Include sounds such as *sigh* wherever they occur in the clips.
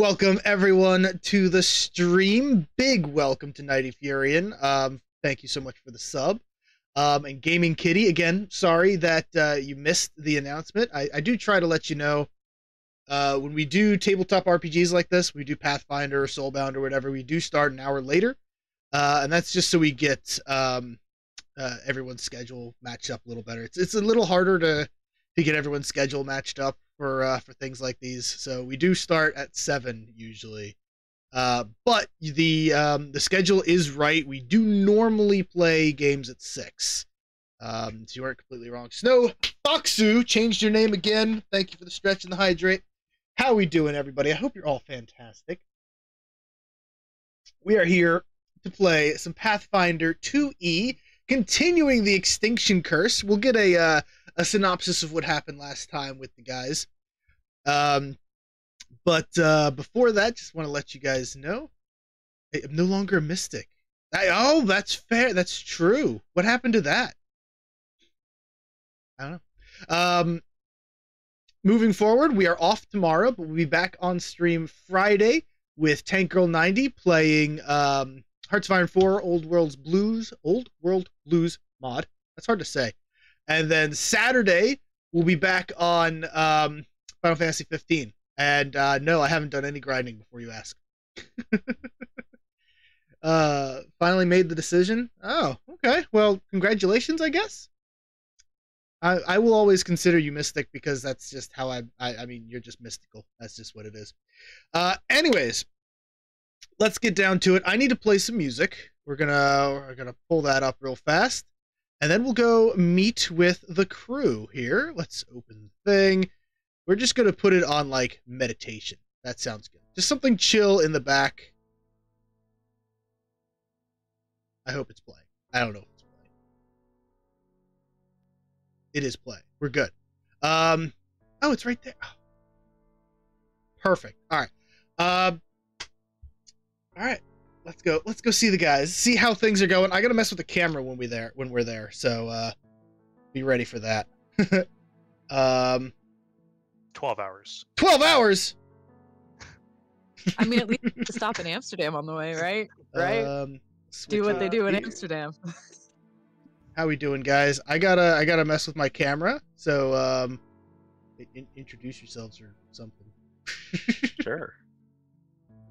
welcome, everyone, to the stream. Big welcome to Nighty Furion. Um, thank you so much for the sub. Um, and Gaming Kitty, again, sorry that uh, you missed the announcement. I, I do try to let you know uh, when we do tabletop RPGs like this, we do Pathfinder or Soulbound or whatever, we do start an hour later. Uh, and that's just so we get um, uh, everyone's schedule matched up a little better. It's it's a little harder to to get everyone's schedule matched up for uh, for things like these. So we do start at seven usually, uh, but the um, the schedule is right. We do normally play games at six. Um, so you aren't completely wrong. Snow Foxu changed your name again. Thank you for the stretch and the hydrate. How we doing, everybody? I hope you're all fantastic. We are here to play some Pathfinder 2E continuing the extinction curse. We'll get a uh, a synopsis of what happened last time with the guys. Um, but uh, before that, just want to let you guys know I'm no longer a mystic. I, oh, that's fair. That's true. What happened to that? I don't know. Um, moving forward, we are off tomorrow, but we'll be back on stream Friday with Tank Girl 90 playing um, Hearts of Iron 4 Old World's Blues, Old World Blues mod. That's hard to say. And then Saturday, we'll be back on um, Final Fantasy 15. And uh, no, I haven't done any grinding before you ask. *laughs* uh, finally made the decision. Oh, okay. Well, congratulations, I guess. I, I will always consider you mystic because that's just how I, I I mean you're just mystical. That's just what it is. Uh anyways, let's get down to it. I need to play some music. We're gonna we're gonna pull that up real fast, and then we'll go meet with the crew here. Let's open the thing. We're just gonna put it on like meditation. That sounds good. Just something chill in the back. I hope it's playing. I don't know if it's playing. It is playing. We're good. Um. Oh, it's right there. Oh. Perfect. All right. Um. All right, let's go. Let's go see the guys. See how things are going. I gotta mess with the camera when we there when we're there. So uh, be ready for that. *laughs* um, twelve hours. Twelve hours. I mean, at *laughs* least to stop in Amsterdam on the way, right? Right. Um, do what they do in Amsterdam. *laughs* how we doing, guys? I gotta I gotta mess with my camera. So um, in- introduce yourselves or something. sure.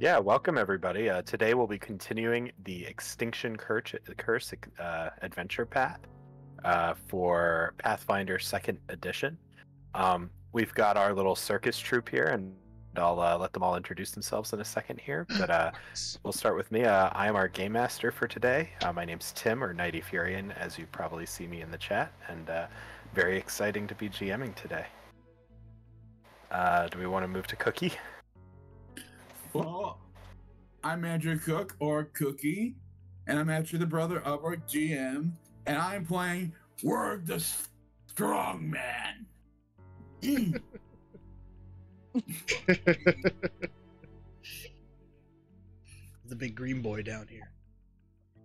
Yeah, welcome everybody. Uh, today we'll be continuing the Extinction Curse, Curse uh, adventure path uh, for Pathfinder Second Edition. Um, we've got our little circus troupe here, and I'll uh, let them all introduce themselves in a second here. *clears throat* But uh, we'll start with me. Uh, I am our game master for today. my name's Tim, or Nighty Furion, as you probably see me in the chat, and very exciting to be GMing today. do we want to move to Cookie? *laughs* Well, I'm Andrew Cook or Cookie, and I'm actually the brother of our GM, and I'm playing Word the Strong Man. *laughs* the big green boy down here.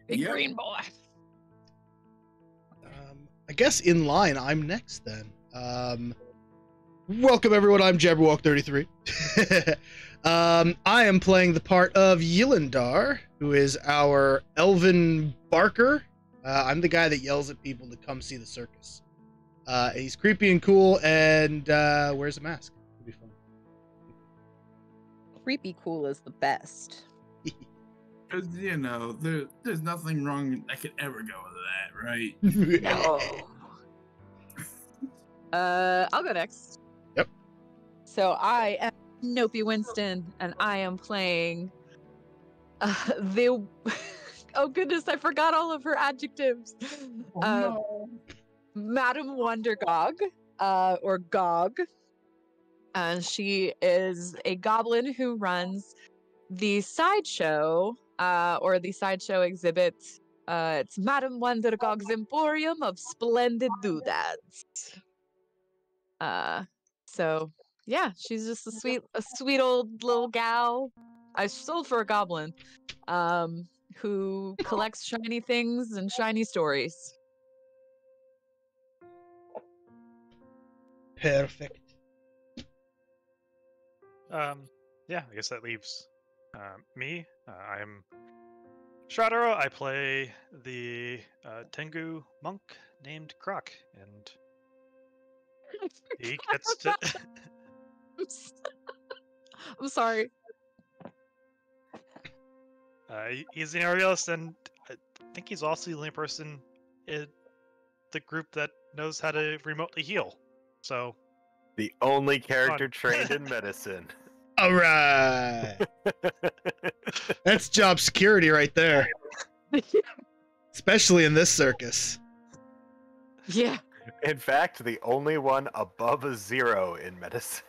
Big yep. green boy. Um, I guess in line, I'm next then. Um, welcome everyone. I'm Jabberwock33. *laughs* Um, I am playing the part of Yilindar, who is our elven barker. Uh, I'm the guy that yells at people to come see the circus. Uh, he's creepy and cool, and uh, wears a mask. It'll be fun. Creepy cool is the best. *laughs* Because you know, there, there's nothing wrong that could ever go with that, right? *laughs* no. *laughs* uh, I'll go next. Yep. So I am Nopey Winston, and I am playing uh, the. *laughs* oh goodness, I forgot all of her adjectives. Oh, uh, no. Madam Wondergog, uh, or Gog. And she is a goblin who runs the sideshow, uh, or the sideshow exhibit. Uh, it's Madam Wondergog's Emporium of Splendid Doodads. Uh, so yeah, she's just a sweet, a sweet old little gal. I sold for a goblin, um, who collects shiny things and shiny stories. Perfect. Um, yeah, I guess that leaves uh, me. Uh, I'm Shradaro. I play the uh, Tengu monk named Croc, and *laughs* he gets to. *laughs* *laughs* I'm sorry. Uh, he's an aerialist, and I think he's also the only person in the group that knows how to remotely heal. So The only character trained in *laughs* medicine. All right. *laughs* That's job security right there, especially in this circus. yeah. In fact, the only one above a zero in medicine.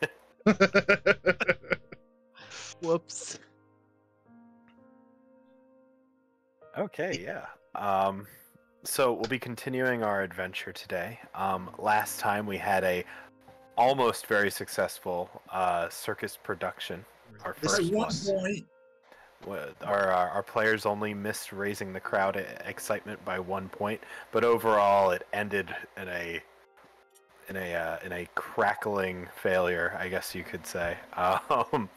Whoops. Okay, yeah. Um, so we'll be continuing our adventure today. Um, last time we had a almost very successful uh, circus production. Our This first one one. point, Our, our our players only missed raising the crowd e- excitement by one point, but overall it ended in a in a uh, in a crackling failure, I guess you could say. *laughs* Um,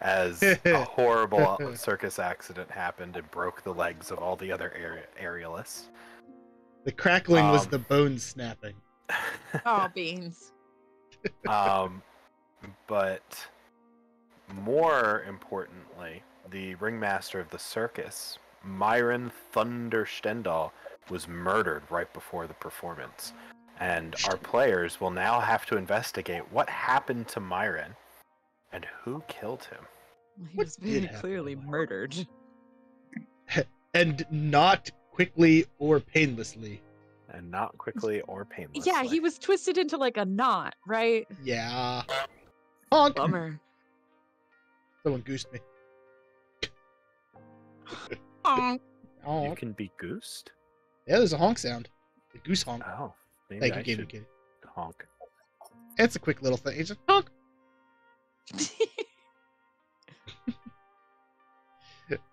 as a *laughs* horrible circus accident happened and broke the legs of all the other aer- aerialists. the crackling was Um, the bone snapping. *laughs* Oh, beans. um, but more importantly, the ringmaster of the circus, Myron Thunder Stendal, was murdered right before the performance. And our players will now have to investigate what happened to Myron and who killed him. He was very clearly murdered. *laughs* And not quickly or painlessly. And not quickly or painlessly. Yeah, he was twisted into like a knot, right? Yeah. Honk! Bummer. Someone goosed me. Honk. You can be goosed? Yeah, there's a honk sound. The goose honk. Oh, maybe Thank I you, Gaming should Kitty. honk. It's a quick little thing. It's just honk. *laughs*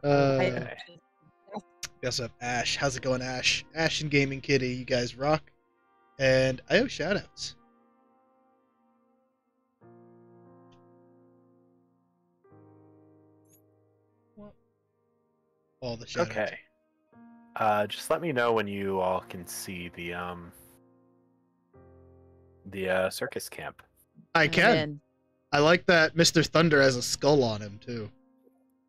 Uh, we also have Ash. How's it going, Ash? Ash and Gaming Kitty, you guys rock. And I owe shoutouts. What? All the shoutouts. Okay. Uh, just let me know when you all can see the um the uh, circus camp. I can. in. I like that Mr. Thunder has a skull on him too.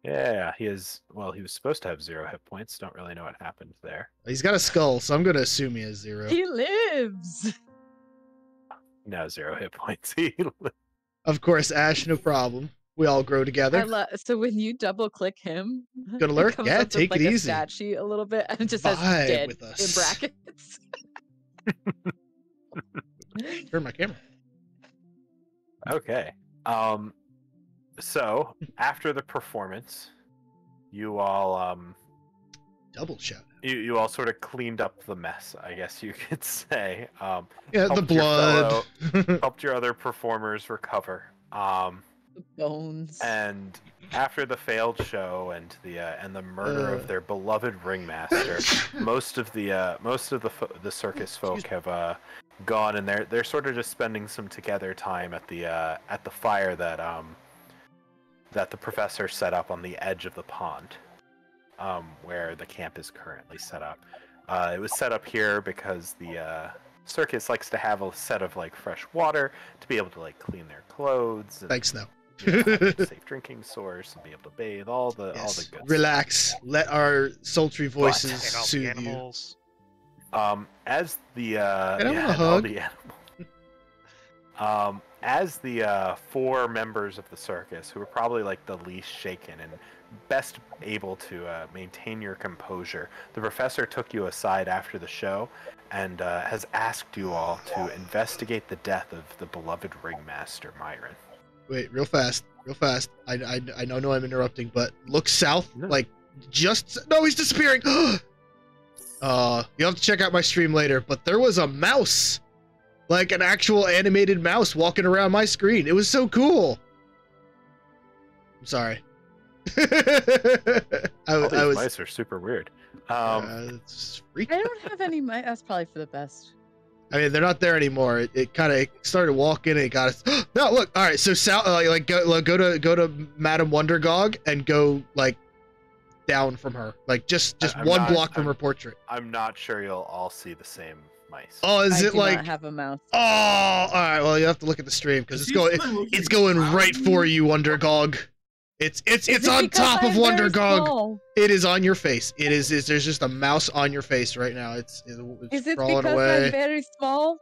Yeah, he is. Well, he was supposed to have zero hit points. Don't really know what happened there. He's got a skull, so I'm gonna assume he has zero. He lives. No, zero hit *laughs* points. He Of course, Ash, no problem. We all grow I together. love. So when you double click him, Good it alert? comes Yeah, up with, take it like, a easy. stat sheet a little bit, and it just says Vibe dead with in brackets. *laughs* *laughs* Turn my camera. okay. Um, so after the performance, you all um Double shout. you, you all sort of cleaned up the mess, I guess you *laughs* could say. Um, Yeah, the Helped your blood. *laughs* helped your other performers recover. Um, Bones. and after the failed show and the uh, and the murder Uh. of their beloved ringmaster, *laughs* most of the uh, most of the fo- the circus folk have uh, gone, and they're they're sort of just spending some together time at the uh, at the fire that um that the professor set up on the edge of the pond, um, where the camp is currently set up. Uh, it was set up here because the uh, circus likes to have a set of like fresh water to be able to like clean their clothes. And, Thanks, no. you know, *laughs* safe drinking source and be able to bathe all the all the good Relax. Let our sultry voices and all soothe you. Um, as the uh, And I want a and all hug. the animal- *laughs* um, as the uh, four members of the circus, who are probably like the least shaken and best able to uh, maintain your composure, the professor took you aside after the show and uh, has asked you all to investigate the death of the beloved ringmaster Myron. Wait, real fast, real fast. I, I, I know, no, I'm interrupting, but look south, No. like just no, he's disappearing. *gasps* *gasps* uh, you'll have to check out my stream later. But there was a mouse, like an actual animated mouse, walking around my screen. It was so cool. I'm sorry. *laughs* I, All I these was. mice are super weird. Um, uh. I don't have any. Mi- that's probably for the best. I mean, they're not there anymore. It, it kind of started walking and it got us. *gasps* no, look. All right, so Sal, uh, like, go, like, go to go to Madam Wondergog and go like down from her, like just just I'm one not- block from I'm- her portrait. I'm not sure you'll all see the same mice. Oh, is I it do like? not have a mouse. Oh, all right. Well, you have to look at the stream because it's going. still It's going right for you, Wondergog. It's it's Is it's it on top of I'm very Wondergog. It is on your face. It is. is there's just a mouse on your face right now. It's it's, it's Is it crawling because away. I'm very small?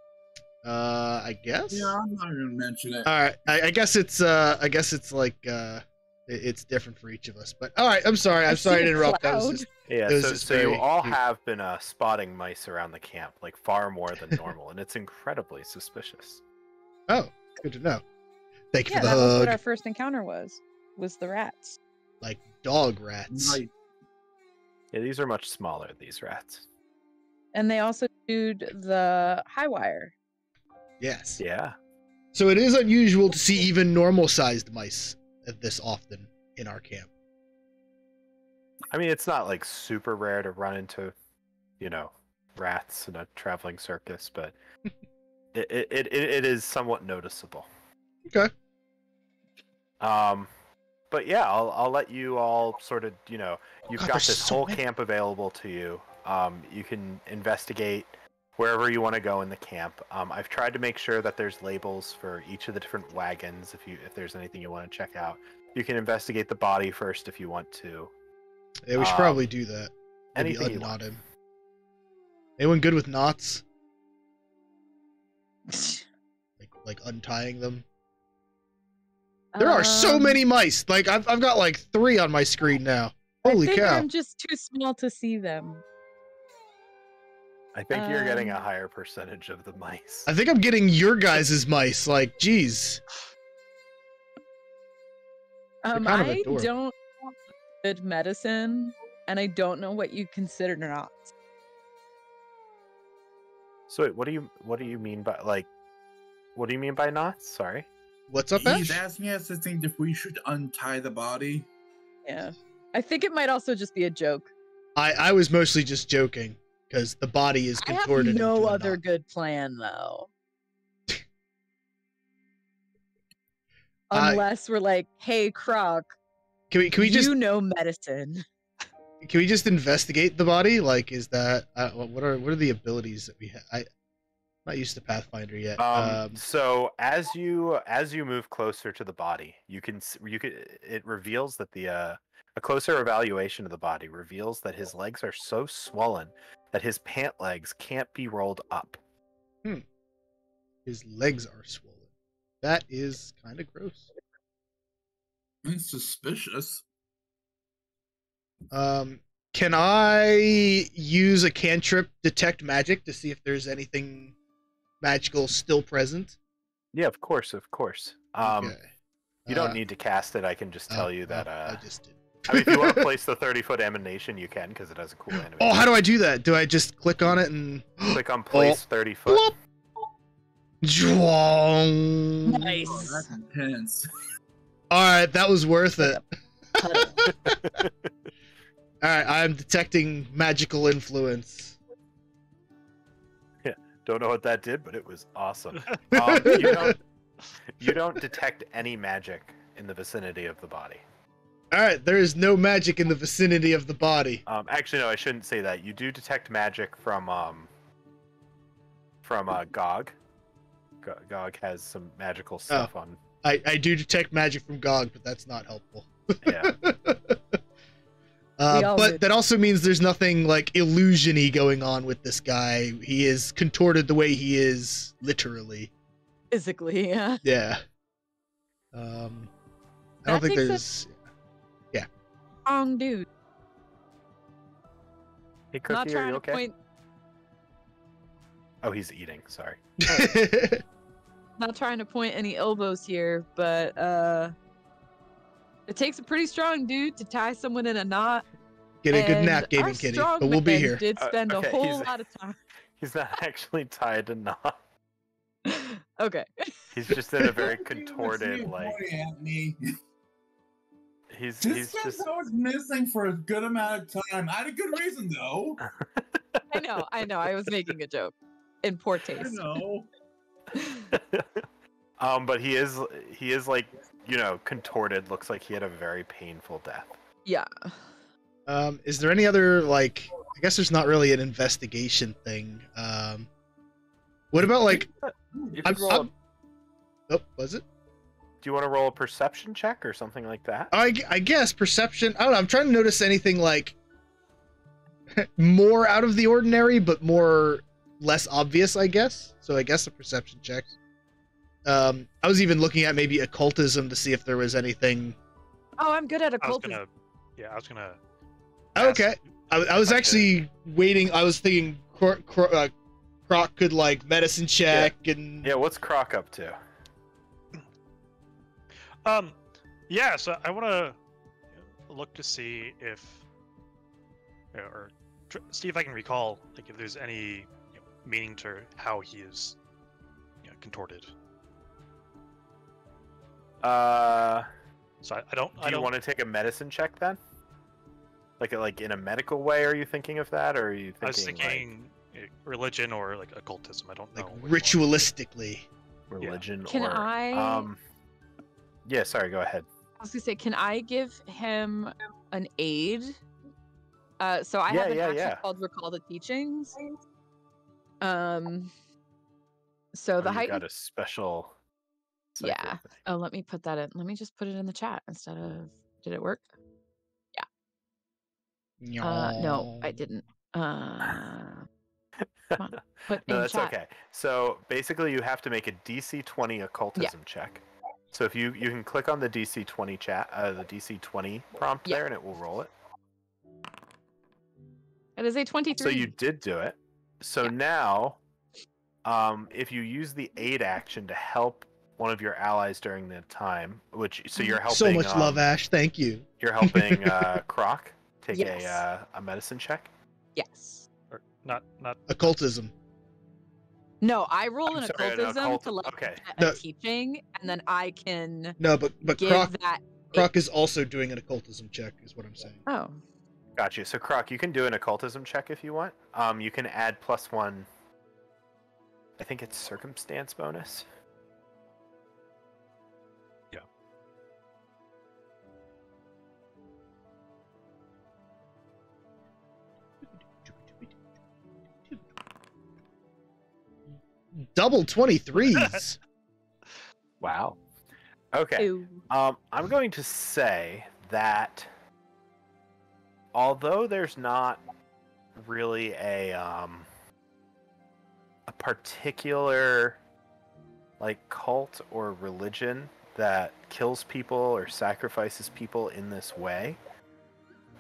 Uh, I guess. Yeah, I'm not gonna mention it. All right. I, I guess it's uh, I guess it's like uh, it- it's different for each of us. But all right. I'm sorry. I'm I sorry see to a interrupt. That was just Yeah, It was so, just so you all cute. have been uh, spotting mice around the camp, like far more than *laughs* normal, and it's incredibly suspicious. oh, good to know. Thank you Yeah, for the that was what our first encounter was. Was the rats. Like dog rats. Like, Yeah, these are much smaller. These rats. And they also did the high wire. Yes. Yeah. So it is unusual to see even normal-sized mice at this often in our camp. I mean, it's not like super rare to run into, you know, rats in a traveling circus, but *laughs* it, it, it, it is somewhat noticeable. Okay. Um, but yeah, I'll, I'll let you all sort of, you know, you've God, got this so whole many. camp available to you. Um, you can investigate wherever you want to go in the camp. Um, I've tried to make sure that there's labels for each of the different wagons. If you if there's anything you want to check out, you can investigate the body first if you want to. Yeah, we should Um, probably do that. Maybe anything you want. him. Anyone good with knots? Like like untying them? There are so Um, many mice. Like I've I've got like three on my screen now. Holy I think cow! I'm just too small to see them. I think you're getting a Um, higher percentage of the mice. I think I'm getting your guys' mice. Like, geez. Um, kind of I adorable. don't know good medicine, and I don't know what you consider knots. So wait, what do you what do you mean by like what do you mean by knots? Sorry. What's up, he's Ash? asking us to think if we should untie the body. Yeah, I think it might also just be a joke. I I was mostly just joking because the body is I have contorted. no other knot. good plan though. *laughs* I- Unless we're like, "Hey, Croc, Can we can we just you know medicine." can we just investigate the body? Like, is that uh, what what are what are the abilities that we have? I I'm not used to Pathfinder yet. Um, Um, so as you as you move closer to the body, you can you could it reveals that the uh, a closer evaluation of the body reveals that his legs are so swollen that his pant legs can't be rolled up. Hmm. His legs are swollen. That is kind of gross. It's suspicious. Um, can I use a cantrip detect magic to see if there's anything magical still present? Yeah, of course, of course. Um, Okay. you don't Uh, need to cast it. I can just tell oh, you that. Uh, I just did. I mean, if you want to place the thty foot emanation, you can because it has a cool animation. Oh, how do I do that? Do I just click on it and *gasps* click on place thirty foot? Plop. Zwong. Oh, Nice. that's intense. *laughs* All right, that was worth it. *laughs* *laughs* All right, I'm detecting magical influence. Yeah, Don't know what that did, but it was awesome. Um, you don't you don't detect any magic in the vicinity of the body. All right, there is no magic in the vicinity of the body. Um, actually, no, I shouldn't say that. You do detect magic from um from uh, Gog. Go- Gog has some magical stuff on. I, I do detect magic from Gog, but that's not helpful. Yeah, *laughs* Uh, but would. that also means there's nothing like illusiony going on with this guy. He is contorted the way he is, literally. Physically, yeah. Yeah. Um, I don't That think there's. a- there's. Strong dude. hey Not Cookie, are trying you to okay? point Oh, he's eating. Sorry. *laughs* not trying to point any elbows here, but uh it takes a pretty strong dude to tie someone in a knot. Get a good nap, our gaming kitty. But we'll be here. Did Uh, spend okay, a whole he's- lot of time. *laughs* He's not actually tied to knot. *laughs* okay. He's just in a very Look at you, contorted, like pointing at me. He's This he's guy just was missing for a good amount of time. I had a good reason though. *laughs* I know, I know. I was making a joke. in poor taste. I know. *laughs* um, but he is he is like you know contorted. Looks like he had a very painful death. yeah. Um, is there any other like? I guess there's not really an investigation thing. Um, what about like? You I'm- could roll. a- I'm- Oh, was it? Do you want to roll a perception check or something like that? I, I guess perception. I don't know. I'm trying to notice anything like *laughs* more out of the ordinary, but more less obvious. I guess. So I guess a perception check. Um, I was even looking at maybe occultism to see if there was anything. Oh, I'm good at I was occultism. gonna, yeah, I was gonna. Okay, I, I was if I could- actually waiting. I was thinking Cro- Cro- uh, Croc could like medicine check and Yeah, what's Croc up to? Um, yeah. So I want to look to see if, or tr- see if I can recall, like, if there's any you know, meaning to how he is you know, contorted. Uh, So I, I don't. do I you don't want to take a medicine check then? Like like in a medical way? Are you thinking of that, or are you thinking? I was thinking uh, religion or like occultism. I don't like know. ritualistically. religion Can or I- um yeah sorry go ahead I was gonna say, can I give him an aid? Uh, so I Yeah, have an yeah, action yeah. called Recall the Teachings. Um, so Oh, the you height. got a special Yeah. thing. Oh, let me put that in. Let me just put it in the chat instead of. Did it work? Uh, no, I didn't. Uh, *laughs* Come on, put no in that's chat. okay so basically you have to make a dc 20 occultism check so if you you can click on the dc 20 chat uh, the dc 20 prompt Yeah. there and it will roll it It is a twenty-three. so you did do it so Yeah. now um if you use the aid action to help one of your allies during the time which so you're *laughs* helping so much love, um, Ash. Thank you. You're helping *laughs* uh, Croc take Yes. a uh, a medicine check. Yes. Or not. Not. Occultism. No, I roll I'm an sorry, occultism occult- to like okay. get a No. teaching, and then I can No, but but give Croc that. Croc is also doing an occultism check. Is what I'm saying. Oh, Got you. So Croc, you can do an occultism check if you want. Um, you can add plus one. I think it's circumstance bonus. Double twenty threes. *laughs* Wow. Okay. Ew. Um, I'm going to say that although there's not really a um, a particular like cult or religion that kills people or sacrifices people in this way,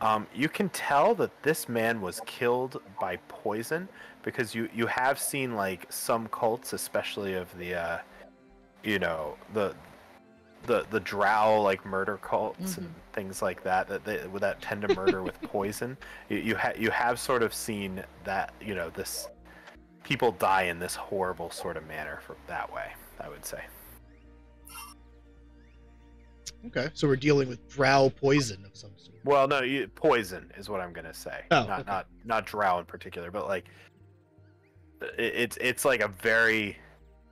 um, you can tell that this man was killed by poison because you you have seen like some cults, especially of the uh, you know the the the drow like murder cults and things like that that they that tend to murder with *laughs* poison. You you, ha- you have sort of seen that you know this people die in this horrible sort of manner for that way. I would say. Okay, so we're dealing with drow poison of some sort. Well, no, you, poison is what I'm gonna say. Oh, not okay. not not drow in particular, but like it, it's it's like a very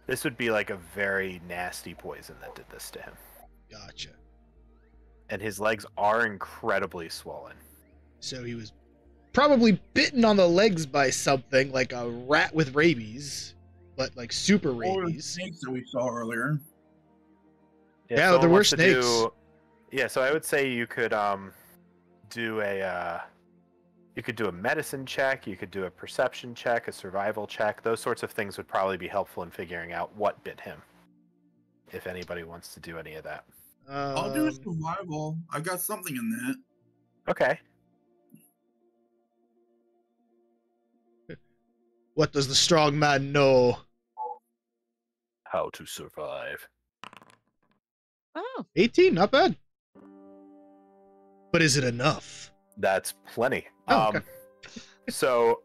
this would be like a very nasty poison that did this to him. Gotcha. And his legs are incredibly swollen. So he was probably bitten on the legs by something like a rat with rabies, but like super Or the snakes that we saw earlier. Yeah, someone there were to snakes. do- yeah, so I would say you could um do a uh you could do a medicine check, you could do a perception check, a survival check. Those sorts of things would probably be helpful in figuring out what bit him. If anybody wants to do any of that. I'll do a survival. I got something in that. Okay. what does the strong man know? How to survive. Oh, 18, not bad. But is it enough? That's plenty. Oh, okay. um *laughs* so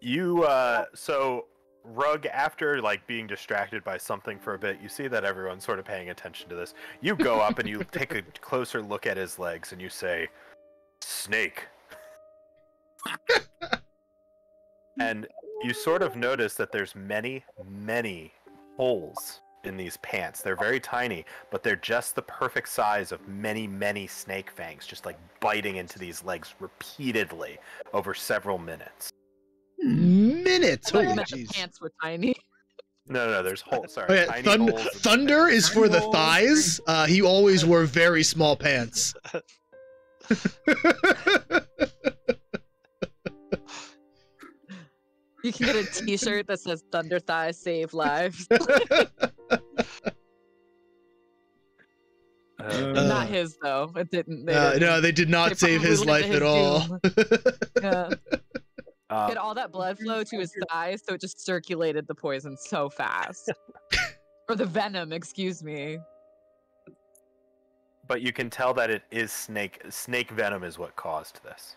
you uh so Rug after like being distracted by something for a bit, you see that everyone's sort of paying attention to this. You go up and you *laughs* take a closer look at his legs and you say, "Snake." *laughs* and you sort of notice that there's many, many holes in these pants. They're very tiny, but they're just the perfect size of many, many snake fangs, just like biting into these legs repeatedly over several minutes. Minutes. I thought you Holy the jeez. pants were tiny. No, no, there's holes. *laughs* Sorry, Oh, yeah, tiny thun- holes. in the thunder is for the thighs. Uh, he always wore very small pants. *laughs* *laughs* You can get a T-shirt that says "Thunder Thighs Save Lives." Uh, *laughs* Uh, Not his though. It didn't. They Uh, didn't. no, they did not They save his life his at all. Yeah. um, Get all that blood flow to his thighs, so it just circulated the poison so fast. *laughs* or the venom, excuse me. but you can tell that it is snake. Snake venom is what caused this.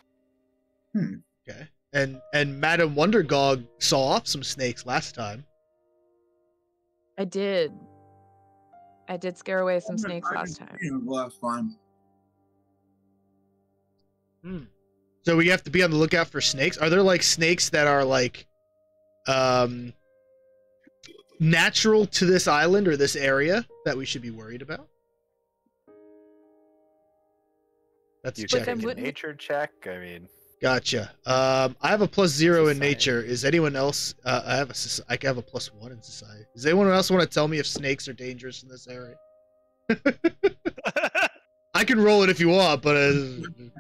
Hmm. okay. And and Madam Wondergog saw off some snakes last time. I did. I did scare away some snakes last time. Last time. So we have to be on the lookout for snakes. Are there like snakes that are like um natural to this island or this area that we should be worried about? That's You check check. a nature check. I mean, Gotcha. Um, I have a plus zero in nature. Is anyone else? Uh, I have a. soci- have a plus one in society. Does anyone else want to tell me if snakes are dangerous in this area? *laughs* I can roll it if you want, but uh,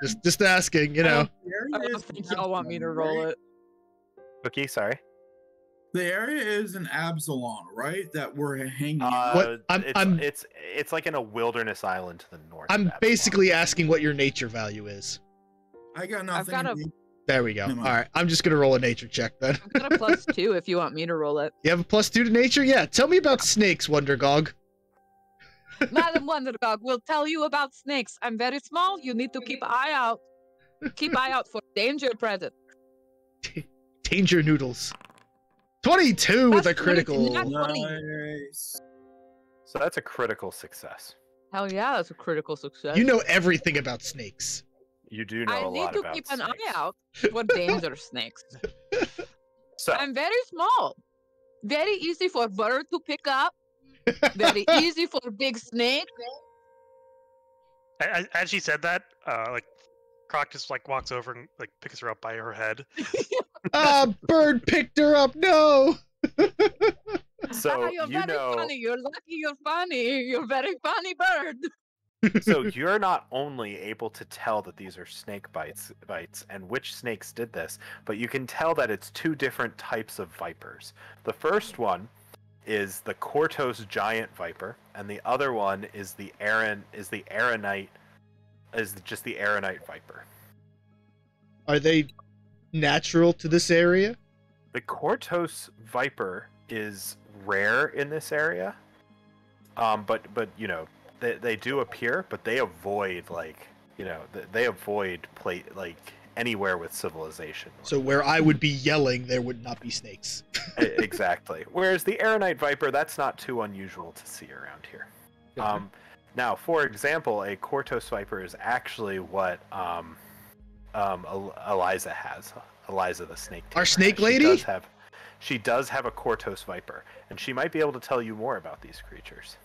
just just asking. You know. The area I don't think y'all want me to roll it. Cookie, sorry. The area is in Absalom, right? That we're hanging. Uh. What- I'm- it's, I'm- it's it's like in a wilderness island to the north. I'm basically asking what your nature value is. I got nothing. got a- There we go. All Never I'm just gonna roll a nature check then. I've got a *laughs* plus two if you want me to roll it. You have a plus two to nature? Yeah. Tell me about snakes, Wondergog. Madam *laughs* Wondergog will tell you about snakes. I'm very small. You need to keep eye out. Keep eye out for danger present. *laughs* Danger noodles. Twenty-two with a critical. nat- funny. Nice. So that's a critical success. Hell yeah, that's a critical success. You know everything about snakes. You do know I a need to about keep an snakes. eye out *laughs* for danger snakes. So I'm very small. Very easy for bird to pick up. Very *laughs* easy for big snake. A- a- As she said that, uh, like Croc just like walks over and like picks her up by her head. *laughs* Ah, bird picked her up. No. so Ah, you're you very know funny. You're lucky. You're funny. You're very funny bird. So *laughs* you're not only able to tell that these are snake bites bites and which snakes did this, but you can tell that it's two different types of vipers. The first one is the Kortos giant viper, and the other one is the Aaron is the Aeronite is just the Aeronite viper. Are they natural to this area? The Kortos viper is rare in this area. Um, but but you know they, they do appear, but they avoid like you know they avoid plate like anywhere with civilization. So where I would be yelling, there would not be snakes. *laughs* Exactly. Whereas the Aeronite viper, that's not too unusual to see around here. Um, now, for example, a Kortos viper is actually what um, um, Eliza has. Eliza the snake. Our snake lady? She does have, she does have a Kortos viper, and she might be able to tell you more about these creatures.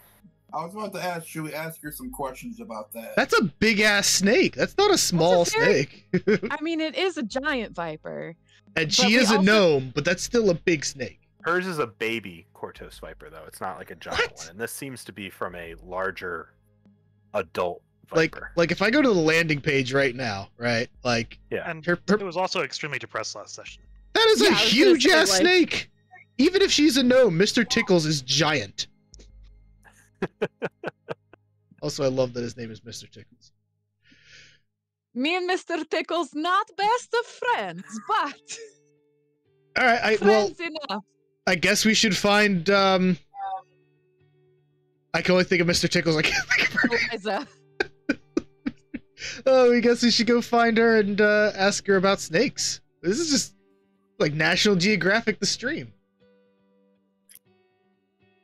I was about to ask, should we ask her some questions about that? That's a big ass snake. That's not a small very- snake. *laughs* I mean, it is a giant viper. and she is a also- gnome, but that's still a big snake. Hers is a baby Kortos viper, though. It's not like a giant What? one, and this seems to be from a larger adult Like, viper. like if I go to the landing page right now, right? Like, yeah. And her, her it was also extremely depressed last session. that is Yeah, a I was gonna huge say, ass like- snake. Even if she's a gnome, Mr. Tickles is giant. Also, I love that his name is Mr. Tickles. Me and Mr. Tickles not best of friends, but All right, I well, enough. I guess we should find. um I can only think of Mr. Tickles. I can't think of her. Eliza. *laughs* Oh, I guess we should go find her and uh, ask her about snakes. This is just like National Geographic, the stream.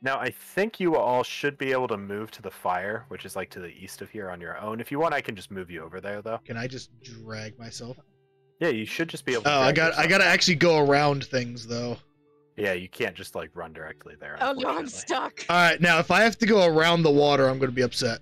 Now, I think you all should be able to move to the fire, which is like to the east of here on your own. If you want, I can just move you over there, though. Can I just drag myself? Yeah, you should just be able. to Oh, I drag got I gotta actually go around things though. Yeah, you can't just like run directly there. Oh no, I'm stuck. All right, now if I have to go around the water, I'm gonna be upset.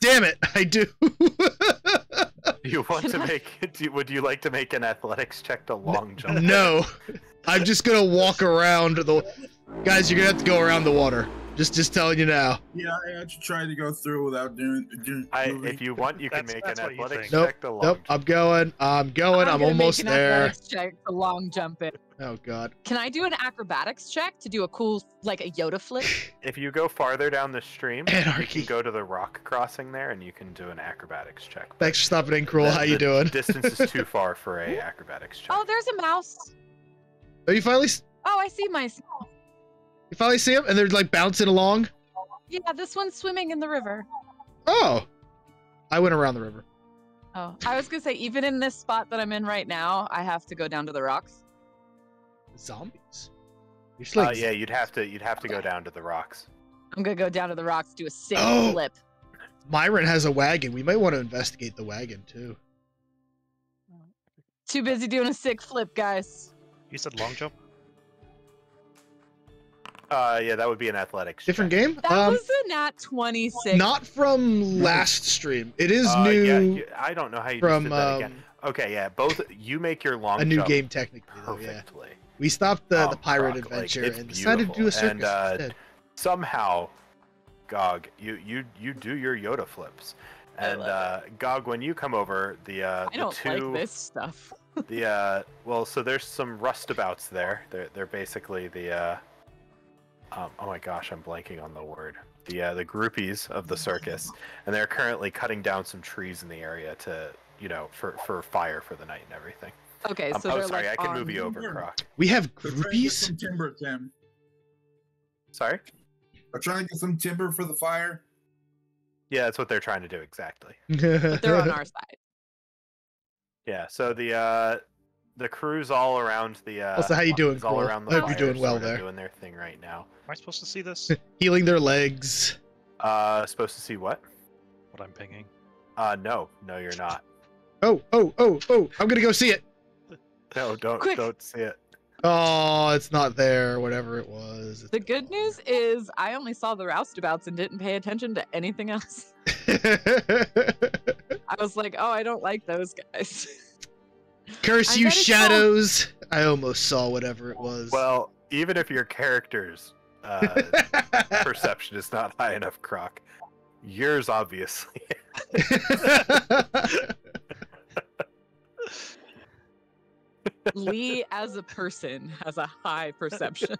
Damn it, I do. *laughs* Do you want to make? Do would you like to make an athletics check to long jump? no, *laughs* I'm just gonna walk around the. Guys, you're gonna have to go around the water. Just just telling you now. Yeah, I actually tried to go through without doing. doing I, if you want, you can That's- make that's an what you athletics think. Nope, to long Nope, jump. I'm going. I'm going. I'm, gonna make almost an there. Check to long jump it. Oh god. Can I do an acrobatics check to do a cool, like a Yoda flip? *laughs* If you go farther down the stream, you Anarchy. can go to the rock crossing there, and you can do an acrobatics check. Thanks for stopping in, Cruel. the- How you the doing? Distance is too *laughs* far for a acrobatics oh, check. Oh, there's a mouse. Oh, you finally s- Oh, I see my. You finally see them, and they're like bouncing along. Yeah, this one's swimming in the river. Oh, I went around the river. Oh, I was gonna say, even in this spot that I'm in right now, I have to go down to the rocks. Zombies. You're Uh, yeah, you'd have to you'd have to go down to the rocks. I'm gonna go down to the rocks, do a sick Oh. flip. Myron has a wagon. We might want to investigate the wagon too. Too busy doing a sick flip, guys. You said long jump. Uh, yeah, that would be an athletics. Different check. game. That Um, was a nat 26. not from last stream. It is Uh, new yeah, you- I don't know how you just from did that again. um, Okay, yeah, both you make your long a new jump game technically. Though, yeah, perfectly. we stopped the, the Um, pirate Brock, adventure it's and decided to do a circus And, uh, instead. Somehow, Gog, you you you do your Yoda flips, and uh, Gog, when you come over, the uh, I the don't two like this stuff. *laughs* the uh well, so there's some rustabouts there. They're they're basically the uh um, oh my gosh, I'm blanking on the word. The uh, the groupies of the circus, and they're currently cutting down some trees in the area to you know for for fire for the night and everything. Okay, Um, so oh, sorry, like I can on... move you over, Sure. Croc. We have They're trying to get groupies. some timber, Tim. Sorry. They're trying to get some timber for the fire. Yeah, that's what they're trying to do exactly. But they're on *laughs* our side. Yeah, so the uh the crew's all around the uh Also, how you doing, all Cole? around the I hope you're doing well sort of there. Doing their thing right now. Am I supposed to see this? *laughs* Healing their legs. Uh supposed to see what? what I'm pinging. Uh no, no you're not. Oh, oh, oh, oh! I'm gonna go see it. No, don't Quick. don't see it. Oh, it's not there. Whatever it was. The good news is I only saw the roustabouts and didn't pay attention to anything else. *laughs* I was like, oh, I don't like those guys. *laughs* Curse you, bet it's shadows! I almost saw whatever it was. Well, even if your character's uh *laughs* perception is not high enough, Croc, yours obviously. *laughs* Lee, as a person, has a high perception.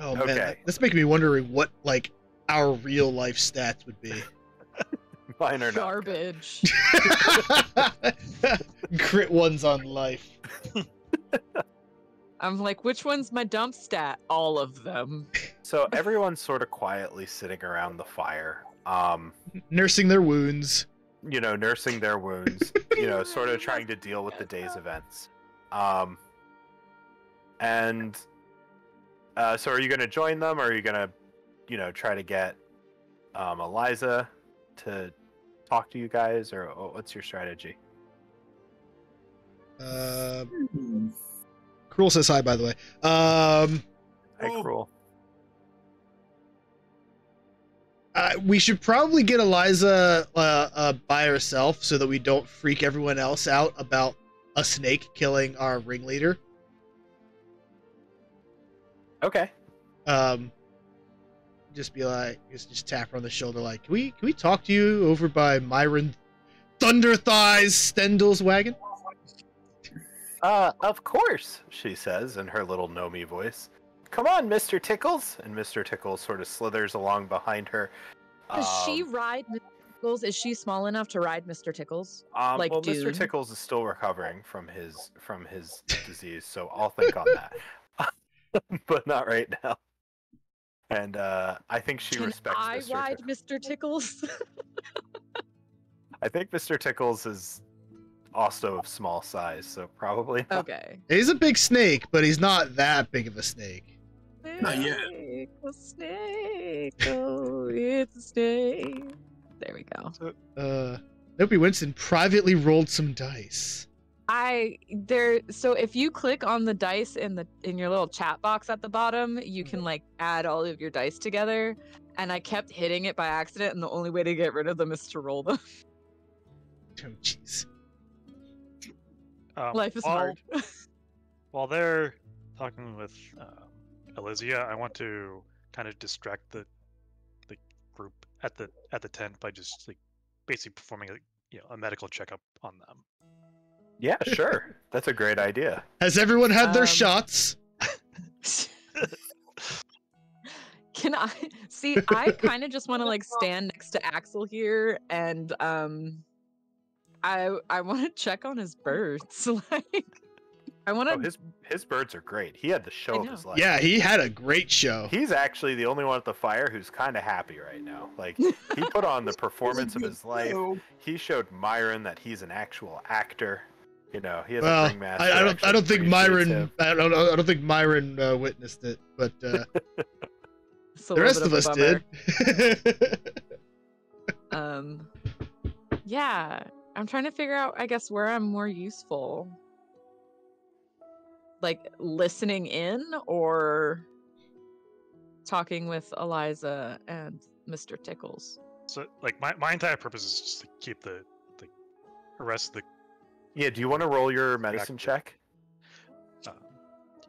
oh man, Okay. that's making me wondering what like our real life stats would be. Mine are not. Garbage. *laughs* Crit ones on life. *laughs* I'm like, which one's my dump stat? All of them. So everyone's sort of quietly sitting around the fire. Um, Nursing their wounds. you know, nursing their wounds, *laughs* you know, sort of trying to deal with the day's events. Um, and uh, so, are you going to join them, or are you going to, you know, try to get um, Eliza to talk to you guys, or or what's your strategy? Uh. Cruel says hi, by the way. Um, Hey, Oh. cruel. uh, we should probably get Eliza uh, uh, by herself so that we don't freak everyone else out about a snake killing our ringleader. Okay. Um, just be like, just, just tap her on the shoulder, like, can we can we talk to you over by Myron Thunder Thighs Stendel's wagon? Uh, of course, she says in her little gnomey voice. Come on, Mr. Tickles. And Mr. Tickles sort of slithers along behind her. Does she Um, ride Mr. Tickles? Is she small enough to ride Mr. Tickles? Um, like well, Mr. Tickles is still recovering from his from his disease, so I'll think on that, *laughs* but not right now. And uh, I think she Can respects I Mr. ride Tickles. Mr. Tickles? *laughs* I think Mr. Tickles is also of small size, so probably. Not. okay. He's a big snake, but he's not that big of a snake. Not yet. Snake, a snake, oh, it's a snake. There we go. it. Uh, Nope Winston privately rolled some dice. I there so if you click on the dice in the in your little chat box at the bottom, you can like add all of your dice together. And I kept hitting it by accident, and the only way to get rid of them is to roll them. *laughs* Oh, jeez. Um, Life is while- hard. *laughs* While they're talking with um, Elysia, I want to kind of distract the the group at the at the tent by just like basically performing a you know a medical checkup on them. Yeah, sure. That's a great idea. Has everyone had their Um, shots? *laughs* Can I see? I kind of just want to like stand next to Axel here, and um, I I want to check on his birds. *laughs* like, I want to. Oh, his his birds are great. He had the show of his life. Yeah, he had a great show. He's actually the only one at the fire who's kind of happy right now. Like *laughs* he put on the performance of his life. He showed Myron that he's an actual actor. You know, he has Well, a ringmaster. I, I don't. I don't think Myron. him. I don't. I don't think Myron uh, witnessed it, but uh, *laughs* the rest bit of us bummer. did. *laughs* Um, yeah, I'm trying to figure out, I guess, where I'm more useful. Like listening in or talking with Eliza and Mr. Tickles. So like my, my entire purpose is just to keep the the rest of the Yeah. Do you want to roll your medicine check? um,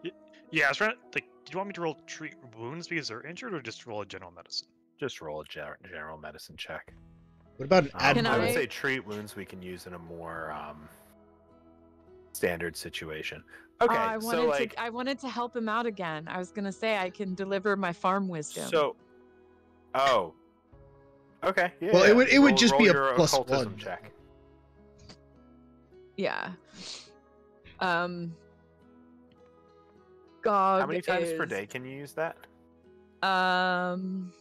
y- yeah. I was trying to like. Do you want me to roll treat wounds because they're injured, or just roll a general medicine? Just roll a gen- medicine check. what about an Um, Can I would say treat wounds we can use in a more um, standard situation. Okay, I wanted so like, to I wanted to help him out again. I was gonna say I can deliver my farm wisdom. so, oh, okay, yeah. Well, it would- it would Roll- just roll be a your plus one. check. Yeah. Um Gog How many times per day can you use that? Um.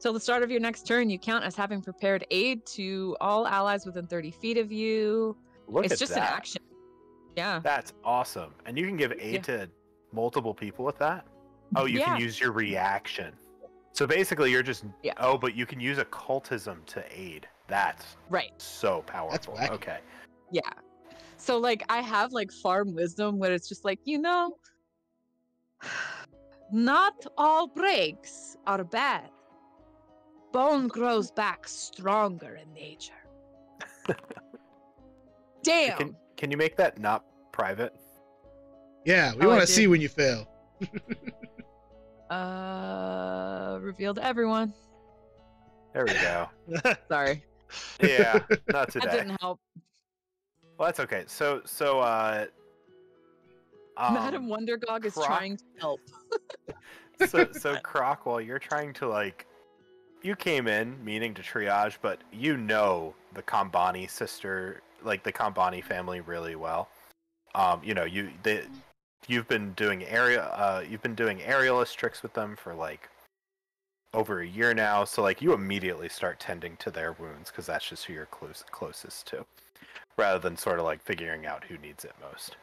Till the start of your next turn, you count as having prepared aid to all allies within 30 feet of you. Look it's just that. an action. Yeah. That's awesome. And you can give aid Yeah. to multiple people with that? Oh, you Yeah. can use your reaction. So basically, you're just. Yeah. Oh, but you can use occultism to aid. That's Right. so powerful. wacky. Okay. Yeah. So like I have like farm wisdom where it's just like, you know, *sighs* not all breaks are bad. Bone grows back stronger in nature. *laughs* Damn. Can, can you make that not private? Yeah, we Oh, want to see when you fail. Uh reveal to everyone. There we go. *laughs* Sorry. Yeah, *laughs* not today. That didn't help. Well, that's okay. So, so, uh, um, Madam Wondergog is Croc- trying to help. *laughs* so, so *laughs* Croc, while you're trying to like, you came in meaning to triage, but you know the Kambani sister, like the Kambani family, really well. Um, you know, you they, you've been doing area, uh, you've been doing aerialist tricks with them for like over a year now. So, like, you immediately start tending to their wounds because that's just who you're close closest to, rather than sort of like figuring out who needs it most.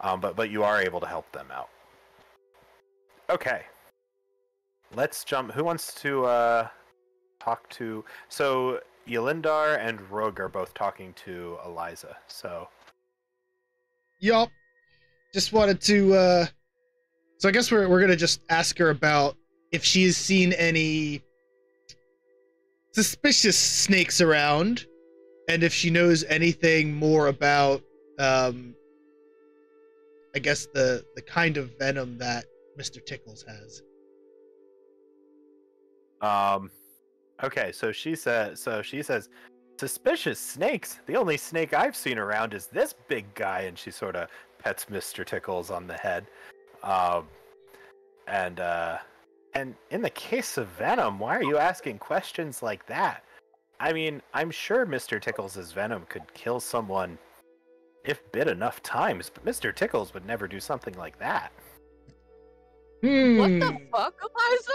Um, but but you are able to help them out. Okay. Let's jump. Who wants to uh, talk to? So Yelindar and Rogue are both talking to Eliza. So Yup. Just wanted to uh so I guess we're we're gonna just ask her about if she has seen any suspicious snakes around and if she knows anything more about um I guess the the kind of venom that Mr. Tickles has. um, okay. So she says. So she says, suspicious snakes. The only snake I've seen around is this big guy, and she sort of pets Mister Tickles on the head. Um, and uh, and in the case of venom, why are you asking questions like that? I mean, I'm sure Mr. Tickles' venom could kill someone if bit enough times, but Mr. Tickles would never do something like that. Hmm. What the fuck, Eliza?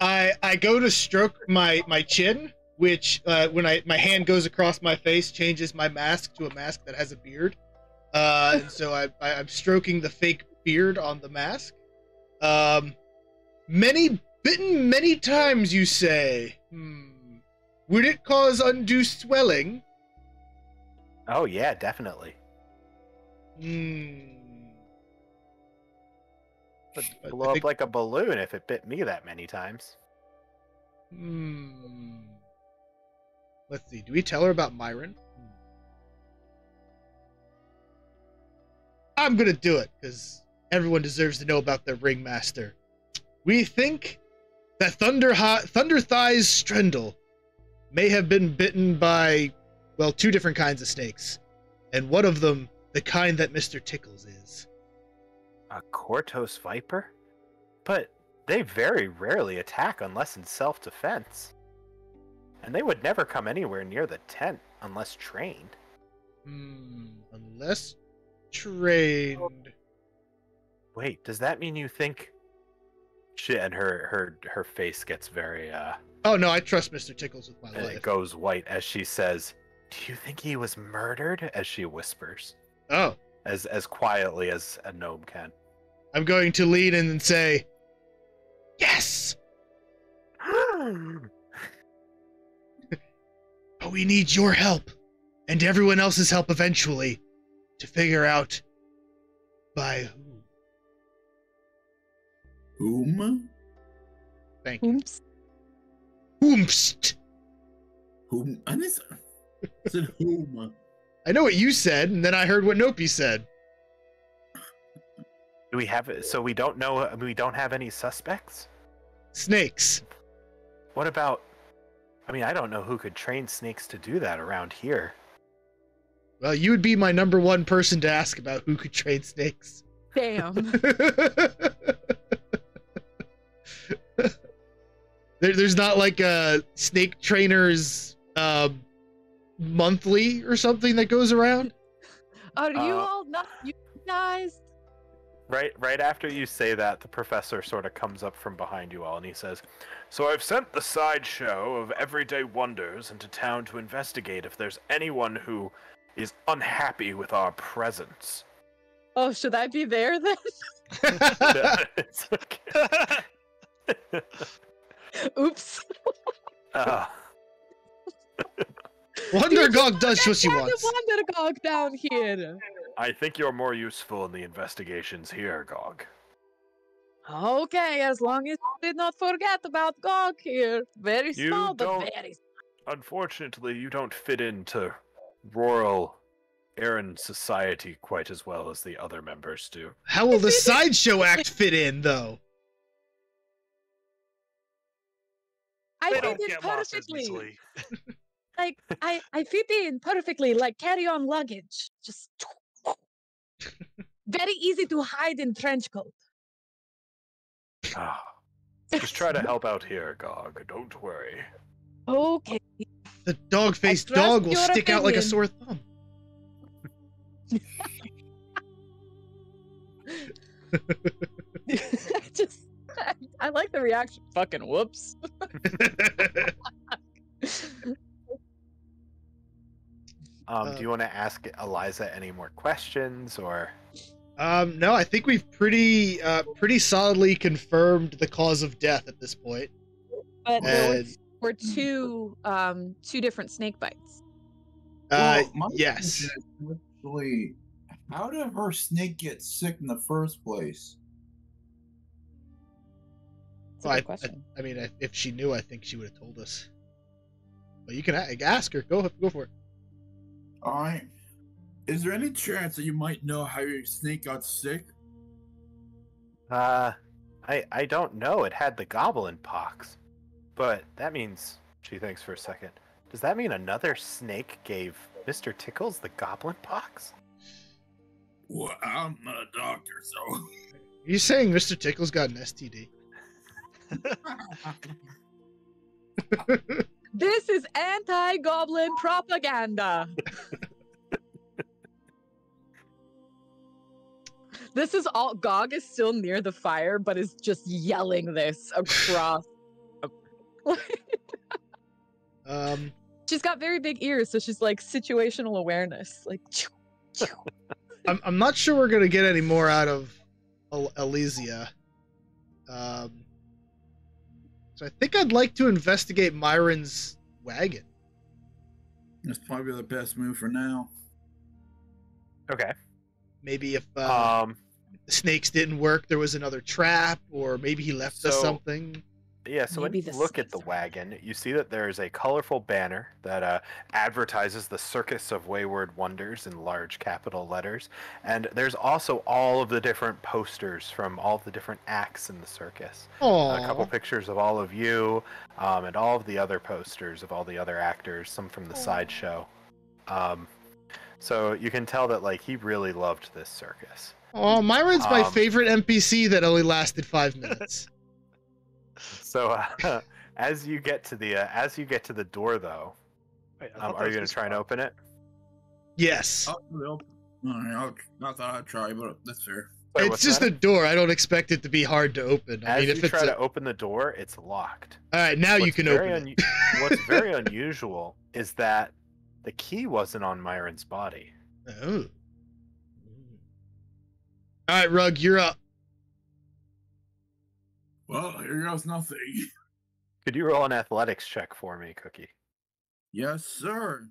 I I go to stroke my my chin, which uh, when I my hand goes across my face changes my mask to a mask that has a beard. Uh, and so I, I I'm stroking the fake beard on the mask. Um, many Bitten many times, you say? Hmm. Would it cause undue swelling? Oh yeah, definitely. Hmm. Would blow think- up like a balloon if it bit me that many times. Hmm. Let's see. Do we tell her about Myron? Hmm. I'm gonna do it because everyone deserves to know about their ringmaster. We think that Thunder Thunder Thighs Strendel may have been bitten by, well, two different kinds of snakes, and one of them the kind that Mister Tickles is. A Kortos viper? But they very rarely attack unless in self-defense. And they would never come anywhere near the tent unless trained. Hmm. Unless trained. Wait, does that mean you think? Shit, and her her her face gets very uh, Oh no, I trust Mister Tickles with my and life. it goes white as she says, "Do you think he was murdered?" As she whispers, Oh. as as quietly as a gnome can. I'm going to lean in and say, Yes! *gasps* But we need your help and everyone else's help eventually to figure out by who. Whom? Thank you. Oops. Whomst! Whom? I didn't I said whom. I know what you said, and then I heard what Nopi said. Do we have it? So we don't know. We don't have any suspects. Snakes. What about? I mean, I don't know who could train snakes to do that around here. Well, you would be my number one person to ask about who could train snakes. Damn. *laughs* there, there's not like a snake trainers uh, monthly or something that goes around. Are you Uh, all not unionized? Right, right after you say that, the professor sort of comes up from behind you all, and he says, "So I've sent the sideshow of everyday wonders into town to investigate if there's anyone who is unhappy with our presence." Oh, should I be there then? *laughs* *laughs* It's okay. *laughs* *laughs* Oops. Ah, *laughs* Wondergog does what she Get wants. the Wondergog down here. I think you're more useful in the investigations here, Gog. Okay, as long as you did not forget about Gog here. Very You small, but don't- very Unfortunately, you don't fit into rural Aaron society quite as well as the other members do. How will the sideshow act fit in, though? I they fit don't in get lost as perfectly. *laughs* Like I, I fit in perfectly, like carry-on luggage. Just *laughs* very easy to hide in trench coat. Ah, Just try to help out here, Gog. Don't worry. Okay. The dog-faced dog will your stick out like a sore thumb. *laughs* Just I, *laughs* I like the reaction. Fucking whoops. *laughs* Um, Uh, do you want to ask Eliza any more questions, or um, no, I think we've pretty, uh, pretty solidly confirmed the cause of death at this point. but there were, And were two um two different snake bites. uh, Well, yes, Actually, how did her snake get sick in the first place? That's a Well, I, question. I, I mean, if she knew, I think she would have told us. But you can ask her. Go, go for it. All right. Is there any chance that you might know how your snake got sick? uh, I I don't know. It had the goblin pox, but that means she thinks for a second. Does that mean another snake gave Mister Tickles the goblin pox? Well, I'm not a doctor, so. Are you saying Mr. Tickles got an STD? This is anti-goblin propaganda. this is all Gog is still near the fire, but is just yelling this across. *laughs* um, she's got very big ears, so she's like situational awareness. Like I'm, I'm not sure we're gonna get any more out of El- Elysia. Um, So I think I'd like to investigate Myron's wagon. That's probably the best move for now. Okay. Maybe if uh, Um. the snakes didn't work, there was another trap, or maybe he left us something. Yeah, so when you look at the wagon, you see that there is a colorful banner that uh, advertises the Circus of Wayward Wonders in large capital letters. And there's also all of the different posters from all the different acts in the circus. Oh, A couple pictures of all of you, um, and all of the other posters of all the other actors, some from the sideshow. Um, so you can tell that like he really loved this circus. oh, Myron's my Um, favorite NPC that only lasted five minutes. So uh, *laughs* as you get to the uh, as you get to the door though, Wait, um, are you gonna try and open it? yes, Oh, well, I'll, I thought I'd try, but that's fair. Sorry, it's just that? a door. I don't expect it to be hard to open. I As mean, you if it's try a... to open the door, it's locked. all right, now you can very open it. unu- *laughs* What's *laughs* very unusual is that the key wasn't on Myron's body. Oh. All right, Rug, you're up. Well, here goes nothing. *laughs* Could you roll an athletics check for me, Cookie? Yes, sir.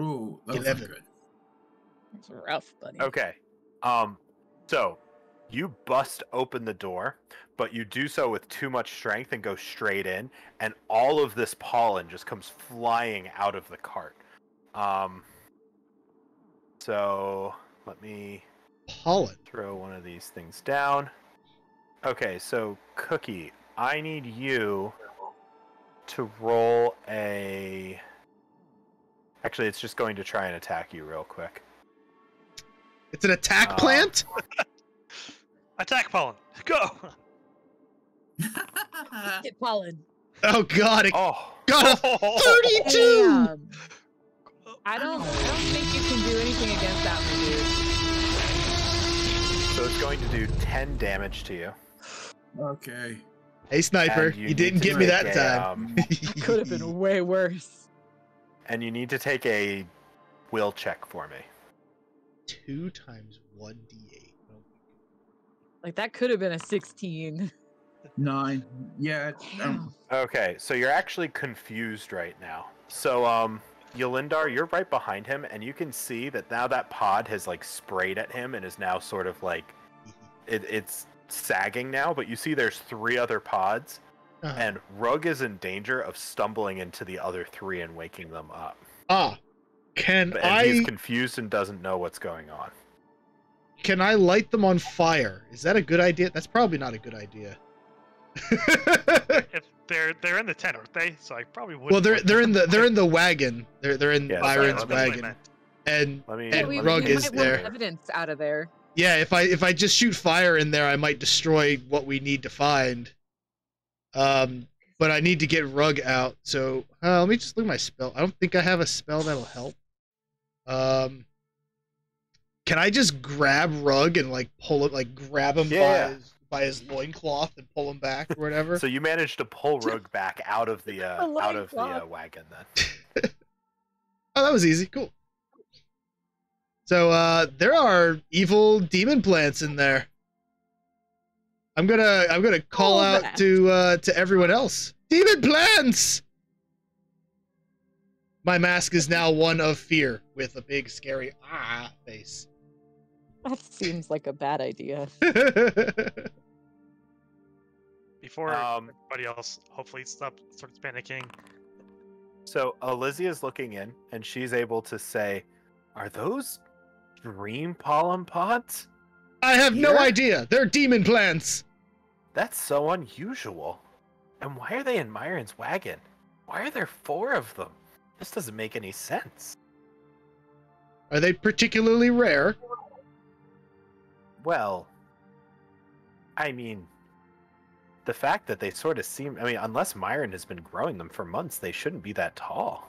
Ooh, that was 11. good. It's rough, buddy. Okay. Um, so you bust open the door, but you do so with too much strength and go straight in, and all of this pollen just comes flying out of the cart. Um, so let me Pollen. throw one of these things down. Okay, so Cookie, I need you to roll a. Actually, it's just going to try and attack you real quick. It's an attack Uh, plant. *laughs* Attack pollen. Go. *laughs* Get pollen. Oh God, it Oh, got a *laughs* thirty-two. Damn. I don't. I don't think you can do anything against that one, dude. so it's going to do 10 damage to you. okay. Hey, sniper, and you, need didn't to get me that a, time. um, *laughs* Could have been way worse. and you need to take a will check for me. Two times one d8. Oh, Like that could have been a 16. Nine. Yeah. Um, Okay, so you're actually confused right now. So, um, Yolindar, you're right behind him, and you can see that now that pod has like sprayed at him and is now sort of like *laughs* it, it's sagging now. But you see, there's three other pods, Uh-huh. and Rug is in danger of stumbling into the other three and waking them up. Ah, can But- And I he's confused and doesn't know what's going on. can I light them on fire? Is that a good idea? That's probably not a good idea. *laughs* if they're they're in the tent, aren't they? So I probably would. well, they're they're in the they're in the wagon. They're they're in Yeah, Myron's that's what I wagon, and me. And we, Rug we is might there. want evidence out of there. yeah, if I if I just shoot fire in there, I might destroy what we need to find. Um, but I need to get Rug out. So uh, let me just look at my spell. I don't think I have a spell that'll help. Um, can I just grab Rug and like pull it, like grab him Yeah, by his by his loincloth and pull him back or whatever? So you managed to pull *laughs* Rug back out of the *laughs* uh, out of the uh, wagon then. *laughs* Oh, that was easy. Cool. So uh there are evil demon plants in there. I'm gonna I'm gonna call out that. to uh to everyone else. Demon plants. My mask is now one of fear with a big scary ah face. That seems like a bad idea. *laughs* before Um, everybody else hopefully stop starts panicking. So Elysia's looking in, and she's able to say, "Are those dream pollen pods? I have no idea. They're demon plants. That's so unusual. And why are they in Myron's wagon? Why are there four of them? This doesn't make any sense." Are they particularly rare? Well, I mean, the fact that they sort of seem—I mean, unless Myron has been growing them for months, they shouldn't be that tall.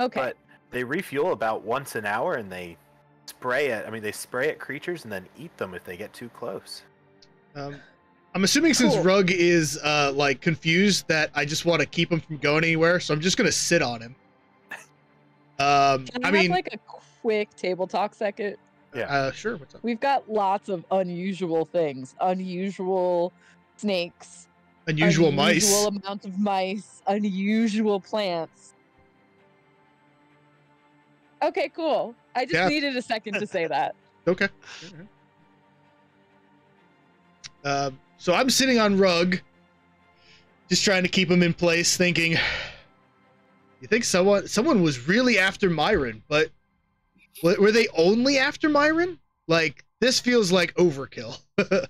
Okay. But they refuel about once an hour, and they spray it. I mean, they spray at creatures and then eat them if they get too close. Um, I'm assuming since Cool. Rug is uh, like confused that I just want to keep him from going anywhere, so I'm just gonna sit on him. *laughs* Um, Can I I, mean, have like a quick table talk second? Yeah. uh, sure. What's up? We've got lots of unusual things. Unusual snakes. Unusual unusual mice. amount of mice. Unusual plants. Okay, cool. I just Yeah. needed a second to say that. *laughs* Okay. Uh, so I'm sitting on rug, just trying to keep him in place, thinking. You think someone someone was really after Myron, but w- were they only after Myron? Like this feels like overkill. *laughs* Are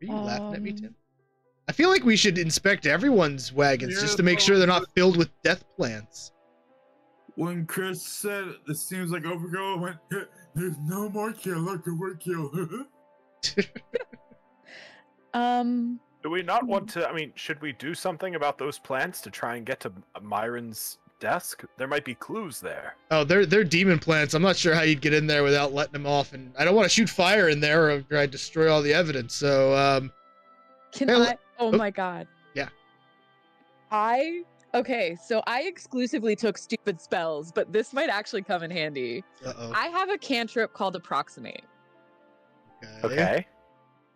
you laughing at me, Um, Tim? I feel like we should inspect everyone's wagons just to make sure they're not filled with death plants. When Chris said this seems like overkill, I went, "Eh, "There's no more kill, like overkill." *laughs* Um, Do we not want to? I mean, should we do something about those plants to try and get to Myron's desk? There might be clues there. Oh, they're they're demon plants. I'm not sure how you'd get in there without letting them off, and I don't want to shoot fire in there or I destroy all the evidence. So, um, can Hey, I? Oh oh. my god. Yeah. I okay, so I exclusively took stupid spells, but this might actually come in handy. uh-oh. I have a cantrip called approximate, Okay.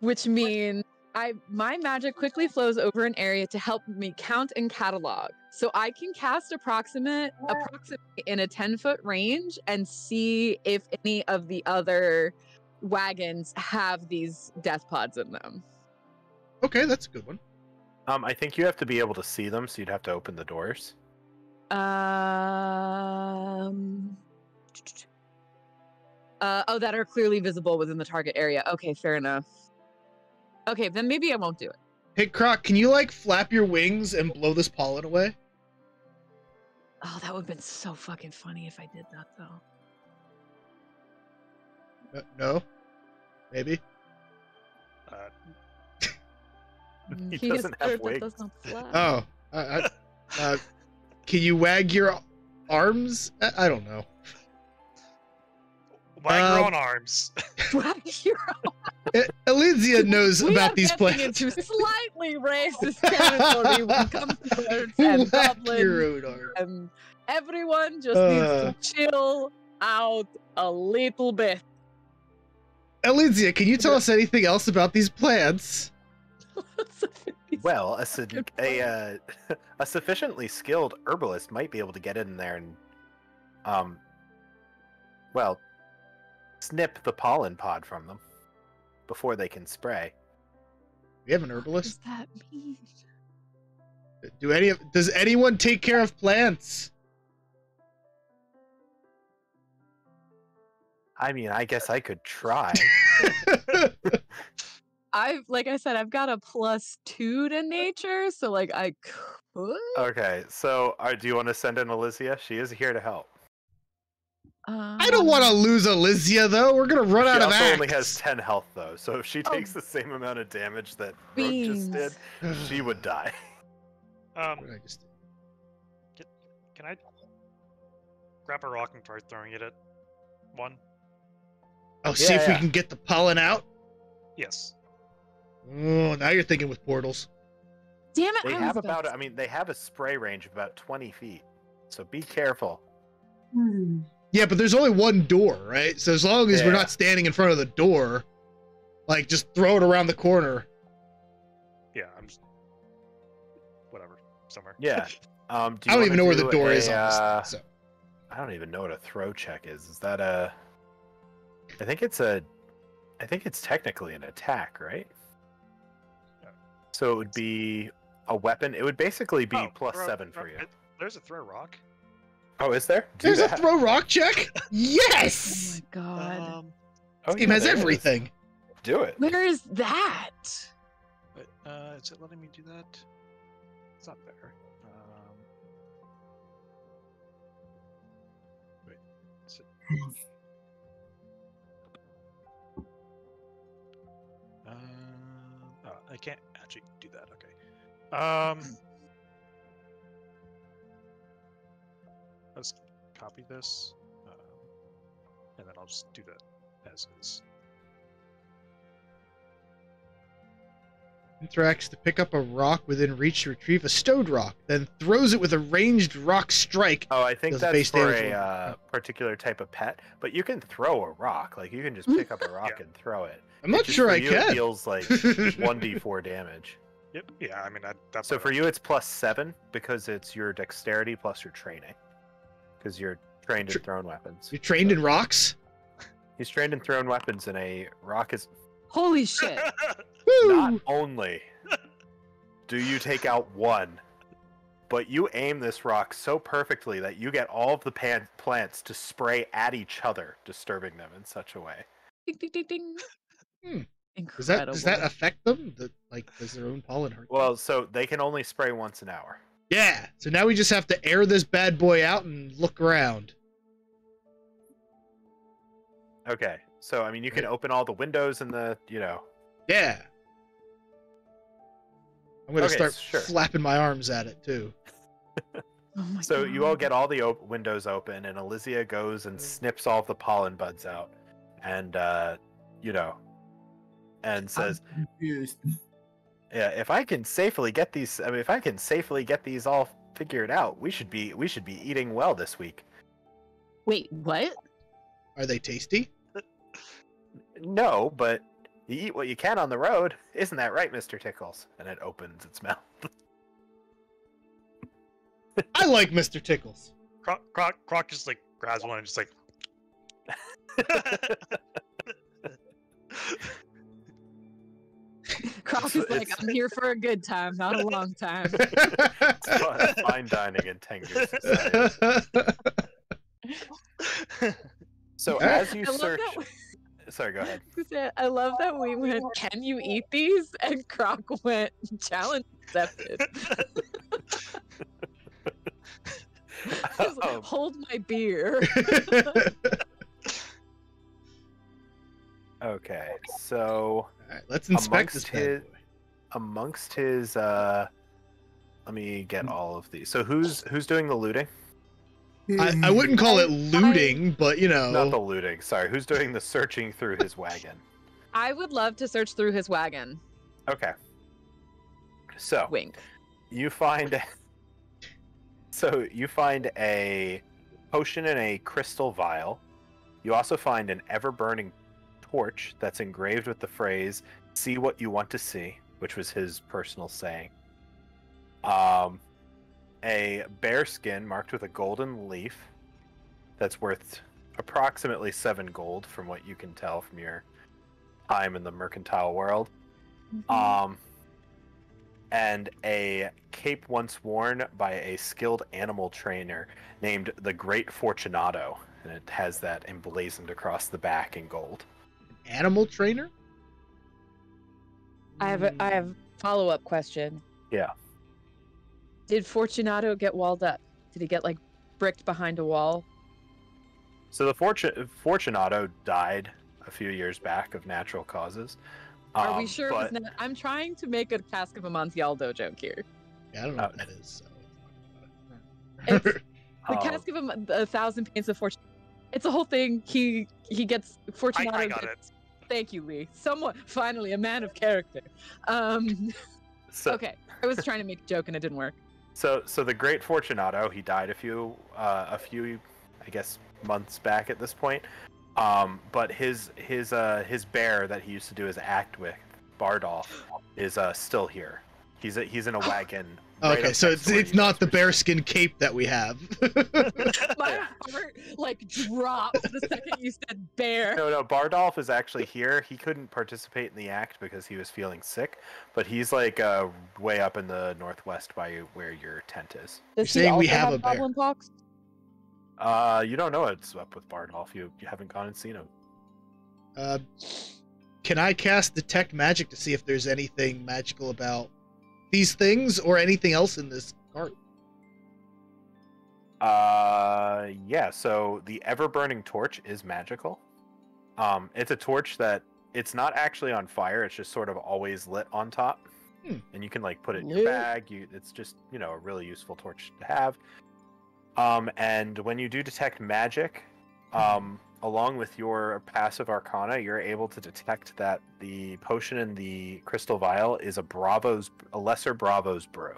which means I my magic quickly flows over an area to help me count and catalog. So I can cast approximate approximate in a 10 foot range and see if any of the other wagons have these death pods in them. Okay, that's a good one. Um, I think you have to be able to see them, so you'd have to open the doors. Um. *tsk* Uh, oh, that are clearly visible within the target area. Okay, fair enough. Okay, then maybe I won't do it. Hey, Croc, can you like flap your wings and blow this pollen away? Oh, that would have been so fucking funny if I did that, though. Uh, no, maybe. Uh, *laughs* He doesn't have bird that does wings. not. Oh, I, I, uh, can you wag your arms? I, I don't know. Wag Uh, *laughs* your own *laughs* arms. Wag your E- Elysia knows We about are these getting plants. into *laughs* slightly racist territory when it comes to birds and your goblins, own arm. and everyone just Uh. needs to chill out a little bit. Elysia, can you tell us anything else about these plants? Well, a, su- a uh, a sufficiently skilled herbalist might be able to get in there and, um, well, snip the pollen pod from them before they can spray. We have an herbalist. What herbalist. does that mean? Do any of does anyone take care of plants? I mean, I guess I could try. *laughs* I've like I said, I've got a plus two to nature, so like I could. okay, so uh, do you want to send in Elysia? She is here to help. I don't want to lose Elysia though. We're gonna run she out of also acts. only has 10 health, though, so if she Oh. takes the same amount of damage that Rogue just did, *sighs* she would die. Um, What did I just do? can I grab a rock and try throwing it at one? Oh, see Yeah, if we can get the pollen out. Yes. Oh, now you're thinking with portals. Damn it! They I have about about, I mean, they have a spray range of about 20 feet, so be careful. Yeah, but there's only one door, right? So as long as we're not standing in front of the door, like just throw it around the corner. Yeah, I'm just whatever. Somewhere. Yeah. *laughs* Um, do I don't even wanna know where the door a, is. Honestly, uh, so. I don't even know what a throw check is. Is that a? I think it's a. I think it's technically an attack, right? Yeah. So it would be a weapon. It would basically be Oh, plus throw- seven throw- for you. it- There's a throw rock. Oh, is there? Do There's a throw rock check. *laughs* Yes. Oh Yes, my god. Um, Oh, this game yeah, has there it is. everything. Do it. Where is that? but, uh, is it letting me do that? It's not there. Um, wait. Is it... Uh, oh, I can't actually do that. Okay. Um. Copy this, um, and then I'll just do that as is. interacts to pick up a rock within reach to retrieve a stowed rock, then throws it with a ranged rock strike. Oh, I think that's base for a uh, particular type of pet, but you can throw a rock. Like you can just pick up a *laughs* rock and throw it. I'm not It's just sure I you, It can. deals *laughs* like 1d4 damage. Yep. Yeah. I mean, that, that's So for you, it's plus seven because it's your dexterity plus your training. Because you're trained Tr- in thrown weapons. You're trained in rocks? He's trained in thrown weapons, and a rock is Holy shit! *laughs* not only do you take out one, but you aim this rock so perfectly that you get all of the pan- plants to spray at each other, disturbing them in such a way. ding ding ding ding. Hmm. Incredible. Does that does that affect them? The, like, does their own pollen hurt? them? Well, so they can only spray once an hour. Yeah. So now we just have to air this bad boy out and look around. Okay, so I mean, you can open all the windows in the, you know, Yeah. I'm gonna Okay, start sure. flapping my arms at it too. *laughs* Oh my So you all get all the op- windows open, and Elysia goes and snips all of the pollen buds out, and uh, you know, and says, I'm confused. "Yeah, if I can safely get these, I mean, if I can safely get these all figured out, we should be we should be eating well this week." Wait, what? Are they tasty? No, but you eat what you can on the road, isn't that right, Mister Tickles? And it opens its mouth. *laughs* I like Mr. Tickles. Croc, Croc, Croc just like grabs one and just like. *laughs* *laughs* Croc is like, I'm here for a good time, not a long time. It's fi- *laughs* fine dining in Tengu. So as you I search, that. sorry, go ahead. *laughs* I love that we went. Can you eat these? And Croc went. Challenge accepted. *laughs* He like, Um, Hold my beer. Okay, so Alright, let's inspect this Amongst bad his- amongst his, uh, let me Hmm. get all of these. So who's who's doing the looting? I, I wouldn't call it I- looting, but you know, Not the looting. Sorry, who's doing the searching through his wagon? I would love to search through his wagon. Okay. So Wink. you find so you find a potion in a crystal vial you also find an ever burning torch that's engraved with the phrase see what you want to see which was his personal saying. Um a bear skin marked with a golden leaf that's worth approximately seven gold from what you can tell from your time in the mercantile world. Um, and a cape once worn by a skilled animal trainer named the Great Fortunato, and it has that emblazoned across the back in gold. Animal trainer. I have a I have follow up question. Yeah. Did Fortunato get walled up? Did he get like bricked behind a wall? So the Fortu- Fortunato died a few years back of natural causes. Are we Um, sure but- it was not? I'm trying to make a Cask of Amontillado joke here. Yeah, I don't know Uh, what that is. So. It's- *laughs* The um, Cask of Am- a Thousand Paints of Fortune. It's a whole thing. He he gets I, Fortunato. I got it. Thank you, Lee. Someone finally a man of character. Um. *laughs* so, Okay, I was trying to make a joke and it didn't work. So, so the great Fortunato, he died a few, uh, a few, I guess, months back at this point. Um, but his his uh, his bear that he used to do his act with, Bardolph, is uh, still here. He's a, he's in a *gasps* wagon. Right okay, up so it's it's not the bearskin cape that we have. *laughs* My heart like dropped the second you said bear. No, no, Bardolph is actually here. He couldn't participate in the act because he was feeling sick, but he's like uh, way up in the northwest by where your tent is. Does You're he saying we also have a bear. pox? Uh, you don't know what's up with Bardolph. You you haven't gone and seen him. uh, can I cast detect magic to see if there's anything magical about these things or anything else in this cart? Uh, yeah. So the ever burning torch is magical. Um, it's a torch that it's not actually on fire. It's just sort of always lit on top, Hmm. and you can like put it in your bag. You, it's just you know a really useful torch to have. Um, and when you do detect magic, um, along with your passive arcana, you're able to detect that the potion in the crystal vial is a Bravo's, a lesser Bravo's brew.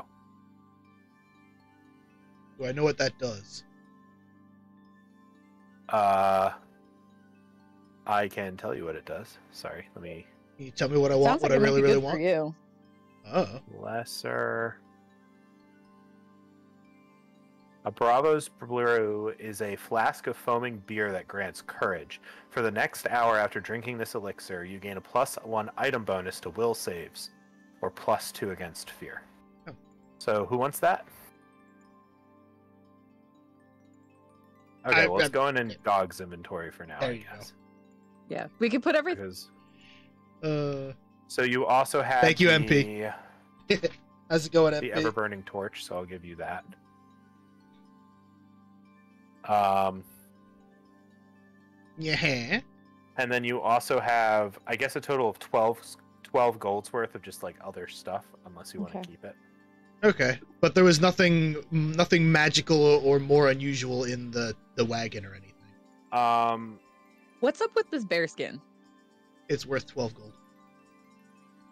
Do I know what that does? Uh, I can tell you what it does. Sorry, let me. Can you tell me what I want? Sounds What like I really, really want? for you. Oh, Lesser. A Bravo's Brew is a flask of foaming beer that grants courage. For the next hour after drinking this elixir, you gain a plus one item bonus to will saves, or plus two against fear. Oh. So, who wants that? Okay, I- well, let's go in and dog's inventory for now, There I you go. guess. Yeah, we could put everything. Because uh, so you also have Thank you, the, MP. *laughs* how's it going, the MP? ever burning torch, so I'll give you that. Um, Yeah. and then you also have, I guess, a total of 12, 12 golds worth of just like other stuff, unless you want to keep it. Okay, but there was nothing, nothing magical or more unusual in the the wagon or anything. Um, What's up with this bear skin? It's worth twelve gold.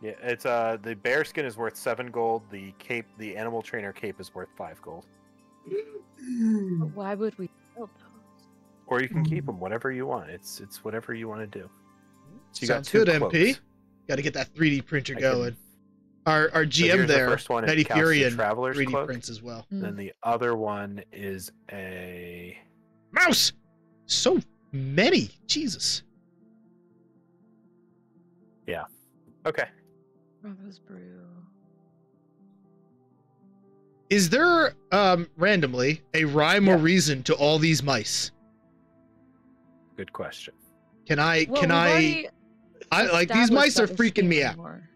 yeah, it's uh the bear skin is worth seven gold. The cape, the animal trainer cape, is worth five gold. Why would we Oh, build those? Or you can keep hmm. them, whatever you want. It's it's whatever you want to do. So you Sounds got two good, MP. Got to get that 3D printer I can- going. Our our GM here's the there, first one, it Nighty counts the traveler's 3D cloak. prints as well. Hmm. Then the other one is a Mouse, so many. Jesus. Yeah. Okay. Bravo's brew. Is there um randomly a rhyme or reason to all these mice? Good question. Can I Well, can I I like these mice are freaking me even out, more.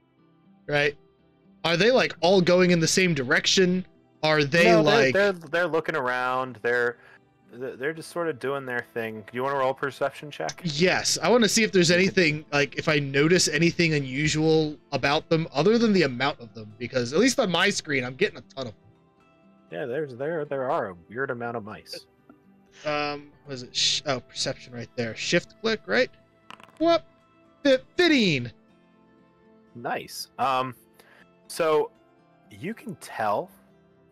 right? Are they like all going in the same direction? Are they No, like they're, they're they're looking around. They're they're they're just sort of doing their thing. Do you want to roll a perception check? Yes, I want to see if there's anything like if I notice anything unusual about them other than the amount of them because at least on my screen I'm getting a ton of Yeah, there's there there are a weird amount of mice. Um, was it? Sh- oh, perception right there. Shift click, right? Whoop, Fit- fitting. Nice. Um, so you can tell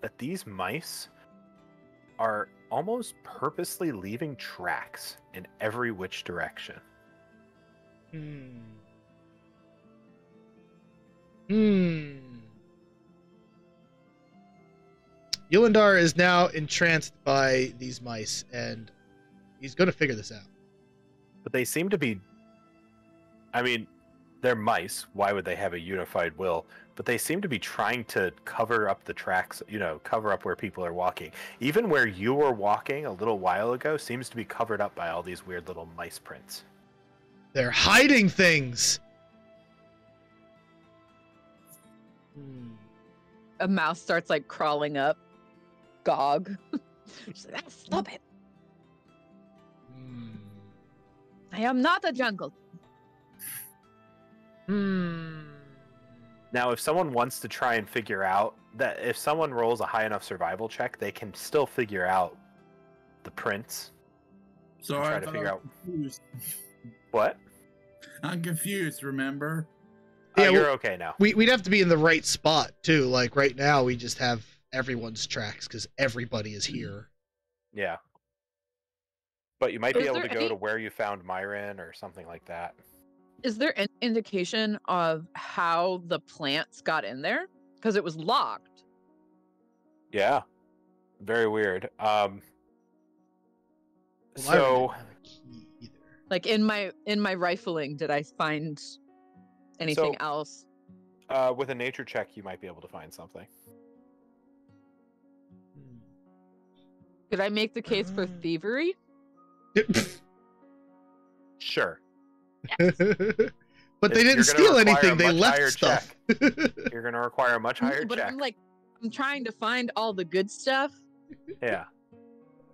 that these mice are almost purposely leaving tracks in every which direction. Hmm. Hmm. Yulindar is now entranced by these mice, and he's going to figure this out. But they seem to be. I mean, they're mice. Why would they have a unified will? But they seem to be trying to cover up the tracks, you know, cover up where people are walking. Even where you were walking a little while ago seems to be covered up by all these weird little mice prints. They're hiding things. Hmm. A mouse starts like crawling up. Gog. *laughs* She's like, "Ah, stop it! Hmm. I am not a jungle. Hmm. Now, if someone wants to try and figure out that, if someone rolls a high enough survival check, they can still figure out the prints. So I'm I to figure out- confused. *laughs* What? I'm confused. Remember? Uh, Yeah, you're okay now. We, we'd have to be in the right spot, too. Like, right now, we just have everyone's tracks because everybody is here. Yeah. But you might be Is able to go any- to where you found Myron or something like that. Is there an indication of how the plants got in there? Because it was locked. Yeah. Very weird. Um. Well, So don't have a key either. Like in my in my rifling, did I find anything So- else? uh, with a nature check, you might be able to find something. Could I make the case for Uh, thievery? *laughs* Sure. but they didn't steal anything. They much higher left stuff. *laughs* You're going to require a much No, higher but check. I'm like, I'm trying to find all the good stuff. Yeah.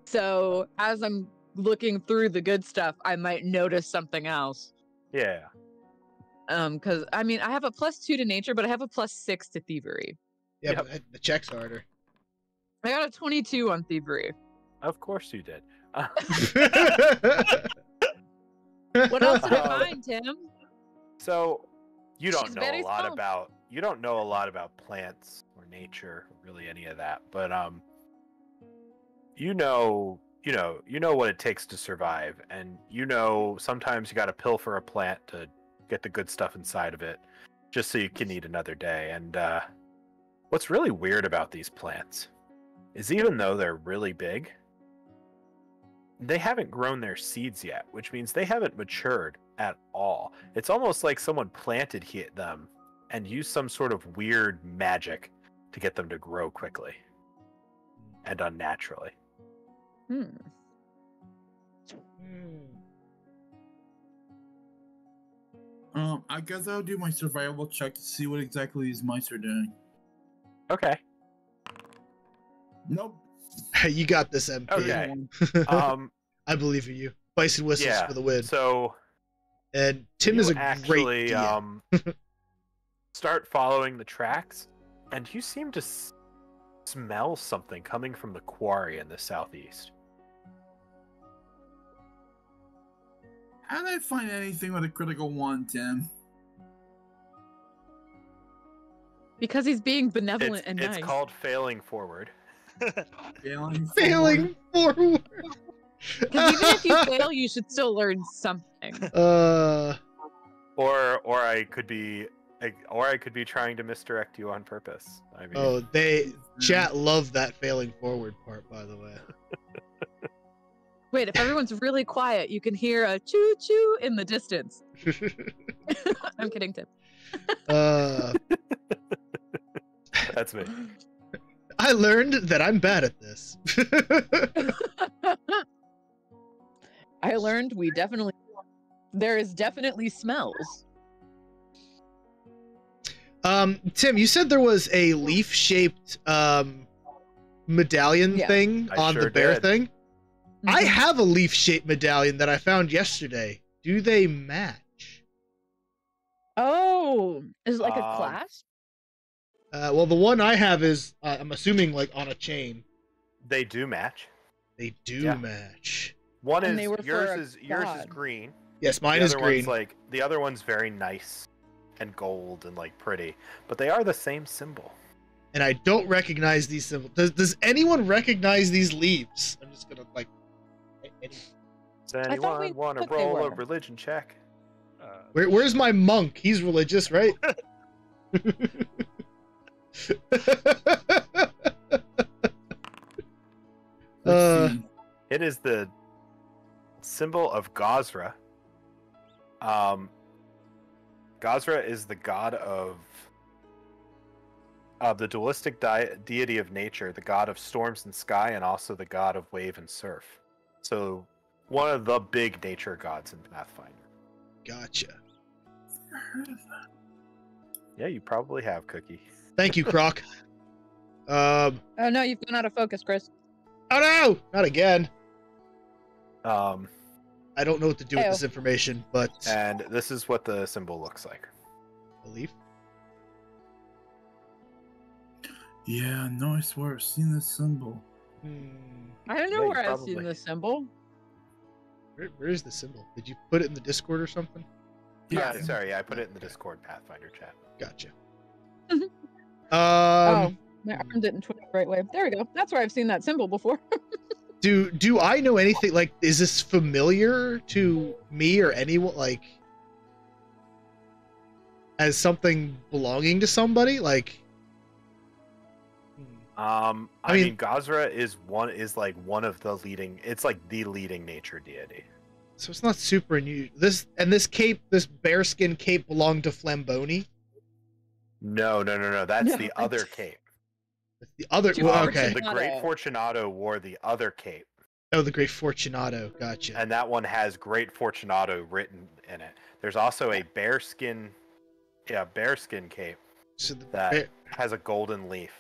So as I'm looking through the good stuff, I might notice something else. Yeah. Um, because I mean, I have a plus two to nature, but I have a plus six to thievery. yeah, Yep. but the check's harder. I got a 22 on thievery. Of course you did. Uh, *laughs* What else did you Um, find, Tim? So, you don't She's know a lot small. about you don't know a lot about plants or nature, really any of that. But um, you know, you know, you know what it takes to survive, and you know sometimes you got to pilfer a plant to get the good stuff inside of it, just so you can eat another day. And uh, what's really weird about these plants is even though they're really big, they haven't grown their seeds yet, which means they haven't matured at all. It's almost like someone planted he- them and used some sort of weird magic to get them to grow quickly and unnaturally. Hmm. Um, I guess I'll do my survival check to see what exactly these mice are doing. Okay. Nope. You got this, MP. Okay. *laughs* Um, I believe in you. Bison whistles yeah. for the win. So and Tim is a actually great um, *laughs* start following the tracks, and you seem to s- smell something coming from the quarry in the southeast. How did I find anything with a critical one, Tim? Because he's being It's, benevolent and it's nice. called failing forward. Failing. Failing forward. Because even if you *laughs* fail, you should still learn something. uh, Or or I could be or I could be trying to misdirect you on purpose. I mean oh, they *laughs* chat love that failing forward part, by the way. Wait, if everyone's really quiet, you can hear a choo choo in the distance. *laughs* I'm kidding, Tim. uh, that's me. I learned that I'm bad at this. *laughs* I learned we definitely there is definitely smells. um, Tim, you said there was a leaf-shaped um medallion Yeah. thing I on the bear did. thing. I Mhm. have a leaf-shaped medallion that I found yesterday. Do they match? Oh, is it like a Um, class? Uh, well, the one I have is, uh, I'm assuming, like on a chain. They do match. They do Yeah. match. One And is they were yours a is yours is green. Yes, mine the is other green. one's like the other one's very nice and gold and like pretty, but they are the same symbol. and I don't recognize these symbols. Does, does anyone recognize these leaves? I'm just gonna like. any- Does anyone want to roll a religion check? Uh, Where, where's my monk? He's religious, right? *laughs* *laughs* *laughs* Let's Uh. It is the symbol of Gozreh. Um, Gozreh is the god of of the dualistic di- deity of nature, the god of storms and sky, and also the god of wave and surf. So, one of the big nature gods in Pathfinder. gotcha. Heard of that. Yeah, you probably have Cookie. Thank you, Croc. um. Oh no, you've gone out of focus, Chris. Oh no! Not again. Um, I don't know what to do with this information, but and this is what the symbol looks like. a leaf. Yeah, no, I swear I've seen this symbol. Hmm. I don't know Yeah, where I've seen probably- this symbol. Where, where is the symbol? Did you put it in the Discord or something? Yeah, sorry, yeah, I put it in the Discord Pathfinder chat. Gotcha. *laughs* Um. oh, my arm didn't twist the right way. There we go. That's where I've seen that symbol before. *laughs* do do I know anything like is this familiar to me or anyone like as something belonging to somebody like Hmm. Um, I I, mean- mean, Gozreh is one is like one of the leading. It's like the leading nature deity. so it's not super new. this and this cape this bearskin cape belonged to Flamboni No, no, no, no. That's No, the I other d- cape. the other To well, okay The Great Fortunato. Fortunato wore the other cape, oh the great fortunato gotcha and that one has Great Fortunato written in it. There's also a bearskin, yeah, bearskin cape so the that bear- has a golden leaf.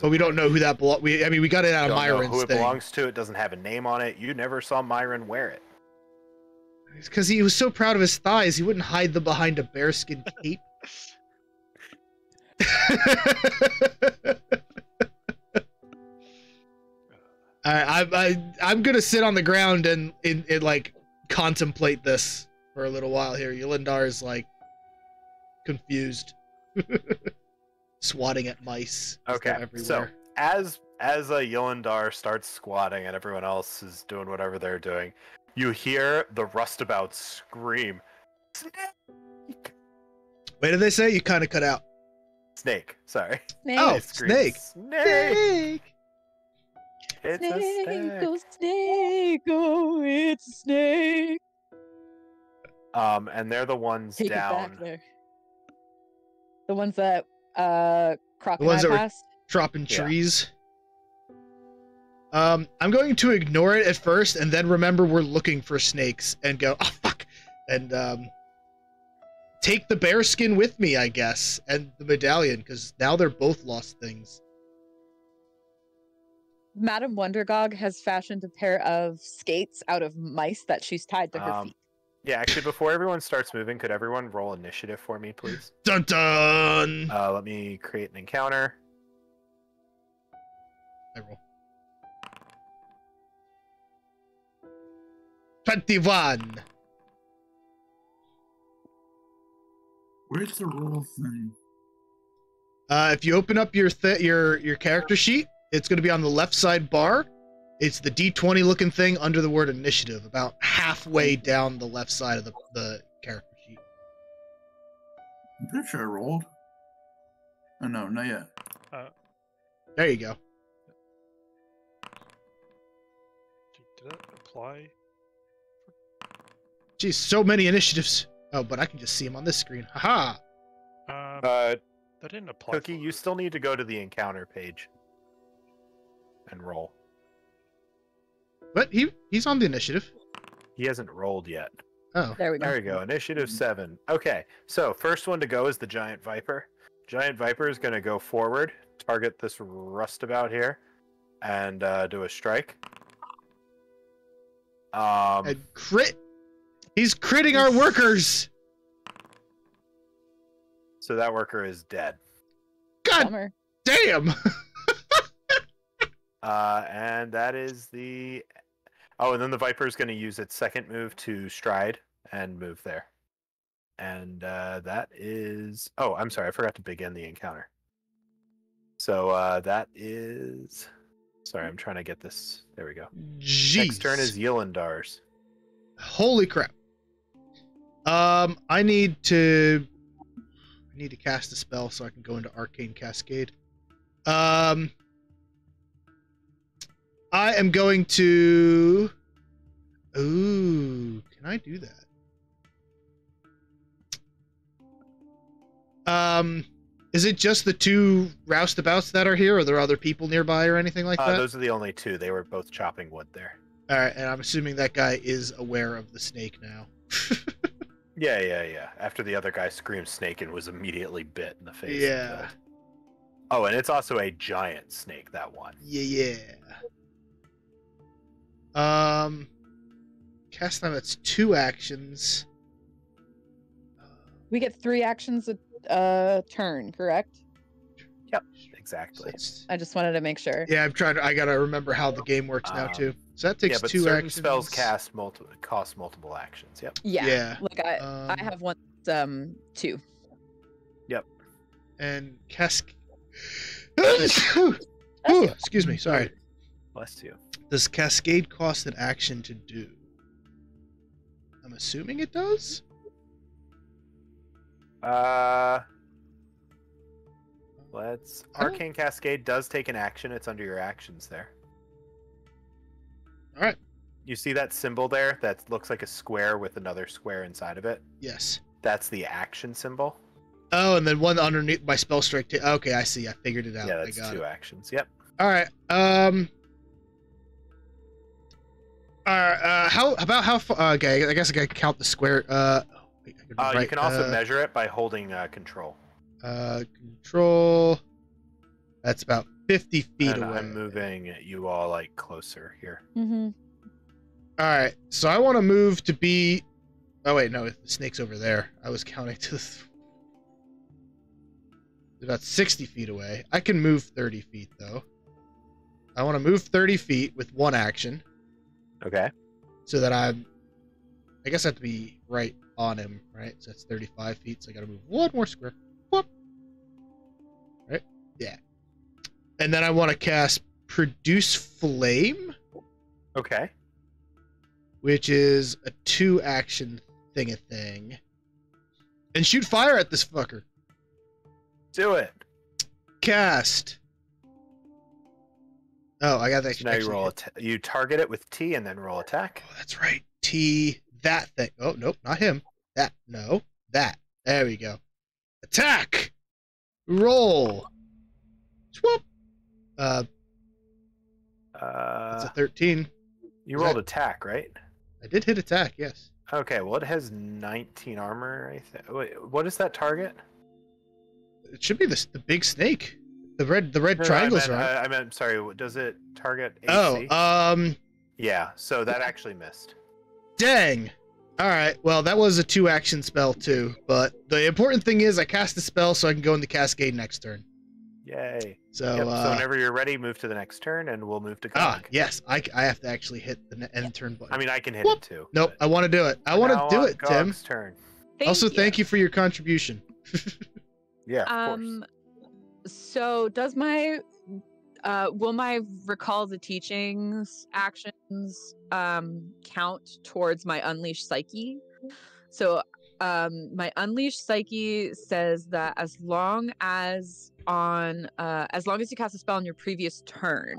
But we don't know who that belong we i mean we got it out of Don't know myron's who it thing belongs to. It doesn't have a name on it. You never saw Myron wear it. because he was so proud of his thighs he wouldn't hide them behind a bearskin cape *laughs* I, I, I, I'm gonna sit on the ground and, and, and like contemplate this for a little while here. Yulindar is like confused, *laughs* swatting at mice. Okay, so as as a Yolandar starts squatting and everyone else is doing whatever they're doing, you hear the roustabout scream, "Snake!" Wait, did they say you kind of cut out? Snake, sorry. Snake, Oh, It screams, snake. Snake! Snake. It's a snake, snake. oh snake, oh it's a snake. Um, and they're the ones Take it down. back there. The ones that uh Croc The and I ones that were- passed. dropping Yeah. trees. Um, I'm going to ignore it at first, and then remember we're looking for snakes, and go, oh fuck, and um, take the bear skin with me, I guess, and the medallion, because now they're both lost things. Madame Wondergog has fashioned a pair of skates out of mice that she's tied to her Um, feet. Yeah, actually, before everyone starts moving, could everyone roll initiative for me, please? *laughs* Dun dun. Uh, let me create an encounter. I roll. Twenty-one. Where's the roll thing? Uh, if you open up your th- your your character sheet, it's going to be on the left side bar. It's the D20 looking thing under the word initiative, about halfway down the left side of the, the character sheet. I'm pretty sure I rolled. Oh no, not yet. There you go. Did it apply? Geez, so many initiatives. Oh, but I can just see him on this screen. Haha. Um, Uh, that didn't apply. Cookie, you still need to go to the encounter page and roll. But he he's on the initiative. He hasn't rolled yet. Oh, There we go. There we go. Initiative seven. Okay, so first one to go is the giant viper. Giant viper is going to go forward, target this roustabout here, and uh, do a strike. Um, and crit. He's critting our workers. so that worker is dead. God Bummer. damn. *laughs* Uh, and that is the. Oh, and then the viper is going to use its second move to stride and move there. And uh, that is. Oh, I'm sorry. I forgot to begin the encounter. So uh, that is. Sorry, I'm trying to get this. There we go. Jeez. Next turn is Yelandar's. Holy crap. Um, I need to I need to cast a spell so I can go into Arcane Cascade. Um I am going to Ooh, can I do that? Um is it just the two roustabouts that are here, or are there other people nearby or anything like Uh, that? those are the only two. They were both chopping wood there. All right, and I'm assuming that guy is aware of the snake now. *laughs* Yeah, yeah, yeah. After the other guy screamed snake and was immediately bit in the face. Yeah. killed. Oh, and it's also a giant snake, that one. Yeah, yeah. Um, cast time. That's two actions. We get three actions a uh, turn, correct? So Exactly. that's- I just wanted to make sure. yeah, I'm trying to. I gotta remember how the game works now Um, too. So that takes yeah, but two certain actions. spells cast multiple cost multiple actions. Yep. Yeah. Yeah. Like I, Um, I have one. Um, two. Yep. and cask. *sighs* Ooh, excuse me. Sorry. Bless you. Does Cascade cost an action to do? I'm assuming it does. Uh, let's. Arcane Cascade does take an action. It's under your actions there. All right. You see that symbol there? That looks like a square with another square inside of it. Yes. That's the action symbol. Oh, and then one underneath my spell strike. Ta- okay, I see. I figured it out. yeah, I got two it. actions. Yep. All right. Um. Uh, uh, how about how far? Okay, I guess I gotta count the square. Uh, oh, wait, I Uh, you can also uh, measure it by holding uh, control. Uh, control. That's about fifty feet and away. I'm moving you all like closer here. Mm-hmm. All right, so I want to move to be. Oh wait, no, the snake's over there. I was counting to. The... About sixty feet away. I can move thirty feet though. I want to move thirty feet with one action. Okay. so that I'm. I guess I have to be right on him, right? So that's 35 feet. So I got to move one more square. Yeah. And then I want to cast Produce Flame, Okay. which is a two action thing a thing. And shoot fire at this fucker. Do it. Cast. Oh, I got that. So now you roll. You target it with T and then roll attack. Oh, that's right. T that thing. Oh nope, not him. That no. That. There we go. Attack. Roll. Swoop. Uh, it's Uh, a thirteen. you is rolled attack, right? I did hit attack. Yes. Okay. Well, it has 19 armor. I think. Wait, what is that target? It should be the the big snake. The red the red No, no, triangles I meant, are. I, I meant. Sorry. Does it target AC? oh, um, yeah. So that actually missed. dang. All right. Well, that was a two action spell too. But the important thing is I cast the spell so I can go into cascade next turn. Yay. So, Yep, uh, so whenever you're ready, move to the next turn, and we'll move to Gog. ah, yes, I, I have to actually hit the ne- end turn button. I mean, I can hit Whoop. it too. Nope, I want to do it. I want to do on, it, Tim. Gog's turn. also, thank you for your contribution. *laughs* Yeah, of Um, so does my uh will my recall the teachings actions um count towards my unleashed psyche? So um my unleashed psyche says that as long as on uh as long as you cast a spell on your previous turn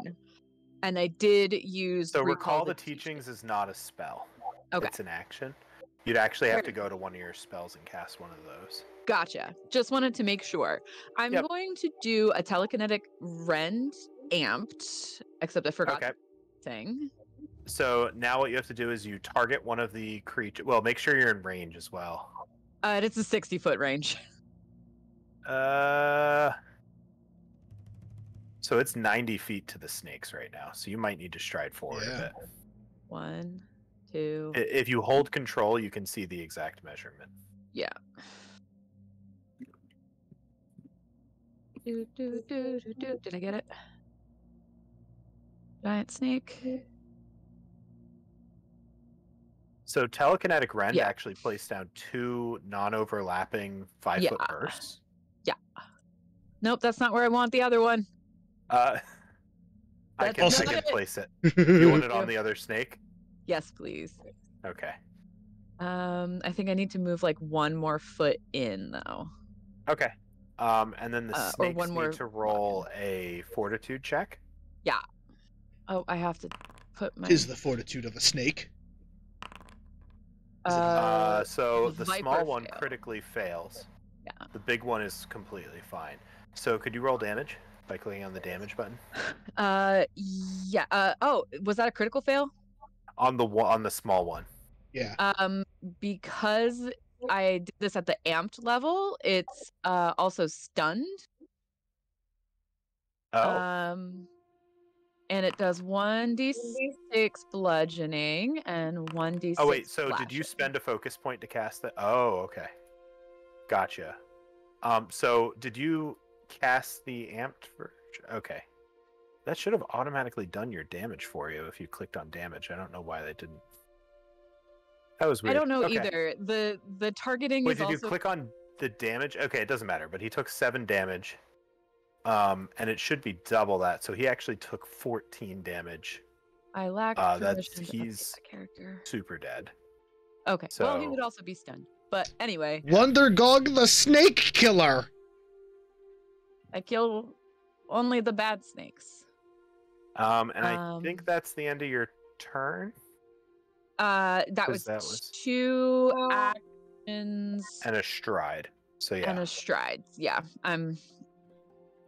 and I did use So recall the teachings is not a spell. Okay. It's an action. You'd actually have to go to one of your spells and cast one of those. Gotcha. Just wanted to make sure. I'm Yep. going to do a telekinetic rend amped, except I forgot Okay. thing. So now what you have to do is you target one of the creature. Well, make sure you're in range as well. Uh, it's a 60 foot range. *laughs* Uh. So it's 90 feet to the snakes right now. So you might need to stride forward Yeah. a bit. One, two. If you hold control, you can see the exact measurement. Yeah. Do, do, do, do, do. Did I get it? Giant snake. So telekinetic rend Yeah. actually placed down two non-overlapping five foot Yeah. bursts. Yeah. Nope, that's not where I want the other one. Uh, I can, I not can it. place it. *laughs* You want it on the other snake? Yes, please. Okay. Um, I think I need to move like one more foot in though. Okay. Um, and then the Uh, or snakes one more to roll a fortitude check. Yeah. Oh, I have to put my. Is the fortitude of a snake? uh, Uh, so the the small viper one critically fails. Yeah. The big one is completely fine. So could you roll damage by clicking on the damage button *laughs* uh, yeah. Uh, oh, was that a critical fail? on the one on the small one? Yeah. Um, because I did this at the amped level, it's uh also stunned. Oh, Um, and it does one d six bludgeoning and one d six. oh wait. So did you spend a focus point to cast that? Oh, okay. Gotcha. Um, so did you cast the amped version? Okay. That should have automatically done your damage for you if you clicked on damage. I don't know why they didn't. That was weird. I don't know Okay. either. the The targeting Wait, is did you click on the damage? Okay, it doesn't matter, but he took seven damage. Um, and it should be double that. So he actually took 14 damage. I lack uh, that's- permission to update he's- the character. Super dead. Okay, well he would also be stunned. But anyway, Wondergog the Snake Killer. I kill only the bad snakes. Um, and I Um, think that's the end of your turn. Uh, that was, that was- two actions And a stride. So yeah. and a stride. Yeah, I'm.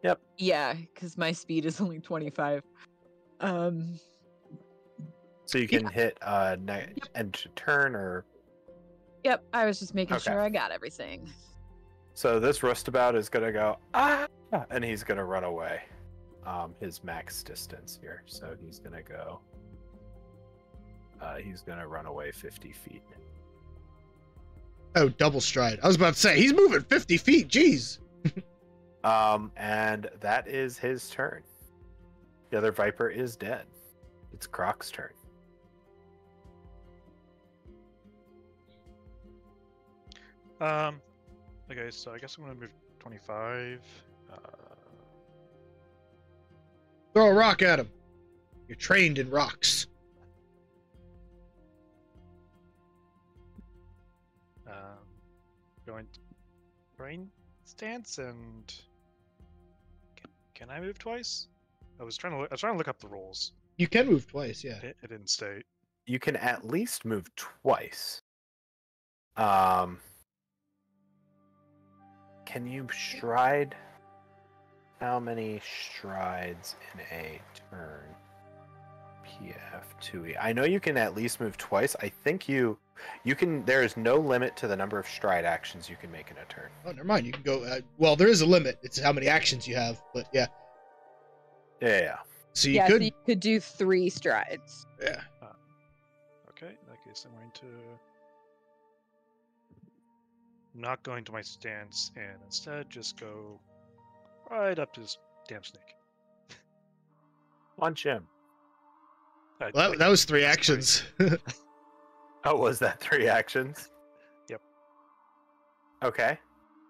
Yep. Yeah, because my speed is *laughs* only twenty five. Um. so you can hit uh ne- end to turn or Yep. I was just making Okay. sure I got everything. So this roustabout is gonna go ah and he's gonna run away. Um his max distance here. So he's gonna go uh he's gonna run away 50 feet. Oh, double stride. I was about to say he's moving 50 feet. Jeez. *laughs* Um, and that is his turn. The other Viper is dead. It's Croc's turn. Um. Okay, so I guess I'm gonna move 25. Uh, Throw a rock at him. You're trained in rocks. um, going to crane stance and can, can I move twice? I was trying to look, I was trying to look up the rules. You can move twice, yeah. It, it didn't state. You can at least move twice. Um, can you stride? How many strides in a turn? PF2E. I know you can at least move twice. I think you you can there is no limit to the number of stride actions you can make in a turn. Oh, never mind. You can go. Uh, well, there is a limit. It's how many actions you have, but yeah. Yeah, yeah. So you yeah, could. so you could do three strides. Yeah. Okay, in that case, I'm going to not going to my stance and instead just go right up to this damn snake. Punch him. Uh, Well, that, that was three actions. *laughs* Oh, was that three actions? Yep. Okay.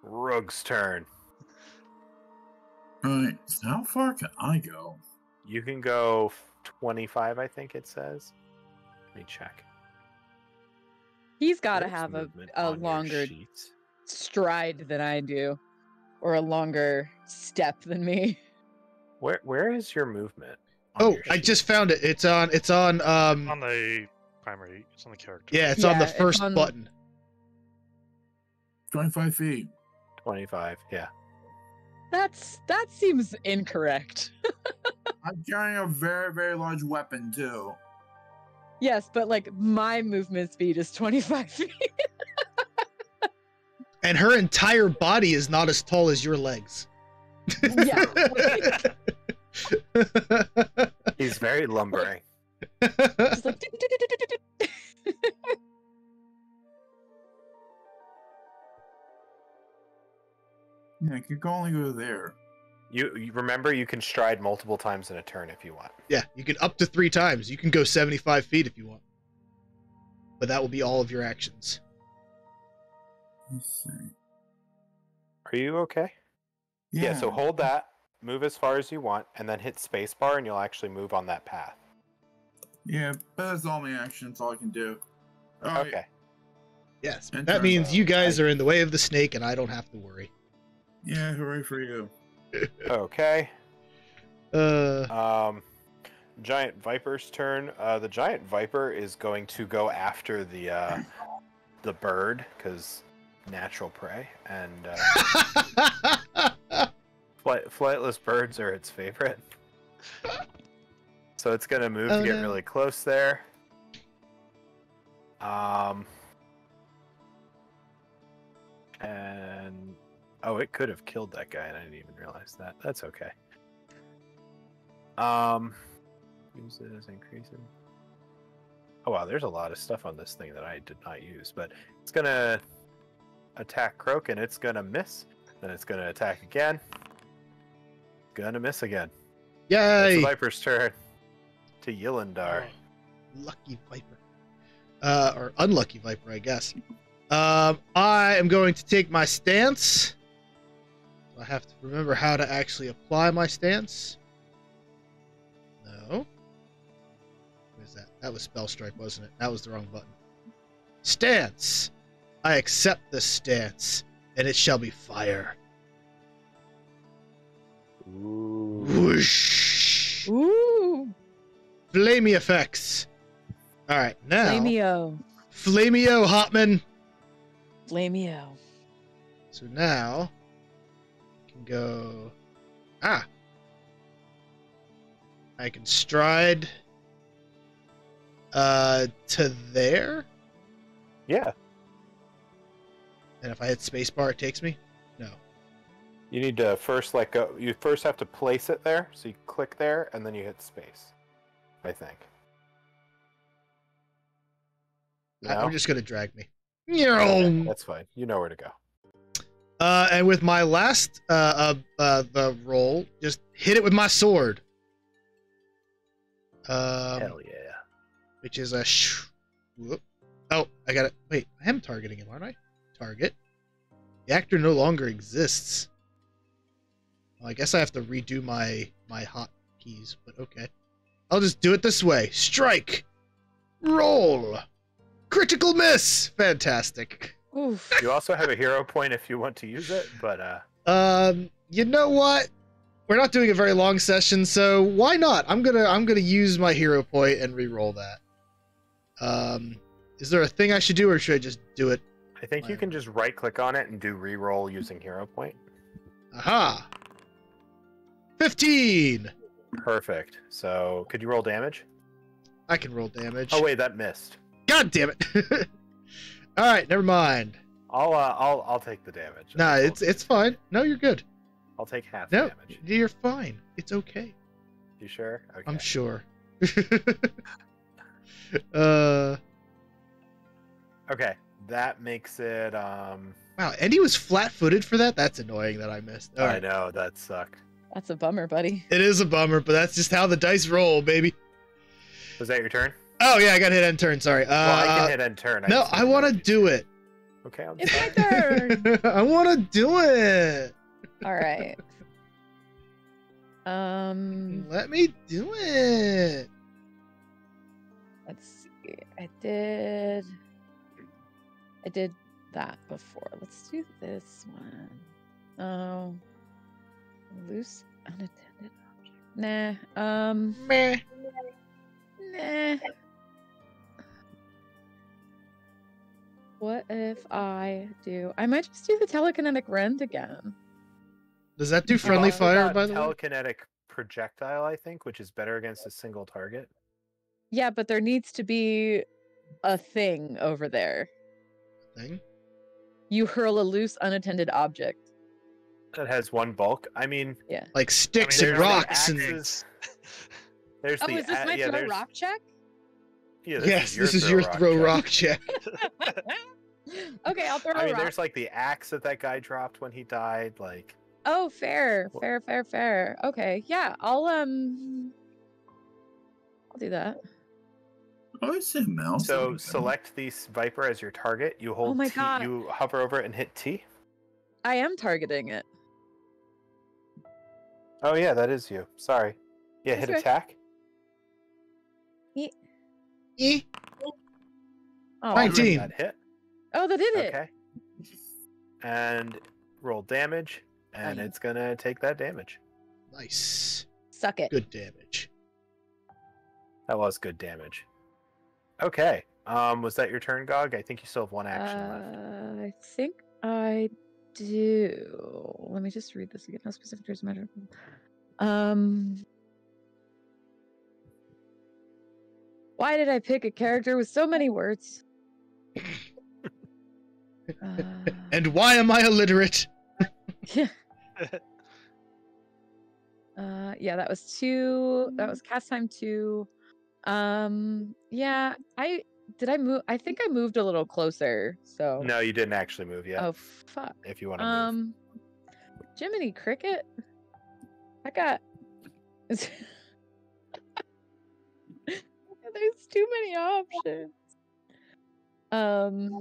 Rogue's turn. Alright, so how far can I go? You can go 25, I think it says. Let me check. He's got to have a, a longer sheets. Stride than I do, or a longer step than me. Where where is your movement? oh, your I just found it. It's on. It's on. Um. on the primary, it's on the character. Yeah, it's on the first on- button. 25 feet. 25. Yeah. That's that seems incorrect. *laughs* I'm carrying a very, very large weapon, too. yes, but like my movement speed is 25 *laughs* feet. And her entire body is not as tall as your legs. yeah. *laughs* He's very lumbering. Just like *laughs* Yeah, I could only go there. You, you remember you can stride multiple times in a turn if you want. yeah, you can up to three times. You can go 75 feet if you want. But that will be all of your actions. Let's see. Are you okay? Yeah, so hold that, move as far as you want, and then hit spacebar and you'll actually move on that path. Yeah, but that's all my action. That's all I can do. Alright, Okay. Yes. And That means out. you guys are in the way of the snake and I don't have to worry. Yeah, hooray for you. *laughs* Okay. Uh, Um, giant viper's turn. Uh, the giant viper is going to go after the uh, the bird because natural prey and uh, *laughs* flight, flightless birds are its favorite. So it's gonna move Oh, to get no. really close there. Um, and oh, it could have killed that guy, and I didn't even realize that. That's okay. Um, uses increasing. Oh wow, there's a lot of stuff on this thing that I did not use, but it's gonna attack Croak and it's gonna miss. Then it's gonna attack again. Gonna miss again. It's yay! the Viper's turn to Yilindar. Lucky Viper. Uh, or unlucky Viper, I guess. Um, I am going to take my stance. I have to remember how to actually apply my stance. No. What is that? That was spell strike, wasn't it? That was the wrong button. Stance. I accept this stance, and it shall be fire. Ooh. Whoosh. Ooh, Flamey effects. All right, now Flameo, Flameo Hotman. Flameo. So now I can go. Ah. I can stride uh to there. Yeah, And if I hit spacebar it takes me? No. you need to first let go. You first have to place it there. So you click there and then you hit space. I think. I- No? I'm just gonna drag me. Okay, that's fine. You know where to go. Uh and with my last uh uh, uh the roll, just hit it with my sword. Um Hell yeah. which is a sh- whoop. Oh, I got it. Wait, I am targeting him, aren't I? Target. The actor no longer exists. Well, I guess I have to redo my my hot keys, but okay. I'll just do it this way. Strike. Roll. Critical miss. Fantastic. Oof. You also have a hero point if you want to use it, but uh, Um, you know what? We're not doing a very long session, so why not? I'm gonna I'm gonna use my hero point and re-roll that. Um, is there a thing I should do, or should I just do it? I think you can just right click on it and do reroll using hero point. Aha! Fifteen. Perfect. So could you roll damage? I can roll damage. Oh wait, that missed. God damn it! *laughs* All right, never mind. I'll uh, I'll I'll take the damage. Nah, I'll- it's it's fine. No, you're good. I'll take half No, damage. you're fine. It's okay. You sure? Okay. I'm sure. *laughs* uh, Okay, that makes it. Um, wow, Andy was flat-footed for that. That's annoying that I missed. All I right. know that suck. That's a bummer, buddy. It is a bummer, but that's just how the dice roll, baby. Was that your turn? Oh yeah, I got hit end turn. Sorry. Uh, well, I can hit end turn. no, I want to do it. Okay, I'm It's my turn. *laughs* I want to do it. All right. Um, Let me do it. let's see. I did. I did that before. Let's do this one. Oh, loose unattended object. Nah. Um. Meh. Nah. What if I do? I might just do the telekinetic rend again. Does that do friendly fire? By the way. telekinetic projectile, I think, which is better against a single target. Yeah, but there needs to be a thing over there. Thing. You hurl a loose unattended object. That has one bulk. I mean, yeah, Like sticks there's and the rocks and. axes. *laughs* there's Oh, the is this a- my yeah, throw there's- rock check? Yeah, yes, this is your throw check. rock check. *laughs* okay, I'll throw I a mean, rock. there's like the axe that that guy dropped when he died. Like, Oh, fair, fair, fair, fair. Okay, yeah, I'll um, I'll do that. Oh, I say mouse. so select the viper as your target. You hold Oh my T, God. you hover over it and hit T. I am targeting it. Oh yeah, that is you. Sorry. Yeah, That's hit okay. attack. Eh, Oh, Nineteen. That hit. oh, that did it. Okay. And roll damage, and Aye. it's gonna take that damage. Nice. Suck it. Good damage. That was good damage. Okay. Um, was that your turn, Gog? I think you still have one action left. Uh, I think I do. Let me just read this again. No specific choice measure. Um. Why did I pick a character with so many words? Uh, *laughs* And why am I illiterate? *laughs* yeah. *laughs* Uh, yeah, that was two. That was cast time two. Um, yeah, I did. I move. I think I moved a little closer. So. No, you didn't actually move yet. Oh fuck. If you want to move. Um, Jiminy Cricket. I got. *laughs* There's too many options. Um.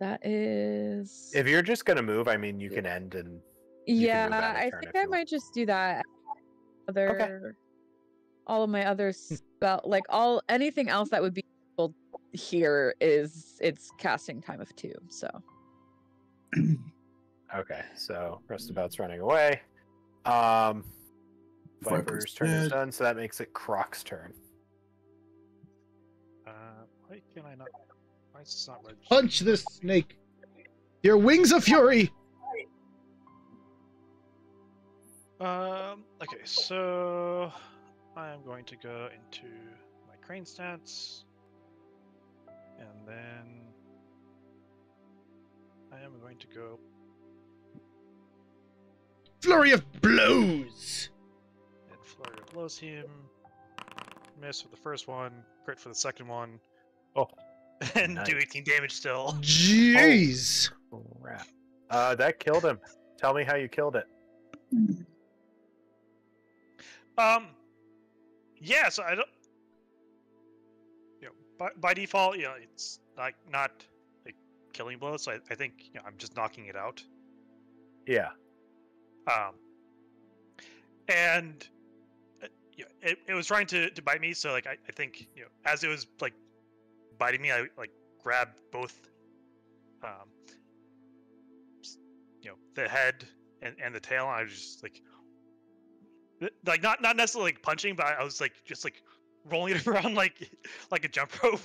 That is. If you're just gonna move, I mean, you can end and you yeah, move I think I might want. just do that. Other. All of my other *laughs* spell, like all anything else that would be useful here is it's casting time of two. So. *clears throat* okay. So rest Roustabout's running away. Um, Viper's Viper's turn is done, so that makes it Croc's turn. Uh, why can I not? Why is this not registered? Punch this snake. Your wings of fury. Um. Okay, so I am going to go into my crane stance. and then I am going to go Flurry of blows. and flurry of blows him. Miss for the first one, crit for the second one. Oh, *laughs* and do 18 damage still. Jeez. Crap. Uh, that killed him. Tell me how you killed it. Um, yeah, so I don't. You know, by, by default, you know, it's like not like killing blow, so I, I think you know, I'm just knocking it out. Yeah. Um, and uh, you know, it, it was trying to, to bite me, so like I, I think you know as it was like biting me, I like grabbed both, um, you know, the head and, and the tail. And I was just like, like not not necessarily like punching, but I was like just like rolling it *laughs* around like like a jump rope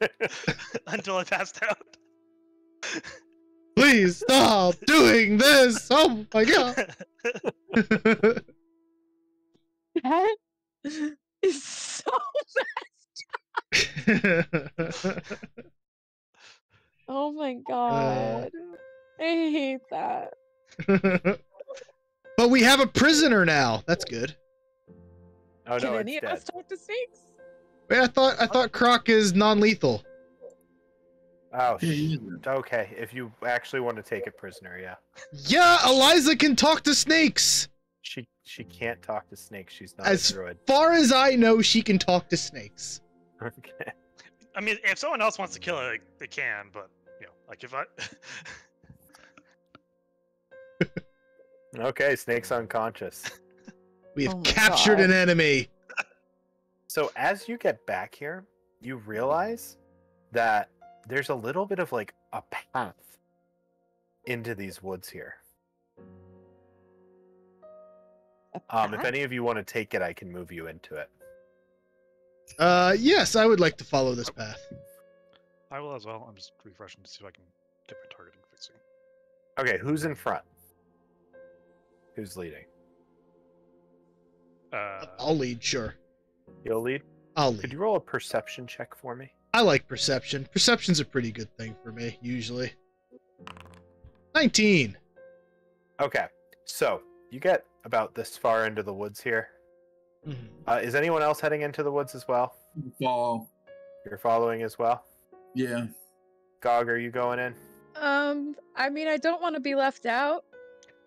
*laughs* until I passed out. Please stop *laughs* doing this. Oh my god. That is so messed. Oh my uh. god. I hate that. But we have a prisoner now. That's good. Oh Can any of us talk to snakes? Wait, I thought I thought Croc is non-lethal. Oh, Yeah, sh- he is. okay. If you actually want to take it prisoner, yeah. Yeah, Eliza can talk to snakes. She she can't talk to snakes. She's not As- a druid. Far as I know, she can talk to snakes. Okay. I mean, if someone else wants to kill it, like, they can, but you know, like if I, *laughs* Okay, snake's unconscious. *laughs* We have Oh captured God. an enemy. So as you get back here, you realize that there's a little bit of like a path into these woods here. Um, if any of you want to take it, I can move you into it. Uh, yes, I would like to follow this path. I will as well. I'm just refreshing to see if I can get my targeting fixing. Okay, who's in front? Who's leading? Uh, I'll lead, sure. You'll lead. I'll lead. Could you roll a perception check for me? I like perception. Perception's a pretty good thing for me, usually. 19. Okay, so you get about this far into the woods here. Mhm. Uh, is anyone else heading into the woods as well? Fall. You're following as well. Yeah. Gog, are you going in? Um, I mean, I don't want to be left out.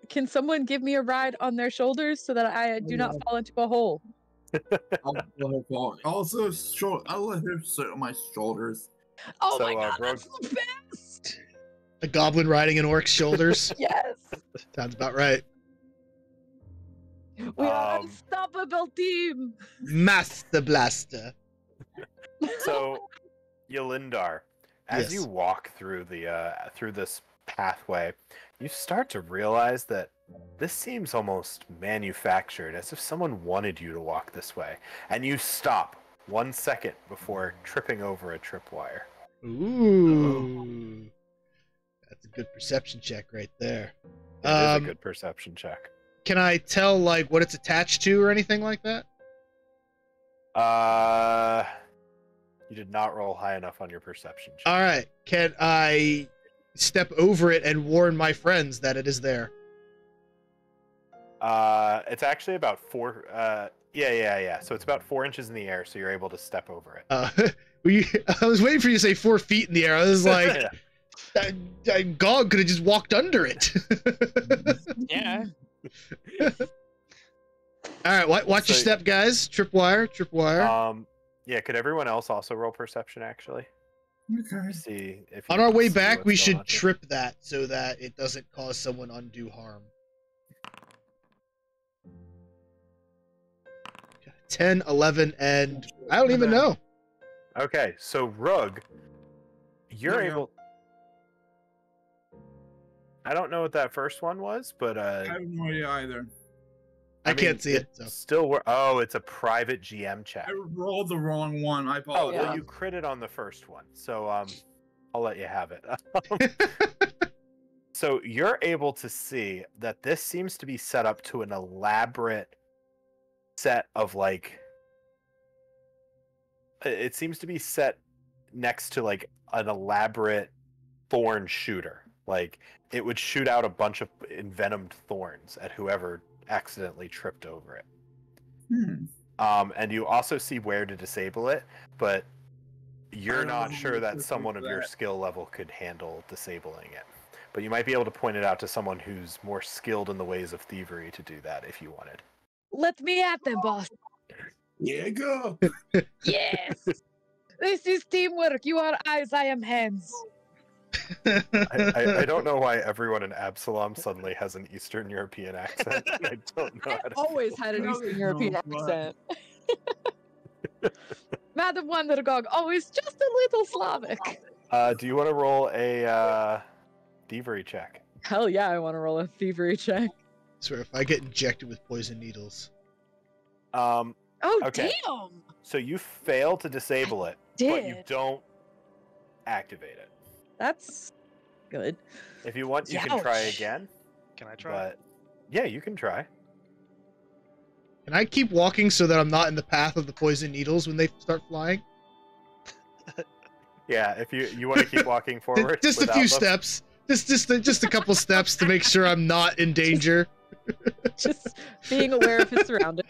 Can someone give me a ride on their shoulders so that I do not Yeah. fall into a hole? I'll let her fall. Also, shou- I'll let her sit on my shoulders. Oh So, my uh, god, Rogue- that's the best! A goblin riding an orc's shoulders. *laughs* Yes, Sounds about right. we are Um, unstoppable team. Master Blaster. So, Yelindar, as you walk through the uh, through this pathway, you start to realize that this seems almost manufactured, as if someone wanted you to walk this way, and you stop one second before tripping over a tripwire. Ooh. That's a good perception check right there. It is a Um, good perception check. Can I tell like what it's attached to or anything like that? Uh, you did not roll high enough on your perception check. All right. Can I step over it and warn my friends that it is there? Uh, it's actually about four. Uh, yeah, yeah, yeah. So it's about four inches in the air, so you're able to step over it. Uh, *laughs* we, *laughs* I was waiting for you to say four feet in the air. I was *laughs* like, Yeah. that, that Gog could have just walked under it. Yeah. All right, wa- watch your step, guys. Tripwire, tripwire. um, yeah. Could everyone else also roll perception? Actually, Okay. see if On our way back, we should on. trip that so that it doesn't cause someone undue harm. 10, 11, and I don't even know. Okay, so Rug, you're Yeah, yeah. able. I don't know what that first one was, but uh, I have no idea either. I, mean, can't see it. So. Still, wor- oh, it's a private GM check. I rolled the wrong one. I apologize. Oh, apologize. well, you critted on the first one, so um, I'll let you have it. *laughs* so you're able to see that this seems to be set up to an elaborate set of like. it- It seems to be set next to like an elaborate thorn shooter. Like it would shoot out a bunch of envenomed thorns at whoever accidentally tripped over it. Hmm. Um, and you also see where to disable it, but you're don't sure that someone of your skill level could handle disabling it. But you might be able to point it out to someone who's more skilled in the ways of thievery to do that if you wanted. Let me at them, boss. Yeah, go. *laughs* Yes. this is teamwork. You are eyes, I am hands. I, I, I don't know why *laughs* everyone in Absalom suddenly has an Eastern European accent. *laughs* I don't know. I've to... *laughs* always had an Eastern was European no accent. Madam Wondergog, always just a little Slavic. Uh, do you want to roll a uh, thievery check? Hell yeah, I want to roll a thievery check. swear if I get injected with poison needles. Um, Oh Okay. damn! so you fail to disable it, but you don't activate it. That's good. If you want, you can try again. Can I try? But yeah, you can try. Can I keep walking so that I'm not in the path of the poison needles when they start flying? *laughs* Yeah, if you you want to keep *laughs* walking forward, just a few them. steps. Just just a, just a couple steps to make sure I'm not in danger. *laughs* Just being aware of his surroundings.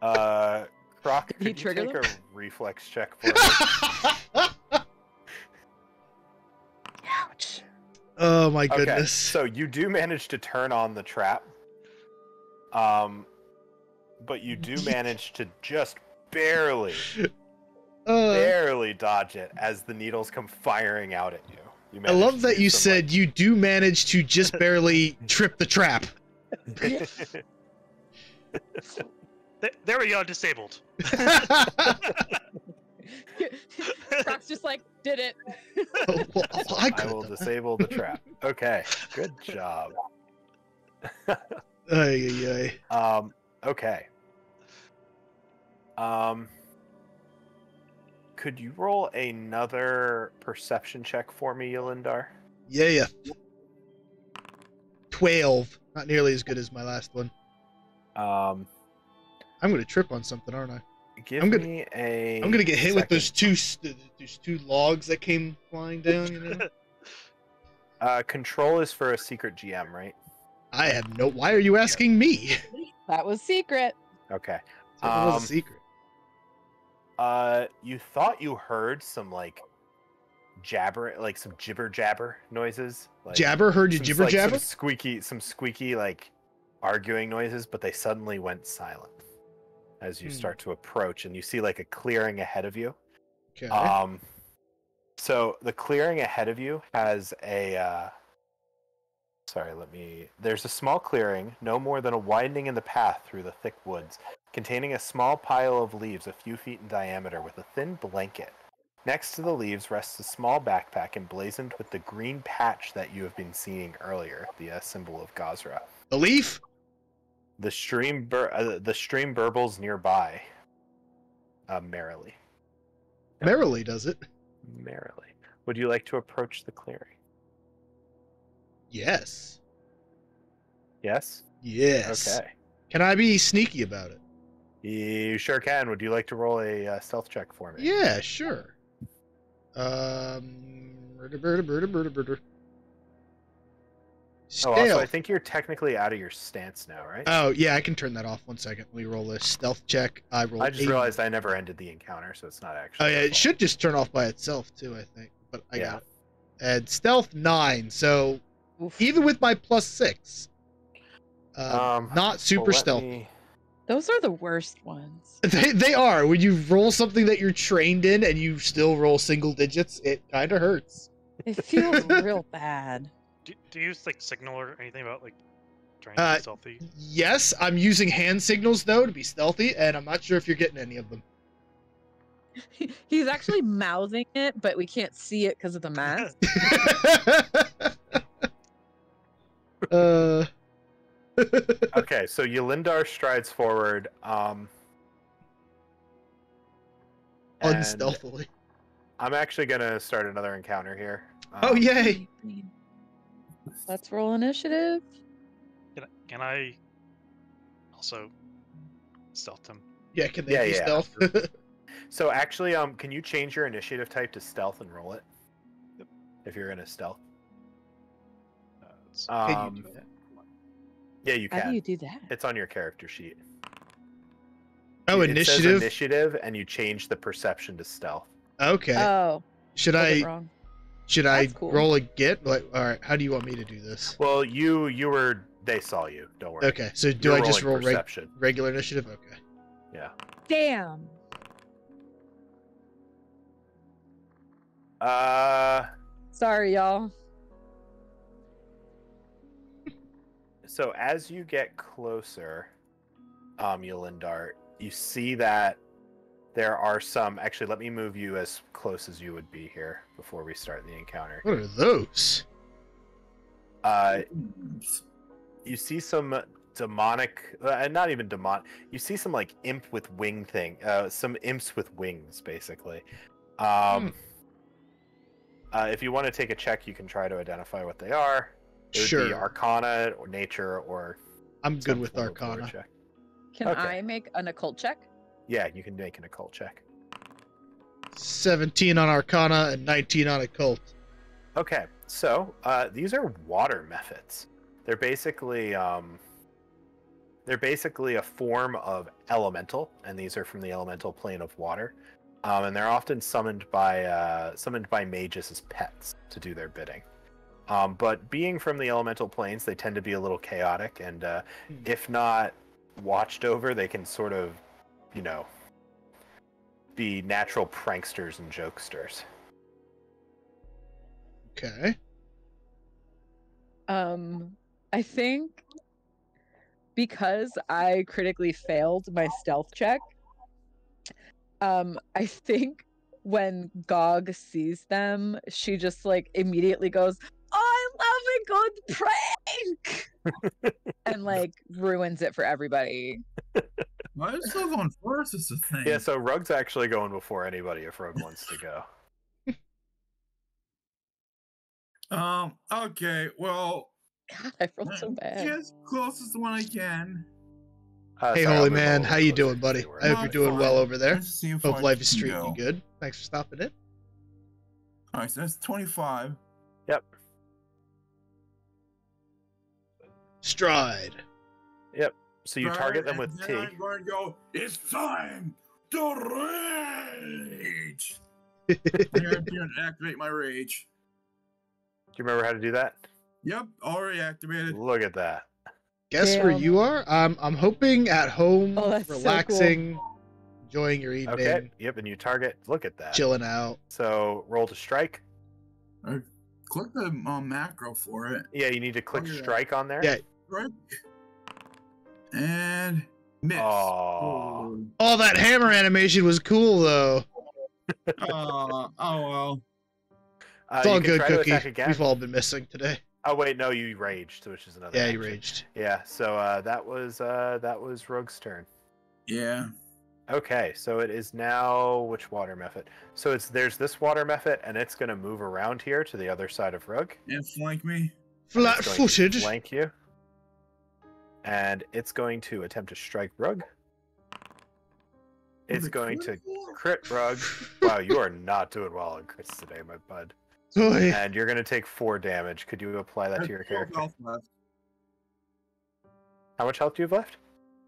Uh, Croc, Did could you trigger take them? a reflex check for me? Ouch. oh my Okay, goodness. so you do manage to turn on the trap. Um, but you do manage to just barely, Uh, barely dodge it as the needles come firing out at you. you I love that you some, said you do manage to just barely *laughs* trip the trap. *laughs* like- Th- there we go. Disabled. *laughs* Croc's just like, did it. Oh, well, I I could. will disable the trap. Okay, good job. Ay, ay, ay. Um, okay. Um, could you roll another perception check for me, Yolindar? Yeah, yeah. Twelve. Not nearly as good as my last one. Um, I'm gonna trip on something, aren't I? give I'm gonna- me a. I'm gonna get hit with those two those two logs that came flying down. You know. *laughs* Uh, control is for a secret GM, right? I have no. Why are you asking me? That was secret. Okay. It was Um, a secret. Uh, you thought you heard some like jabber, like some jibber jabber noises. Like, Jabber heard you some, jibber like, jabber. Some squeaky, some squeaky like arguing noises, but they suddenly went silent as you Hmm. start to approach, and you see like a clearing ahead of you. Okay. Um, so the clearing ahead of you has a. Uh, sorry, let me. There's a small clearing, no more than a widening in the path through the thick woods, containing a small pile of leaves a few feet in diameter with a thin blanket. Next to the leaves rests a small backpack emblazoned with the green patch that you have been seeing earlier, the uh, symbol of Gozreh. the leaf. The stream, bur- uh, the stream burbles nearby, uh, merrily. Merrily does it. Merrily. Would you like to approach the clearing? Yes. Yes. Yes. Okay. Can I be sneaky about it? You sure can. Would you like to roll a uh, stealth check for me? Yeah, sure. Um. Murder, murder, murder, murder, murder. Oh, also, I think you're technically out of your stance now, right? Oh yeah, I can turn that off. One second. Let me roll a stealth check. I rolled. I just 80. realized I never ended the encounter, so it's not actually. Oh yeah, it should just turn off by itself too. I think, but I Yeah. got it. And stealth nine. So Oof. even with my plus six, uh, Um, not super let stealthy. me- Those are the worst ones. *laughs* They, they are. When you roll something that you're trained in and you still roll single digits, it kind of hurts. It feels *laughs* real bad. Do, do you use like signal or anything about like trying to Uh, be stealthy? Yes, I'm using hand signals though to be stealthy, and I'm not sure if you're getting any of them. *laughs* He's actually mouthing it, but we can't see it because of the mask. *laughs* *laughs* uh, okay, so Yolindar strides forward. Um, unstealthily. I'm actually gonna start another encounter here. Oh Um, yay! Let's roll initiative. Can I, can I also stealth him? Yeah, can they Yeah, be yeah, stealth? *laughs* So actually, um, can you change your initiative type to stealth and roll it? Yep. If you're gonna stealth. Uh, it's- Can you do that? yeah, you can. How do you do that? It's on your character sheet. Oh, It says initiative. initiative, and you change the perception to stealth. Okay. Oh, should pulled it I should That's I cool. roll a get? Like, all right, how do you want me to do this? Well, you you were they saw you. Don't worry. Okay, so do You're I just roll reg regular initiative? Okay. Yeah. Damn. Uh. Sorry, y'all. so as you get closer, um, Yolindart, you see that there are some. Actually, let me move you as close as you would be here before we start the encounter. What are those? Uh, you see some demonic, uh, not even demon. You see some like imp with wing thing. Uh, some imps with wings, basically. Um. Uh, if you want to take a check, you can try to identify what they are. It would be Sure. Arcana or Nature or. I'm good with form of lore Arcana. check. Can Okay. I make an occult check? Yeah, you can make an occult check. 17 on Arcana and 19 on Occult. Okay, so uh, these are water mephits. They're basically um, they're basically a form of elemental, and these are from the elemental plane of water. Um, and they're often summoned by uh, summoned by mages as pets to do their bidding. Um, but being from the elemental planes, they tend to be a little chaotic, and uh, Hmm. if not watched over, they can sort of, you know, be natural pranksters and jokesters. Okay. Um, I think because I critically failed my stealth check, um, I think when Gog sees them, she just like immediately goes, "I love a good prank," *laughs* and like ruins it for everybody. *laughs* Why is still going first? It's a thing. Yeah, so Rug's actually going before anybody if Rug wants to go. *laughs* Um. Okay. Well, God, I feel so bad. just closest one I can. Uh, hey, sorry, holy man, how you doing, buddy? I hope you're Not doing well over there. Let's see how Hope life is treating you good. Thanks for stopping in. All right, so that's twenty-five. Yep. Stride. So you target them with and T. then I'm going to go. It's time to rage. I'm going to activate my rage. Do you remember how to do that? Yep, already activated. Look at that. Guess where you are? I'm I'm hoping at home, Oh, that's so cool. relaxing, enjoying your evening, Okay. Yep, and you target. Look at that. chilling out. So roll to strike. Click the um, macro for it. Yeah, you need to click yeah. strike on there. Yeah. Right. And miss. Oh. Oh, that hammer animation was cool though. *laughs* Uh, oh well. Uh, It's you all good, Cookie. attack again. We've all been missing today. Oh wait, no, you raged, which is another. Yeah, he action. raged. Yeah, so uh, that was uh, that was Rogue's turn. Yeah. Okay, so it is now which water mephit? So it's there's this water mephit, and it's going to move around here to the other side of Rug. And flank me. Flat-footed. Flank you. And it's going to attempt to strike Rug. It's With a going to critical? crit Rug. Wow, you are not doing well on crits today, my bud. *laughs* And you're going to take four damage. Could you apply that I to your character? How much health do you have left?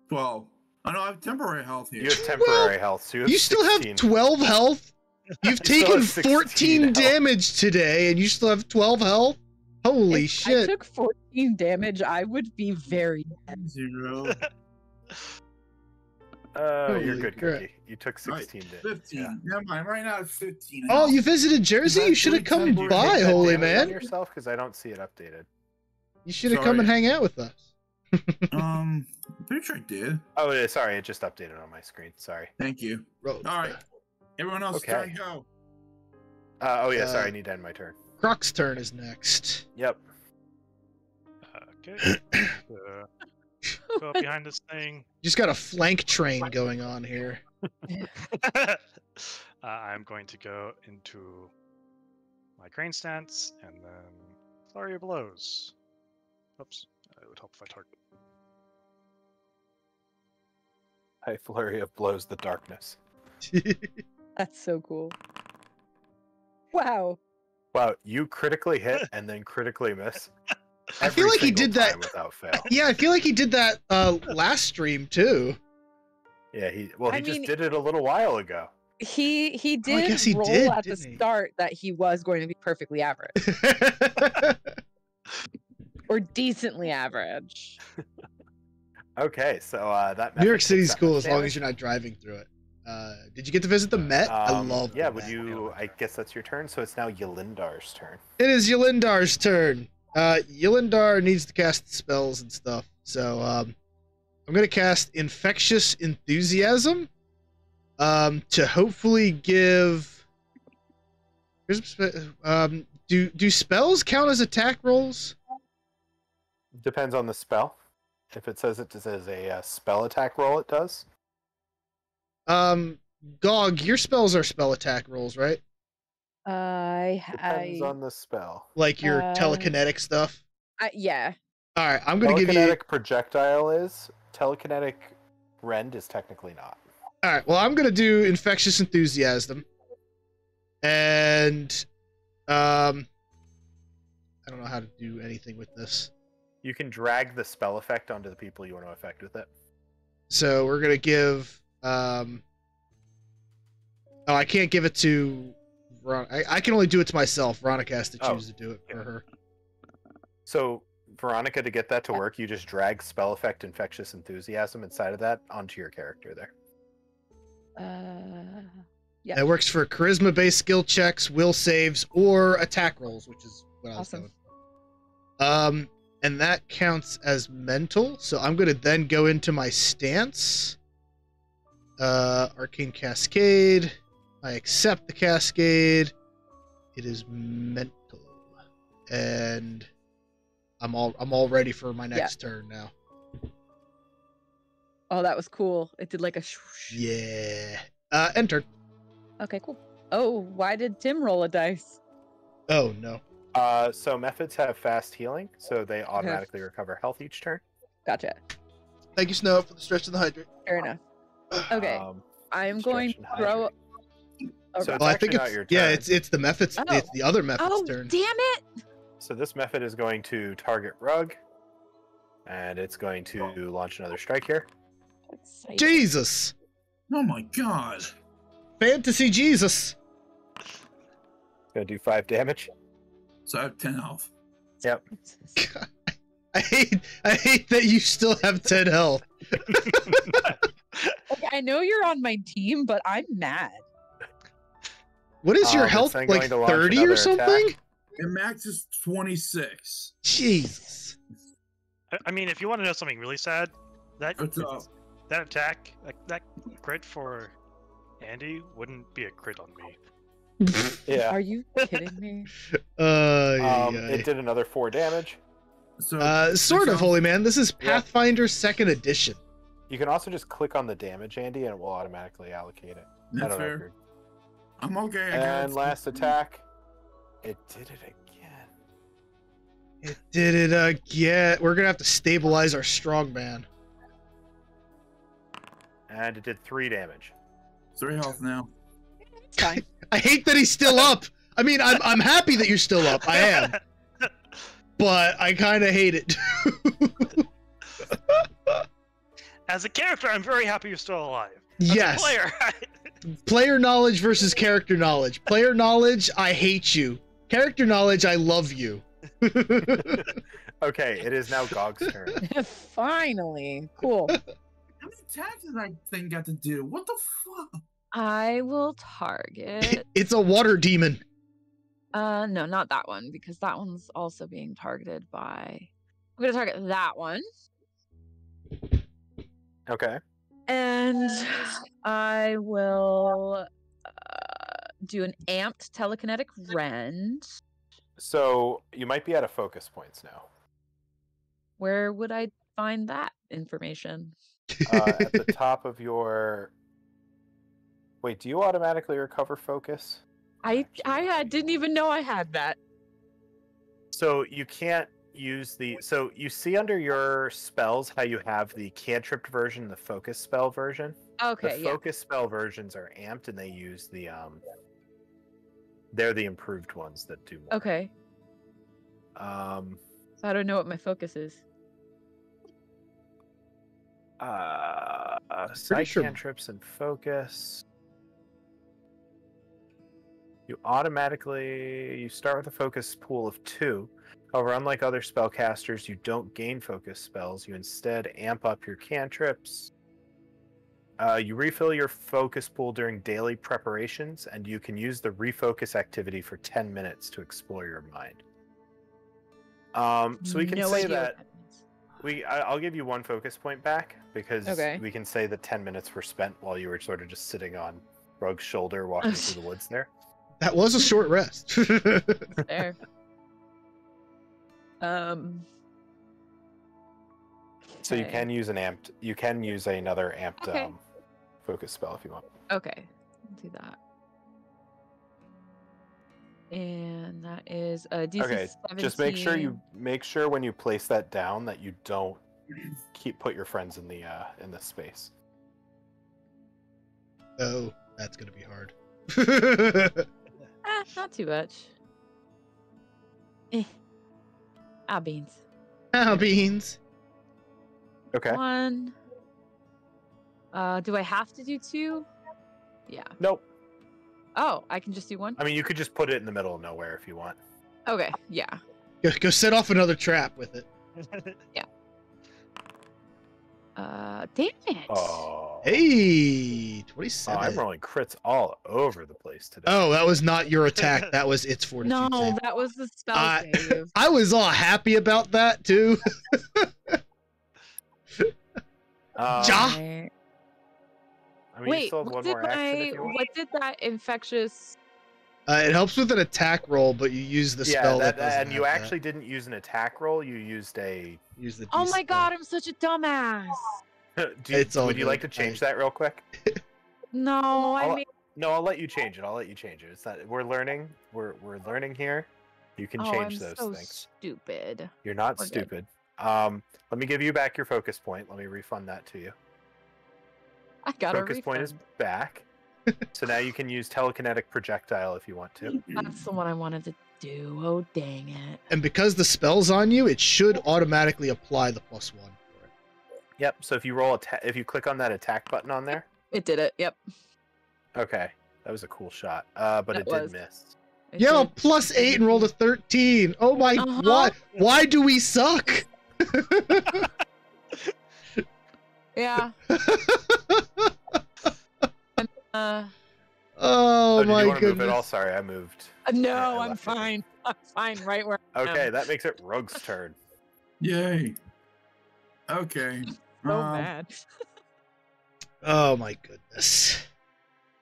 12. Oh know I have temporary health here. You have temporary health, so you have You still 16. have 12 health? *laughs* You've taken 14 health. damage today and you still have 12 health? Holy if shit. I took 14 damage, I would be very dead. Zero. Uh, you're good, crap. Cookie. You took 16 damage. 15. Yeah. Never mind. Right now it's 15. Oh, you visited Jersey? that You should have come by, holy man. yourself because I don't see it updated. You should have come and hang out with us. *laughs* Um, I'm pretty sure I did. Oh, yeah, sorry, it just updated on my screen. Sorry. Thank you. Road. All right. Everyone else, Okay. turn go. Uh, oh yeah, sorry, Uh, I need to end my turn. Croc's turn is next. Yep. Okay. *clears throat* uh, go up behind this thing. Just got a flank train going on here. *laughs* uh, I'm going to go into my crane stance and then flurry of blows. Oops, it would help if I target. *laughs* I flurry of blows the darkness. *laughs* That's so cool. Wow. Wow, you critically hit *laughs* and then critically miss. I feel like he did that- without fail. *laughs* yeah, I feel like he did that uh last stream too. Yeah, he well, I he just mean- did it a little while ago. He he Oh, I did guess he roll did, at the he? start that he was going to be perfectly average *laughs* or decently average. Okay, so uh, that New York mephit City's takes that cool as long as you're not driving through it. Uh, did you get to visit the Met? I Um, love. Yeah, would Met. you? I guess that's your turn. So it's now Yelindar's turn. It is Yelindar's turn. Uh, Yelindar needs to cast spells and stuff. So um, I'm gonna cast Infectious Enthusiasm. Um, to hopefully give. Here's a spe- um, do do spells count as attack rolls? Depends on the spell. If it says it says a uh, spell attack roll, it does. Um, Gog, your spells are spell attack rolls, right? I, I, Depends on the spell. Like your Uh, telekinetic stuff. I yeah. All right, I'm gonna give you. Telekinetic projectile is telekinetic rend is technically not. All right. Well, I'm gonna do infectious enthusiasm, and um, I don't know how to do anything with this. You can drag the spell effect onto the people you want to affect with it. So we're gonna give. Um, oh, I can't give it to. Veron- I, I can only do it to myself. Veronica has to Oh, choose to do it for her. So Veronica, to get that to work, you just drag spell effect infectious enthusiasm inside of that onto your character there. Uh, Yeah. It works for charisma-based skill checks, will saves, or attack rolls, which is what I was Awesome. going. Um, and that counts as mental. So I'm gonna then go into my stance. Uh, arcane cascade. I accept the cascade. It is mental, and I'm all I'm all ready for my next turn now. oh, that was cool. It did like a. Sh- Yeah. Uh, enter. Okay, cool. Oh, why did Tim roll a dice? Oh no. Uh, so mephits have fast healing, so they automatically recover health each turn. Gotcha. Thank you, Snow, for the stretch of the hydrate. Fair enough. Okay. Um, I am going to throw. hydrate. a So. Well, I think it's your yeah, it's it's the mephit's Oh. it's the other mephit's oh, turn. damn it! So this mephit is going to target Rug, and it's going to launch another strike here. Exciting. Jesus, Oh my god. fantasy Jesus. Going to do five damage. So I have 10 health. Yep. *laughs* I hate I hate that you still have ten health. *laughs* Okay, I know you're on my team, but I'm mad. What is your Um, health like going to launch thirty or something? attack. And max is 26. Jesus. I- I mean, if you want to know something really sad, that that attack, that, that crit for Andy wouldn't be a crit on me. *laughs* Yeah. Are you kidding me? *laughs* Uh, Um, yeah. it did another four damage. So uh, sort of, sounds- holy man. This is Yeah. Pathfinder Second Edition. You can also just click on the damage, Andy, and it will automatically allocate it. I That's don't know fair. I'm okay. I got And it. last attack, it did it again. It did it again. We're gonna have to stabilize our strong man. And it did three damage. Three health now. It's fine. *laughs* I hate that he's still up. I mean, I'm I'm happy that you're still up. I am, *laughs* but I kind of hate it. *laughs* As a character, I'm very happy you're still alive. As yes. a player, *laughs* Player knowledge versus character knowledge. Player knowledge, I hate you. Character knowledge, I love you. Okay, it is now Gog's turn. *laughs* Finally. Cool. How many attacks did that thing got to do? What the fuck? I will target. *laughs* it's a water demon. Uh, no, not that one because that one's also being targeted by. I'm gonna target that one, Okay. and I will uh, do an amped telekinetic rend. So you might be out of focus points now. Where would I find that information? Uh, at the *laughs* top of your. Wait, do you automatically recover focus? I I had, didn't even know I had that. So you can't use the. So you see under your spells how you have the cantrip version, the focus spell version. Okay, the yeah. focus spell versions are amped, and they use the um. They're the improved ones that do more. Okay, Um. so I don't know what my focus is. Uh, pretty side sure- cantrips and focus. You automatically you start with a focus pool of two. However, unlike other spellcasters, you don't gain focus spells. You instead amp up your cantrips. Uh, you refill your focus pool during daily preparations, and you can use the refocus activity for 10 minutes to explore your mind. Um, so we can No say idea that means. we I, I'll give you one focus point back because Okay. we can say that 10 minutes were spent while you were sort of just sitting on Rogue's shoulder walking through the *laughs* woods there. That was a short rest. *laughs* There. Um. So you okay. can use an amped you can use another amped Okay. um, focus spell if you want. Okay, I'll do that. And that is a DC Okay, 17. Just make sure you make sure when you place that down that you don't keep put your friends in the uh in this space. oh, that's gonna be hard. Eh, *laughs* not too much. Eh. Ah, beans. Ah, beans. Okay. One. Uh, do I have to do two? Yeah. Nope. Oh, I can just do one? I mean you could just put it in the middle of nowhere if you want. Okay, yeah. Go, go set off another trap with it. Uh, damn it. Oh. Hey, Oh, I'm rolling crits all over the place today. Oh, that was not your attack. *laughs* That was its fortitude no, save. that was the spell I- save. *laughs* I was all happy about that too. *laughs* Um, Ja. I mean, you Wait, still have what one did more action if you want. what did that infectious? Uh, it helps with an attack roll, but you use the yeah, spell that, that, and you have that. actually didn't use an attack roll. You used a. use the. Oh my god, I'm such a dumbass. *laughs* Do you, It's all would you like to change I- that real quick? *laughs* No, I I'll- mean, No, I'll let you change it. I'll let you change it. It's not. We're learning. We're we're learning here. You can oh, change I'm those so things. stupid. You're not We're good. stupid. Um, let me give you back your focus point. Let me refund that to you. I got a focus point is back. So now you can use telekinetic projectile if you want to. That's the one I wanted to do. Oh dang it! And because the spell's on you, it should automatically apply the plus one for it. Yep. So if you roll a ta- if you click on that attack button on there, It did it. Yep. okay, that was a cool shot. Uh, but That it did was. miss. it Yeah, did. plus eight and rolled a thirteen. Oh my! Uh-huh. Why? Why do we suck? *laughs* Yeah. *laughs* Uh, oh, did my you want move goodness! it all? Sorry, I moved. uh, no, I I'm left it. fine. *laughs* I'm fine right where. I am. Okay, that makes it Rogue's turn. Yay. Okay. *laughs* So um, mad. *laughs* Oh my goodness!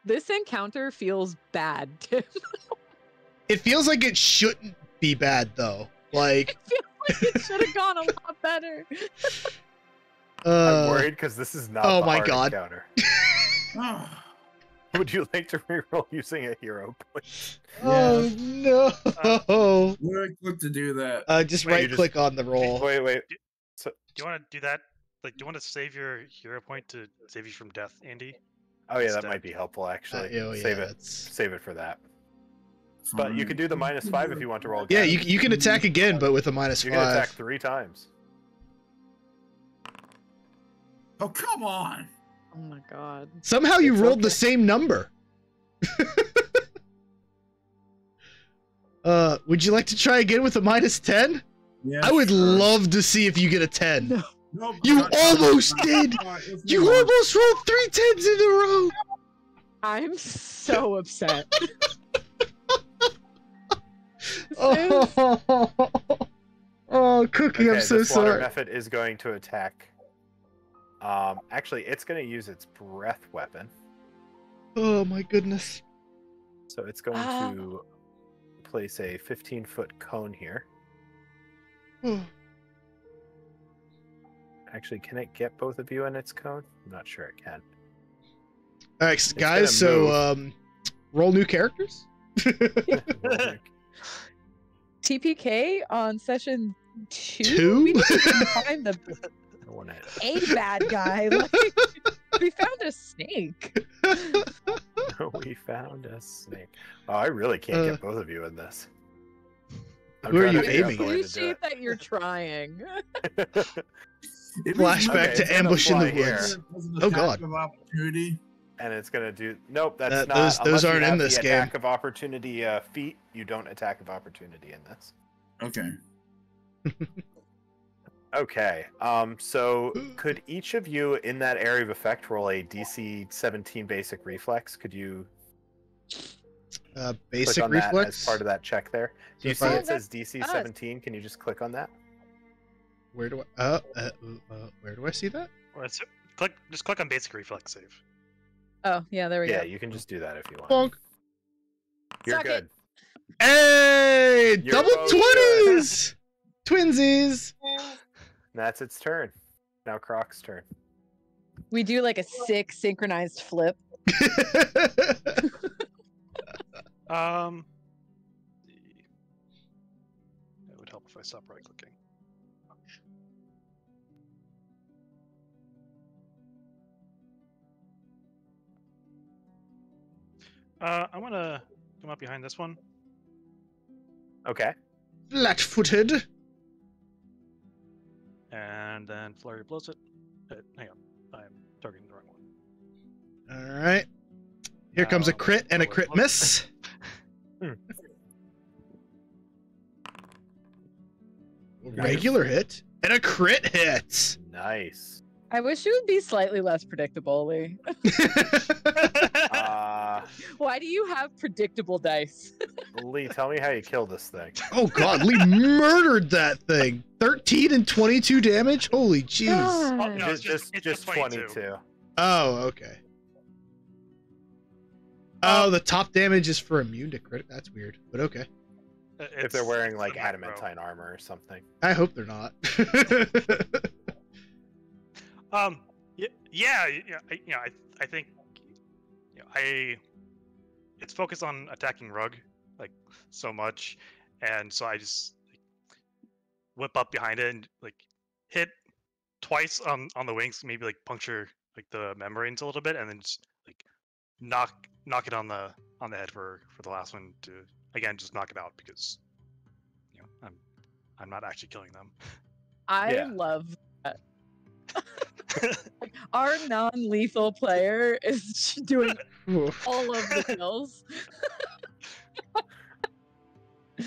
This encounter feels bad. Tim. It feels like it shouldn't be bad though. Like, I like it should have gone a lot better. uh, I'm worried because this is not. oh the my hard God. Encounter. *laughs* Would you like to reroll using a hero point? *laughs* Oh no! where do I click to do that? Uh, just Wait, you right just- click on the roll. Wait, wait. So do you want to do that? Like, do you want to save your hero point to save you from death, Andy? Oh yeah, that might be helpful Uh, actually. oh, yeah, Save it. that's- Save it for that. But you Fine. could do the minus five if you want to roll. Yeah, you you can attack again, but with a minus You can attack three times. Oh come on! Oh my god. Somehow you It's rolled the same number. *laughs* uh, would you like to try again with a minus ten? Yeah, I would sure. love to see if you get a ten. No. Nope, You not- almost did! All right, You move almost rolled three tens in a row. I'm so upset. *laughs* This is- Oh, *laughs* oh Cookie, Okay, I'm so this water sorry. method is going to attack. Um, actually, it's going to use its breath weapon, Oh my goodness. so it's going Ah. to place a 15 foot cone here. Oh, Actually, can it get both of you in its cone? I'm not sure it can. All right, gonna guys. So, um, roll new characters. *laughs* TPK on session two. Two? We didn't find the I wanna- a bad guy. *laughs* Like, we found a snake. *laughs* we found a snake. Oh, I really can't Uh, get both of you in this. I'm who are you aiming the at? way to Appreciate that you're trying. *laughs* it. It Flashback Okay, to ambush in the woods. It was an Oh, God. Of opportunity. and it's gonna do. Nope, that's That- not. those- those aren't in have this the game. Attack of opportunity uh, feat. You don't attack of opportunity in this. Okay. Okay. Um. So, could each of you in that area of effect roll a DC 17 basic reflex? Could you Uh, click basic on that reflex. as part of that check there? Do you if see I- it says DC 17? Can you just click on that? Where do I? Uh, uh, uh, where do I see that? Or it's, click just click on basic reflex save. Oh, yeah, there we Yeah, go. Yeah, you can just do that if you want. Bonk. You're Suck it. good. Hey, You're double both good. twenties, *laughs* twinsies. That's its turn. Now Croc's turn. We do like a sick synchronized flip. *laughs* Um, it would help if I stop right clicking. Uh, I'm gonna come up behind this one. Okay. Flat-footed. And then flurry blows it. Uh, hang on, I'm targeting the wrong one. All right. Here comes a crit and a crit what- miss. *laughs* Hmm. Regular hit and a crit hit. Nice. I wish it would be slightly less predictable, Lee. *laughs* *laughs* Uh, *laughs* Why do you have predictable dice? *laughs* Lee, tell me how you kill this thing. oh god, Lee murdered that thing. 13 and 22 damage? Holy jeez. Oh, no, just, just- just just 22. 22. Oh, okay. Oh, the top damage is for immune to crit. That's weird, but okay. Uh, If they're wearing like the macro. adamantine armor or something. I hope they're not. *laughs* Um, yeah, yeah, yeah, I, yeah. I, I think, you know, I, it's focused on attacking Rug, like so much, and so I just like, whip up behind it and like hit twice on on the wings, maybe like puncture like the membranes a little bit, and then just like knock knock it on the on the head for for the last one to again just knock it out because you know I'm I'm not actually killing them. I Yeah. love that. *laughs* Like, *laughs* Our non-lethal player is *laughs* doing Oof. all of the *laughs* kills.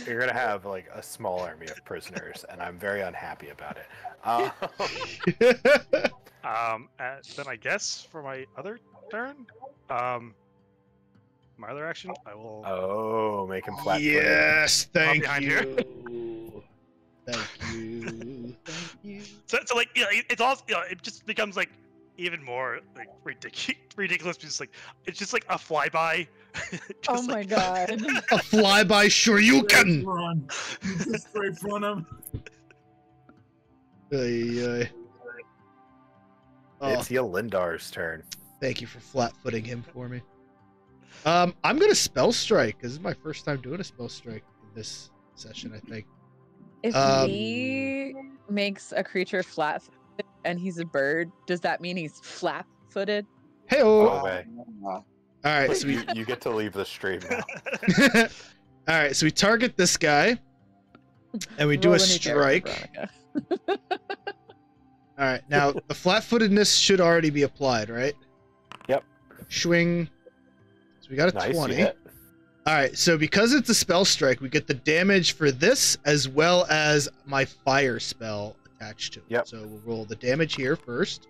You're gonna have like a small army of prisoners, and I'm very unhappy about it. Um, Um, uh, then I guess for my other turn, um, my other action, I will. oh, make him flat. yes, thank you. Here. Thank you. Thank you. So, so like, you know, it, it's all, you know, it just becomes like even more like ridiculous, ridiculous because like it's just like a flyby. *laughs* Oh my like- god. *laughs* A flyby Shoryuken. Run. You just straight front him. *laughs* Ay, ay. Oh, It's Yolindar's turn. thank you for flat-footing him for me. Um, I'm gonna spell strike. This is my first time doing a spell strike in this session. I think. If Um, he makes a creature flat and he's a bird, does that mean he's flap footed? Hey, Go all away. So we you, you get to leave the stream now. *laughs* *laughs* All right, so we target this guy, and we do Roll a strike. *laughs* All right, now the flat-footedness should already be applied, right? Yep. Swing. So we got a Nice. you twenty. hit. All right, so because it's a spell strike, we get the damage for this as well as my fire spell attached to it. Yep. So we'll roll the damage here first,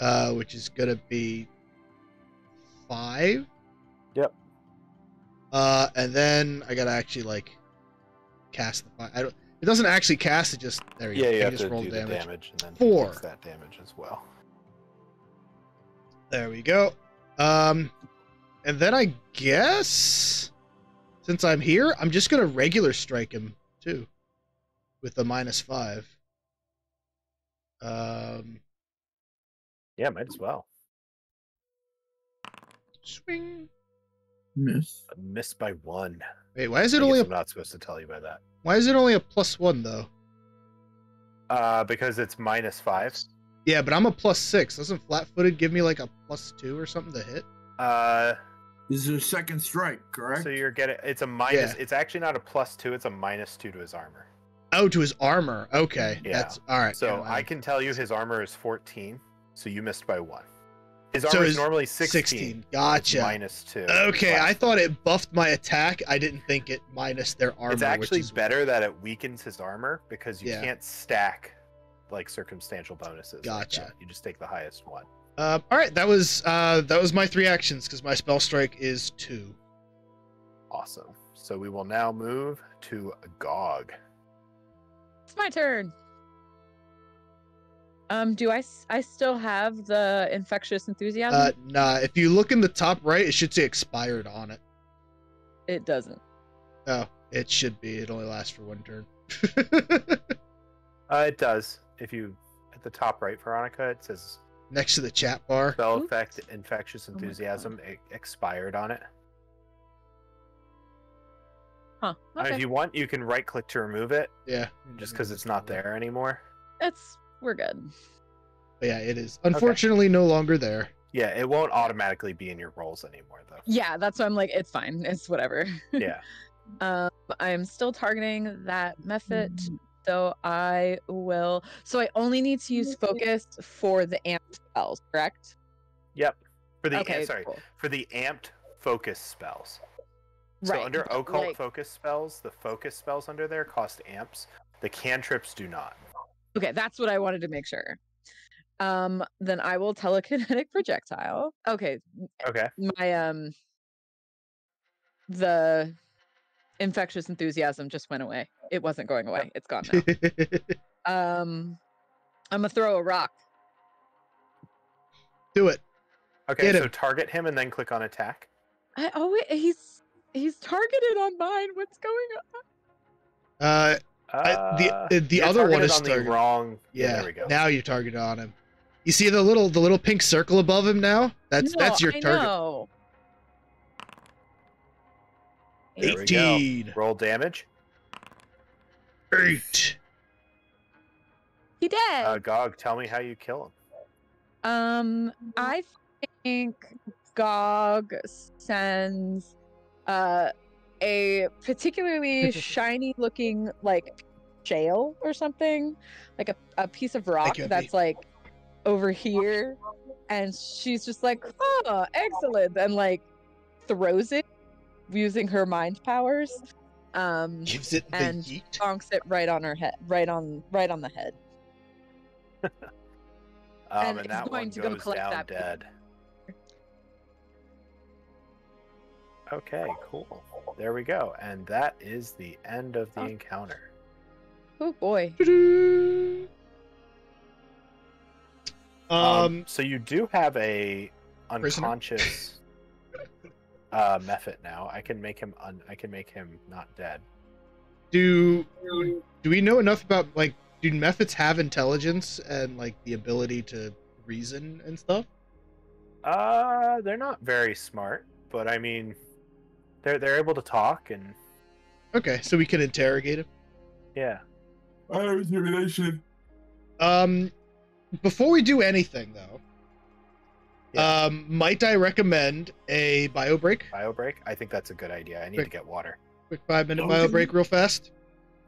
uh, which is gonna be five. Yep. Uh, and then I gotta actually like cast the fire. I don't. It doesn't actually cast. It just there you Yeah, go. you I have just to roll do damage. the damage, and then Four. that damage as well. There we go. Um, and then I guess since I'm here, I'm just gonna regular strike him too, with a minus five. Um, Yeah, might as well. swing. Miss. A miss by one. Wait, why is I it only guess a I'm not supposed to tell you by that. why is it only a plus one though? Uh, because it's minus five. Yeah, but I'm a plus six. Doesn't flat-footed give me like a plus two or something to hit? Uh, This is a second strike, correct? so you're getting it's a minus. Yeah. It's actually not a plus two. It's a minus two to his armor. Oh, to his armor. Okay, Yeah. that's all right. So never I can tell you his armor is 14. So you missed by one. His So armor is normally 16. 16. Gotcha. Minus two. Okay, I thought it buffed my attack. I didn't think it minus their armor. It's actually better that it weakens his armor because you Yeah. can't stack like circumstantial bonuses. Gotcha. that. You just take the highest one. Uh, all right, that was uh, that was my three actions because my spell strike is two. Awesome. So we will now move to Gog. It's my turn. Um, do I still have the infectious enthusiasm? Uh, nah, if you look in the top right, it should say expired on it. it doesn't. Oh, it should be. It only lasts for one turn. *laughs* Uh, it does. If you at the top right, Veronica, it says Next to the chat bar. spell effect infectious Oh my enthusiasm e- expired on it. Huh? Uh, Okay. If you want, you can right click to remove it Yeah. just because it's not there anymore. It's we're good. But yeah, it is. Unfortunately, no longer there. Yeah, it won't automatically be in your rolls anymore though. Yeah, that's why I'm like, it's fine. It's whatever. Yeah. *laughs* Um, I'm still targeting that mephit, so I will. So I only need to use focus for the amp spells, correct? Yep. For the okay, sorry, cool. for the amped focus spells. Right. So under occult like- focus spells, the focus spells under there cost amps. The cantrips do not. Okay, that's what I wanted to make sure. Um, then I will telekinetic *laughs* projectile. Okay, Okay. my um, the infectious enthusiasm just went away. It wasn't going away. It's gone now. *laughs* um, I'm gonna throw a rock. Do it. Okay, Get so him. target him and then click on attack. I, oh wait, he's he's targeted on mine. What's going on? Uh, I- the- Uh, the- the other one is on the targeted. wrong. Yeah, yeah. there we go. Now you're targeted on him. You see the little the little pink circle above him now? That's No, that's your I target. know. There. Eighteen. Roll damage. Eight. He dead. Uh, Gog, tell me how you kill him. Um, I think Gog sends uh a particularly *laughs* shiny looking like shale or something, like a, a piece of rock could be. that's like over here, and she's just like, "Oh, excellent!" and like throws it using her mind powers. Um, Gives it the And yeet. bonks it right on her head, right on, right on the head. *laughs* Um, And and, it's that going one to go goes collect down that- dead. Okay, cool. There we go. And that is the end of the Oh. encounter. Oh boy. Um, so you do have a unconscious uh mephit now. I can make him un- I can make him not dead. do do we know enough about like do mephits have intelligence and like the ability to reason and stuff? Uh they're not very smart, but I mean they're they're able to talk and Okay, so we can interrogate him. yeah. I have intimidation. Um, before we do anything though, Yeah. um, might I recommend a bio break? Bio break? I think that's a good idea. I need Quick. to get water. Quick five minute Oh, bio break, real fast.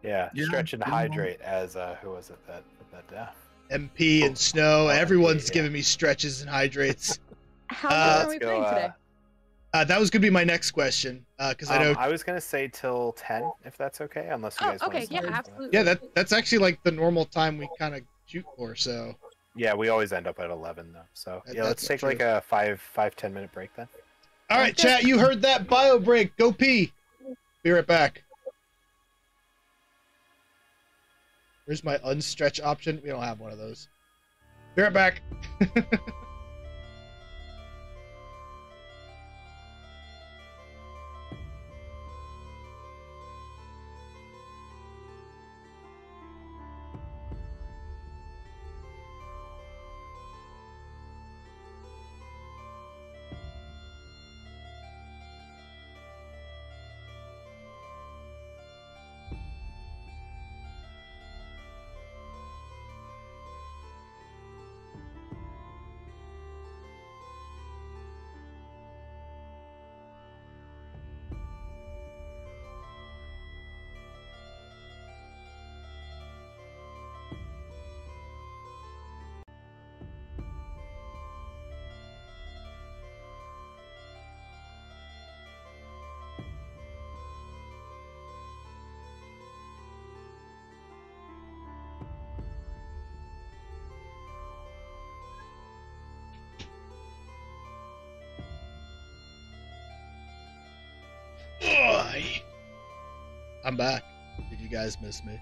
Yeah, Yeah, stretch and yeah. hydrate as uh who was it that that uh, MP Oh, and snow. oh, MP, Everyone's yeah. giving me stretches and hydrates. *laughs* How Uh, are let's we go, playing today? uh, uh, that was gonna be my next question because I um, know. I was gonna say till ten, if that's okay, unless you Oh, guys want okay, to yeah, start. uh, absolutely. yeah, that that's actually like the normal time we kind of shoot for. So Yeah, we always end up at eleven though. So That- yeah, let's that's take like a five five ten minute break then. all right, chat. You heard that bio break. Go pee. Be right back. Where's my unstretch option? We don't have one of those. Be right back. *laughs* guys miss me?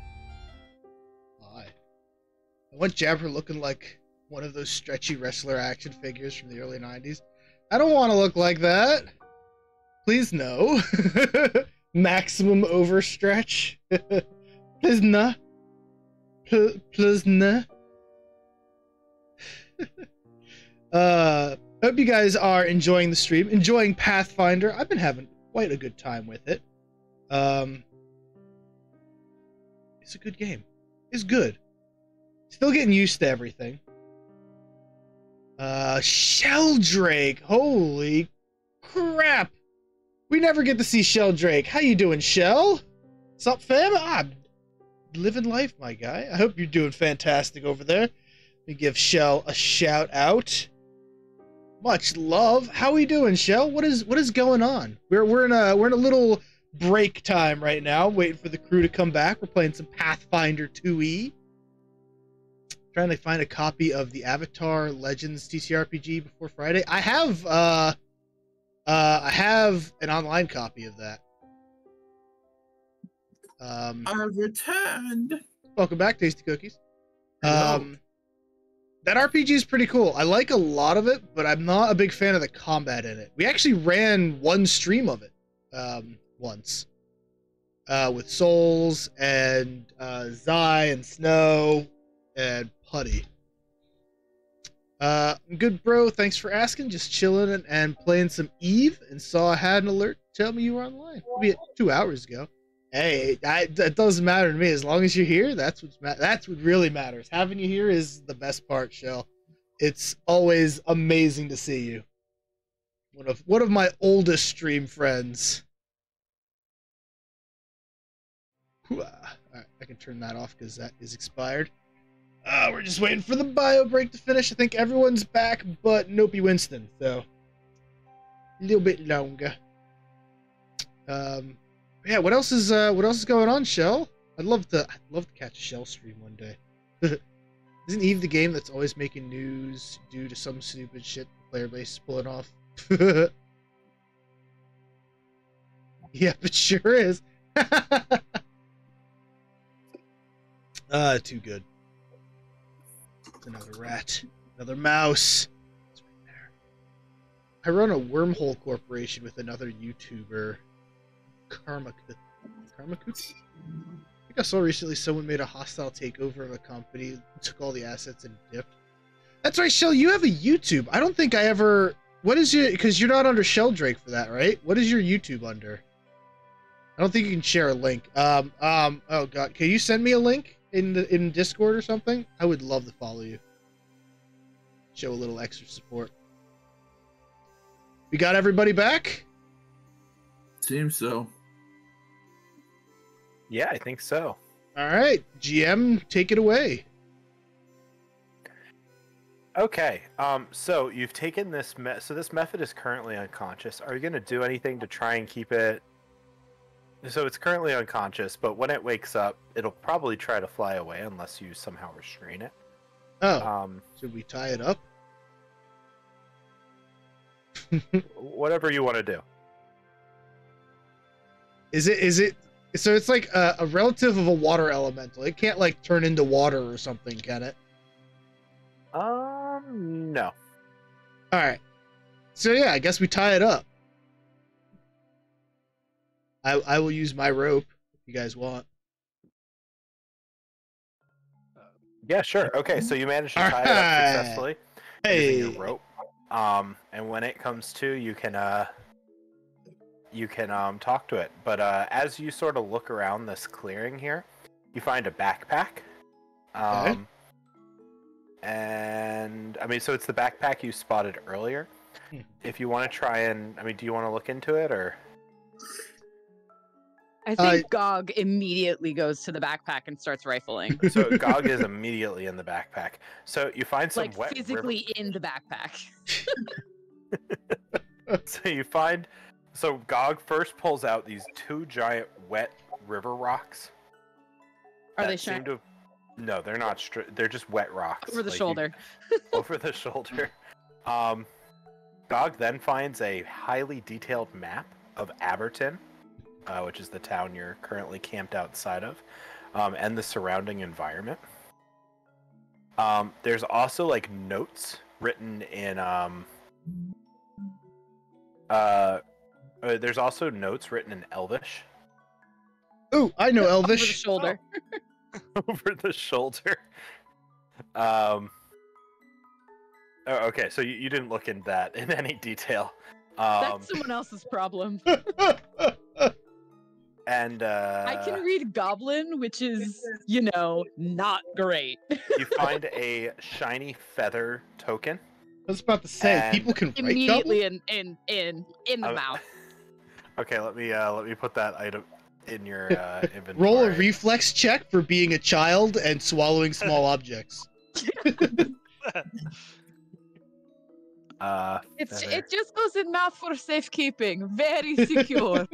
Hi. I want Jabber looking like one of those stretchy wrestler action figures from the early 90s. I don't want to look like that. Please no. *laughs* Maximum overstretch. *laughs* Please no. Pl- Please no. *laughs* uh, hope you guys are enjoying the stream, enjoying Pathfinder. I've been having quite a good time with it. Um, it's a good game. It's good. Still getting used to everything. Uh, Sheldrake. Holy crap! We never get to see Sheldrake. How you doing, Shell? Sup, fam? I'm living life, my guy. I hope you're doing fantastic over there. Let me give Shell a shout out. Much love. How we doing, Shell? What is what is going on? We're we're in a we're in a little break time right now, waiting for the crew to come back. We're playing some Pathfinder 2e. Trying to find a copy of the Avatar Legends TTRPG before Friday. I have uh uh I have an online copy of that. Um I've returned. welcome back, Tasty Cookies. Hello. Um that RPG is pretty cool. I like a lot of it, but I'm not a big fan of the combat in it. We actually ran one stream of it um, once uh, with Souls and uh, Zai and Snow and Putty. Uh, good, bro. Thanks for asking. Just chilling and, and playing some Eve, and saw I had an alert tell me you were online. Maybe two hours ago. Hey, that doesn't matter to me as long as you're here. That's what's ma- that's what really matters. Having you here is the best part, Shell. It's always amazing to see you. One of one of my oldest stream friends. I can turn that off because that is expired. Uh, we're just waiting for the bio break to finish. I think everyone's back, but Nopey Winston, so a little bit longer. Um, yeah. What else is uh, what else is going on, Shell? I'd love to. I'd love to catch a Shell stream one day. *laughs* Isn't Eve the game that's always making news due to some stupid shit the player base is pulling off? *laughs* yeah, it sure is. *laughs* uh, too good. Another rat. Another mouse. It's right there. I run a wormhole corporation with another YouTuber. Karma Karmakut? I think I saw recently someone made a hostile takeover of a company, took all the assets and dipped. That's right, Shell. You have a YouTube. I don't think I ever. What is your? Because you're not under Sheldrake for that, right? What is your YouTube under? I don't think you can share a link. Um. Um. Oh God, can you send me a link in the in Discord or something? I would love to follow you. Show a little extra support. We got everybody back. Seems so. Yeah, I think so. All right, GM, take it away. Okay. Um. So you've taken this. Me- so this mephit is currently unconscious. Are you going to do anything to try and keep it? So it's currently unconscious, but when it wakes up, it'll probably try to fly away unless you somehow restrain it. Oh, Um. should we tie it up? *laughs* Whatever you want to do. Is it? Is it? So it's like a, a relative of a water elemental. It can't like turn into water or something, can it? Um. No. All right. So yeah, I guess we tie it up. I I will use my rope if you guys want. Yeah. Sure. Okay. So you managed to tie it up successfully using Hey. your rope. Um. And when it comes to, you can uh. You can um talk to it, but uh, as you sort of look around this clearing here, you find a backpack. Um, and I mean, so it's the backpack you spotted earlier. Hmm. If you want to try and, I mean, do you want to look into it or? I Uh, think Gog immediately goes to the backpack and starts rifling. So *laughs* Gog is immediately in the backpack. So you find some like wet river- physically in the backpack. *laughs* So you find, so Gog first pulls out these two giant wet river rocks. Are they seem shiny? to- No, they're not. Str- they're just wet rocks. Over the Like, you- shoulder. *laughs* over the shoulder. Um, Gog then finds a highly detailed map of Aberton uh, which is the town you're currently camped outside of, um, and the surrounding environment. Um, there's also like notes written in um, uh, uh, there's also notes written in Elvish Ooh, I know Elvish. *laughs* Over the Elvish. shoulder. *laughs* over the shoulder. Um. Oh, okay, so you, you didn't look in that in any detail. Um, That's someone else's problem. *laughs* and uh, I can read Goblin, which is, you know, not great. you *laughs* find a shiny feather token. I was about to say, And people can write? Immediately in in in in the Uh, mouth. *laughs* Okay, let me uh, let me put that item in your uh, *laughs* inventory. Roll a reflex check for being a child and swallowing small objects. Uh, It's feather. it just goes in mouth for safekeeping. Very secure.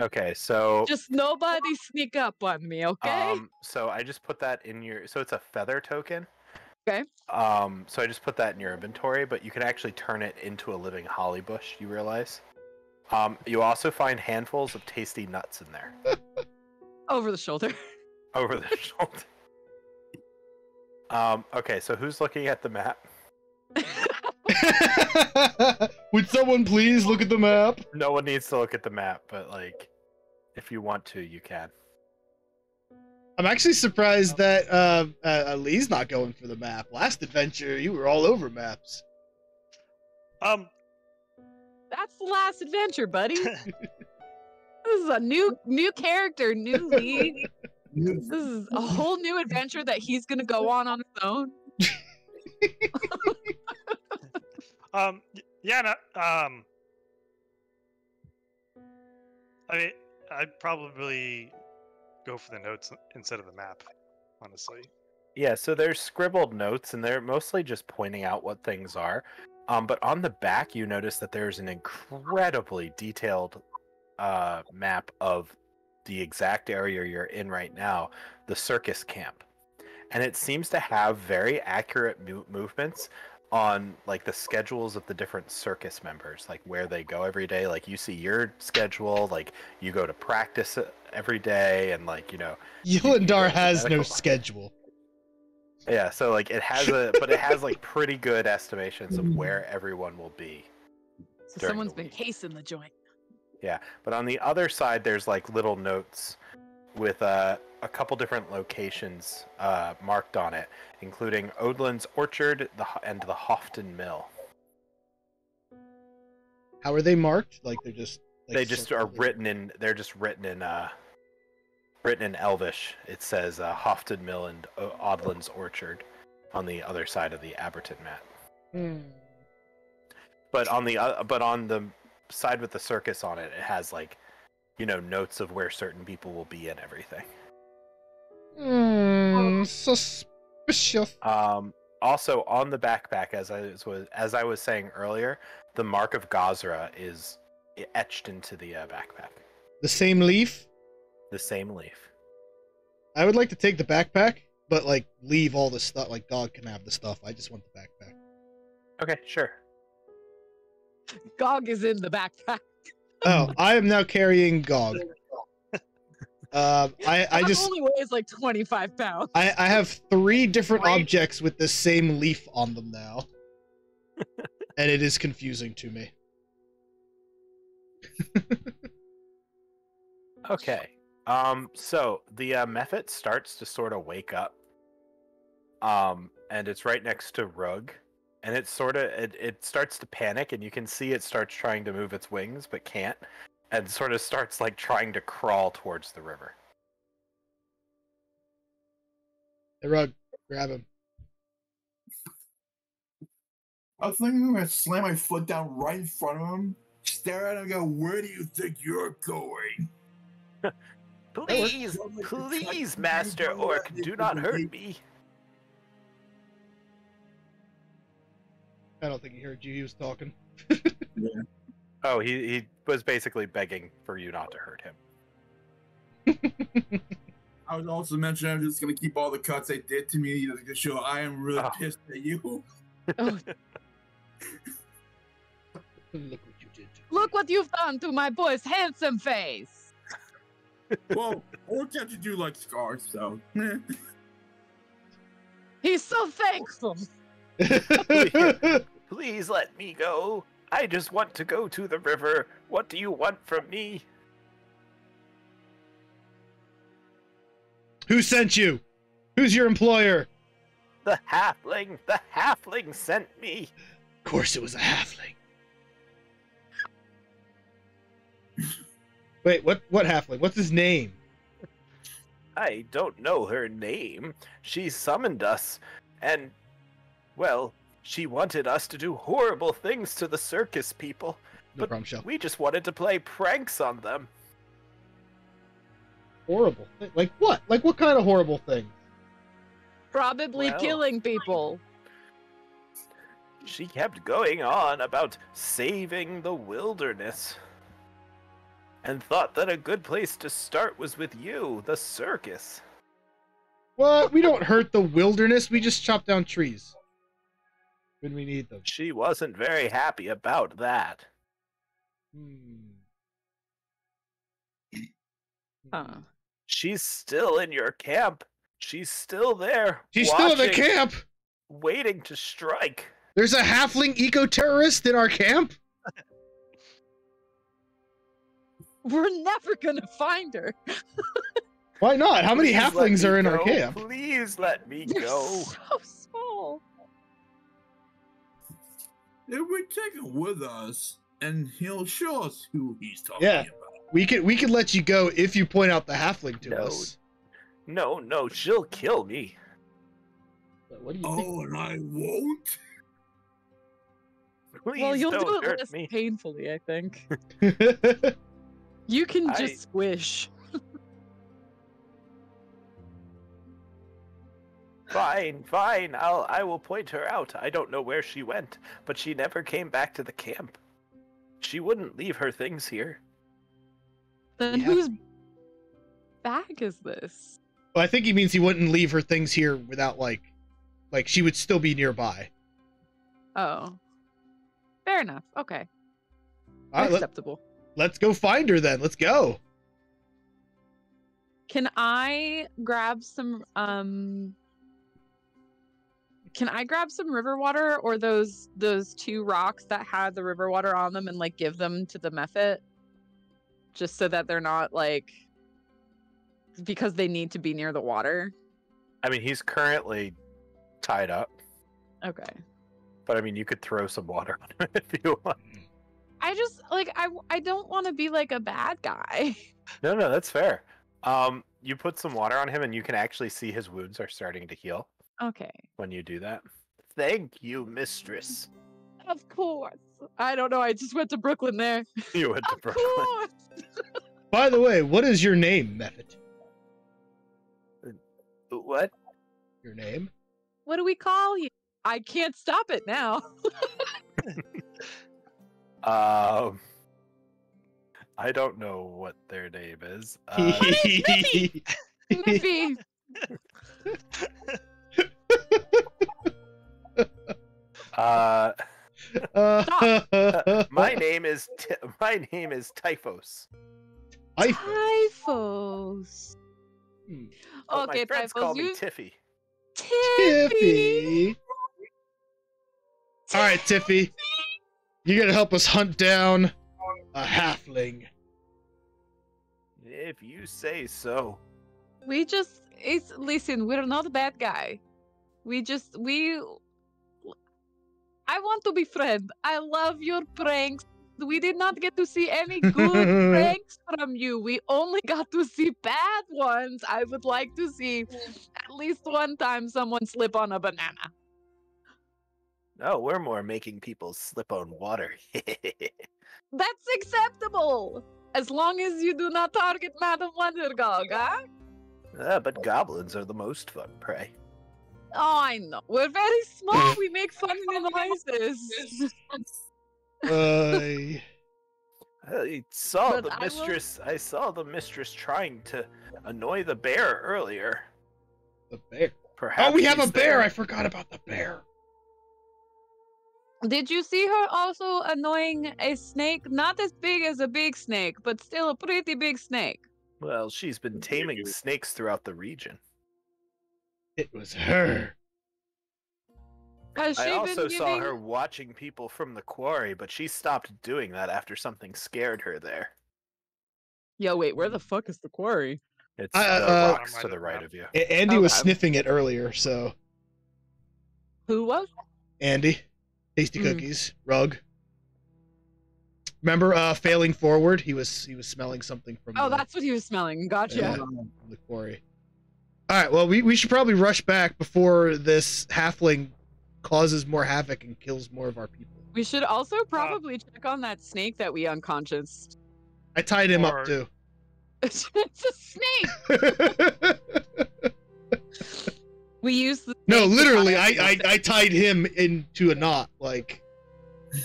Okay, so just nobody sneak up on me, okay? Um, so I just put that in your. So it's a feather token. Okay. Um, so I just put that in your inventory, but you can actually turn it into a living holly bush. You realize? Um, you also find handfuls of tasty nuts in there Over the shoulder. over the *laughs* shoulder. Um, okay, so who's looking at the map? *laughs* Would someone please look at the map? No one needs to look at the map, but like, if you want to, you can. I'm actually surprised that uh, uh, Lee's not going for the map. Last adventure, you were all over maps. Um, That's the last adventure, buddy. *laughs* this is a new new character, new *laughs* Lee. This is a whole new adventure that he's gonna go on on his own. Um, yeah, no, um, I mean, I'd probably go for the notes instead of the map, honestly. Yeah, so there's scribbled notes, and they're mostly just pointing out what things are. Um, but on the back, you notice that there's an incredibly detailed uh, map of the exact area you're in right now, the circus camp, and it seems to have very accurate mo- movements on like the schedules of the different circus members, like where they go every day. Like you see your schedule, like you go to practice uh, every day, and like you know *laughs* Yulindar has no medical- *laughs* schedule. Yeah, so like it has a, but it has like pretty good estimations of where *laughs* everyone will be. So During someone's the been week. casing the joint. Yeah, but on the other side, there's like little notes with uh, a couple different locations uh, marked on it, including Odlin's Orchard the, and the Hofton Mill. How are they marked? Like they're just. Like they just are circled? written in. They're just written in. Uh, written in Elvish. It says uh, Hofton Mill and O- Odlin's Orchard on the other side of the Aberton map. Hmm. but on the uh, but on the side with the circus on it, it has like, you know, notes of where certain people will be and everything. Hmm, suspicious. Um, also on the backpack, as I was as I was saying earlier, the mark of Gozreh is etched into the uh, backpack. The same leaf. The same leaf. I would like to take the backpack, but like leave all the stuff. Like Gog can have the stuff. I just want the backpack. Okay, sure. Gog is in the backpack. Oh, I am now carrying Gog. *laughs* Um, I I just only weighs like 25 pounds. I I have three different Right. objects with the same leaf on them now, *laughs* and it is confusing to me. *laughs* Okay. Um. So the uh, Mephit starts to sort of wake up. Um, and it's right next to Rug, and it sort of it, it starts to panic, and you can see it starts trying to move its wings but can't, and sort of starts like trying to crawl towards the river. Hey, Rug, grab him. I was thinking I'm gonna slam my foot down right in front of him, stare at him, and go, "Where do you think you're going?" *laughs* Please, please, Master Orc, do not hurt me. I don't think he heard you. He was talking. *laughs* Oh, he he was basically begging for you not to hurt him. *laughs* I was also mentioning I'm just gonna keep all the cuts they did to me you know, to show I am really Oh. pissed at you. *laughs* Oh, Look what you did. Look what you've done to my boy's handsome face. *laughs* well, orcs have to do like scars, so. He's so thankful. Please let me go. I just want to go to the river. What do you want from me? Who sent you? Who's your employer? The halfling. The halfling sent me. Of course, it was a halfling. Wait, what? What halfling? What's his name? I don't know her name. She summoned us, and, well, she wanted us to do horrible things to the circus people. No But problem, Shell. We just wanted to play pranks on them. Horrible. thi- Like what? Like what kind of horrible thing? Probably Well. killing people. She kept going on about saving the wilderness. And thought that a good place to start was with you, the circus. What? We don't hurt the wilderness. We just chop down trees when we need them. She wasn't very happy about that. Hmm. Huh. She's still in your camp. She's still there. She's still in the camp. Waiting to strike. There's a halfling eco-terrorist in our camp. *laughs* We're never gonna find her. *laughs* Why not? How many Please halflings are in our camp? Please let me You're go. so small. If we take him with us, and he'll show us who he's talking Yeah. about. We could we could let you go if you point out the halfling to No. us. No, no, she'll kill me. But what do you Oh, and I won't. Please well, you'll don't do it hurt less me. painfully, I think. think? *laughs* You can I- just squish. Fine, fine. I'll I will point her out. I don't know where she went, but she never came back to the camp. She wouldn't leave her things here. Then Yeah. whose bag is this? well, I think he means he wouldn't leave her things here without like, like she would still be nearby. Oh. Fair enough. Okay. All right, let, Acceptable. let's go find her then. Let's go. Can I grab some um Can I grab some river water or those those two rocks that had the river water on them and like give them to the Mephit? Just so that they're not like because they need to be near the water. I mean, he's currently tied up, Okay. but I mean, you could throw some water on him *laughs* if you want. I just like I I don't want to be like a bad guy. *laughs* No, no, that's fair. Um, you put some water on him, and you can actually see his wounds are starting to heal Okay. when you do that. Thank you, mistress. Of course. I don't know. I just went to Brooklyn there. *laughs* You went to Of Brooklyn. course. By the way, what is your name, Mephit? What? Your name? What do we call you? I can't stop it now. *laughs* Um, I don't know what their name is. Uh, Miffy. *laughs* uh, uh, *laughs* my name is Ti- my name is Typhos. Typhos. Hmm. but Okay, my friends call Typhos. me You Tiffy. Tiffy. Tiffy. All right, Tiffy. You gotta help us hunt down a halfling. If you say so. We just it's listen, we're not a bad guy. We just we I want to be friend. I love your pranks. We did not get to see any *laughs* good pranks from you. We only got to see bad ones. I would like to see at least one time someone slip on a banana. No, we're more making people slip on water. *laughs* That's acceptable. As long as you do not target Madam Wondergog, huh? But goblins are the most fun prey. Oh, I know. We're very small. We make funny *laughs* noises. Uh, *laughs* I saw But the I will- mistress. I saw the mistress trying to annoy the bear earlier. the bear. Perhaps Oh, we have a bear. there. I forgot about the bear. Did you see her also annoying a snake? Not as big as a big snake, but still a pretty big snake. Well, she's been taming snakes throughout the region. It was her. Has she I also been saw her watching people from the quarry, but she stopped doing that after something scared her there. Yo, wait, where the fuck is the quarry? It's I- the uh, rocks to the right of you. A- Andy was Okay. sniffing it earlier, so Who was? Andy, tasty Mm. cookies, rug. Remember, uh, failing forward, he was he was smelling something from. Oh, the, that's what he was smelling. Gotcha. Yeah. from the quarry. All right, well, we, we should probably rush back before this halfling causes more havoc and kills more of our people. We should also probably check on that snake that we unconscious. I tied him Or- up too. *laughs* it's a snake. *laughs* We used the no, snake to literally, I, I I tied him into a knot. Like, *laughs*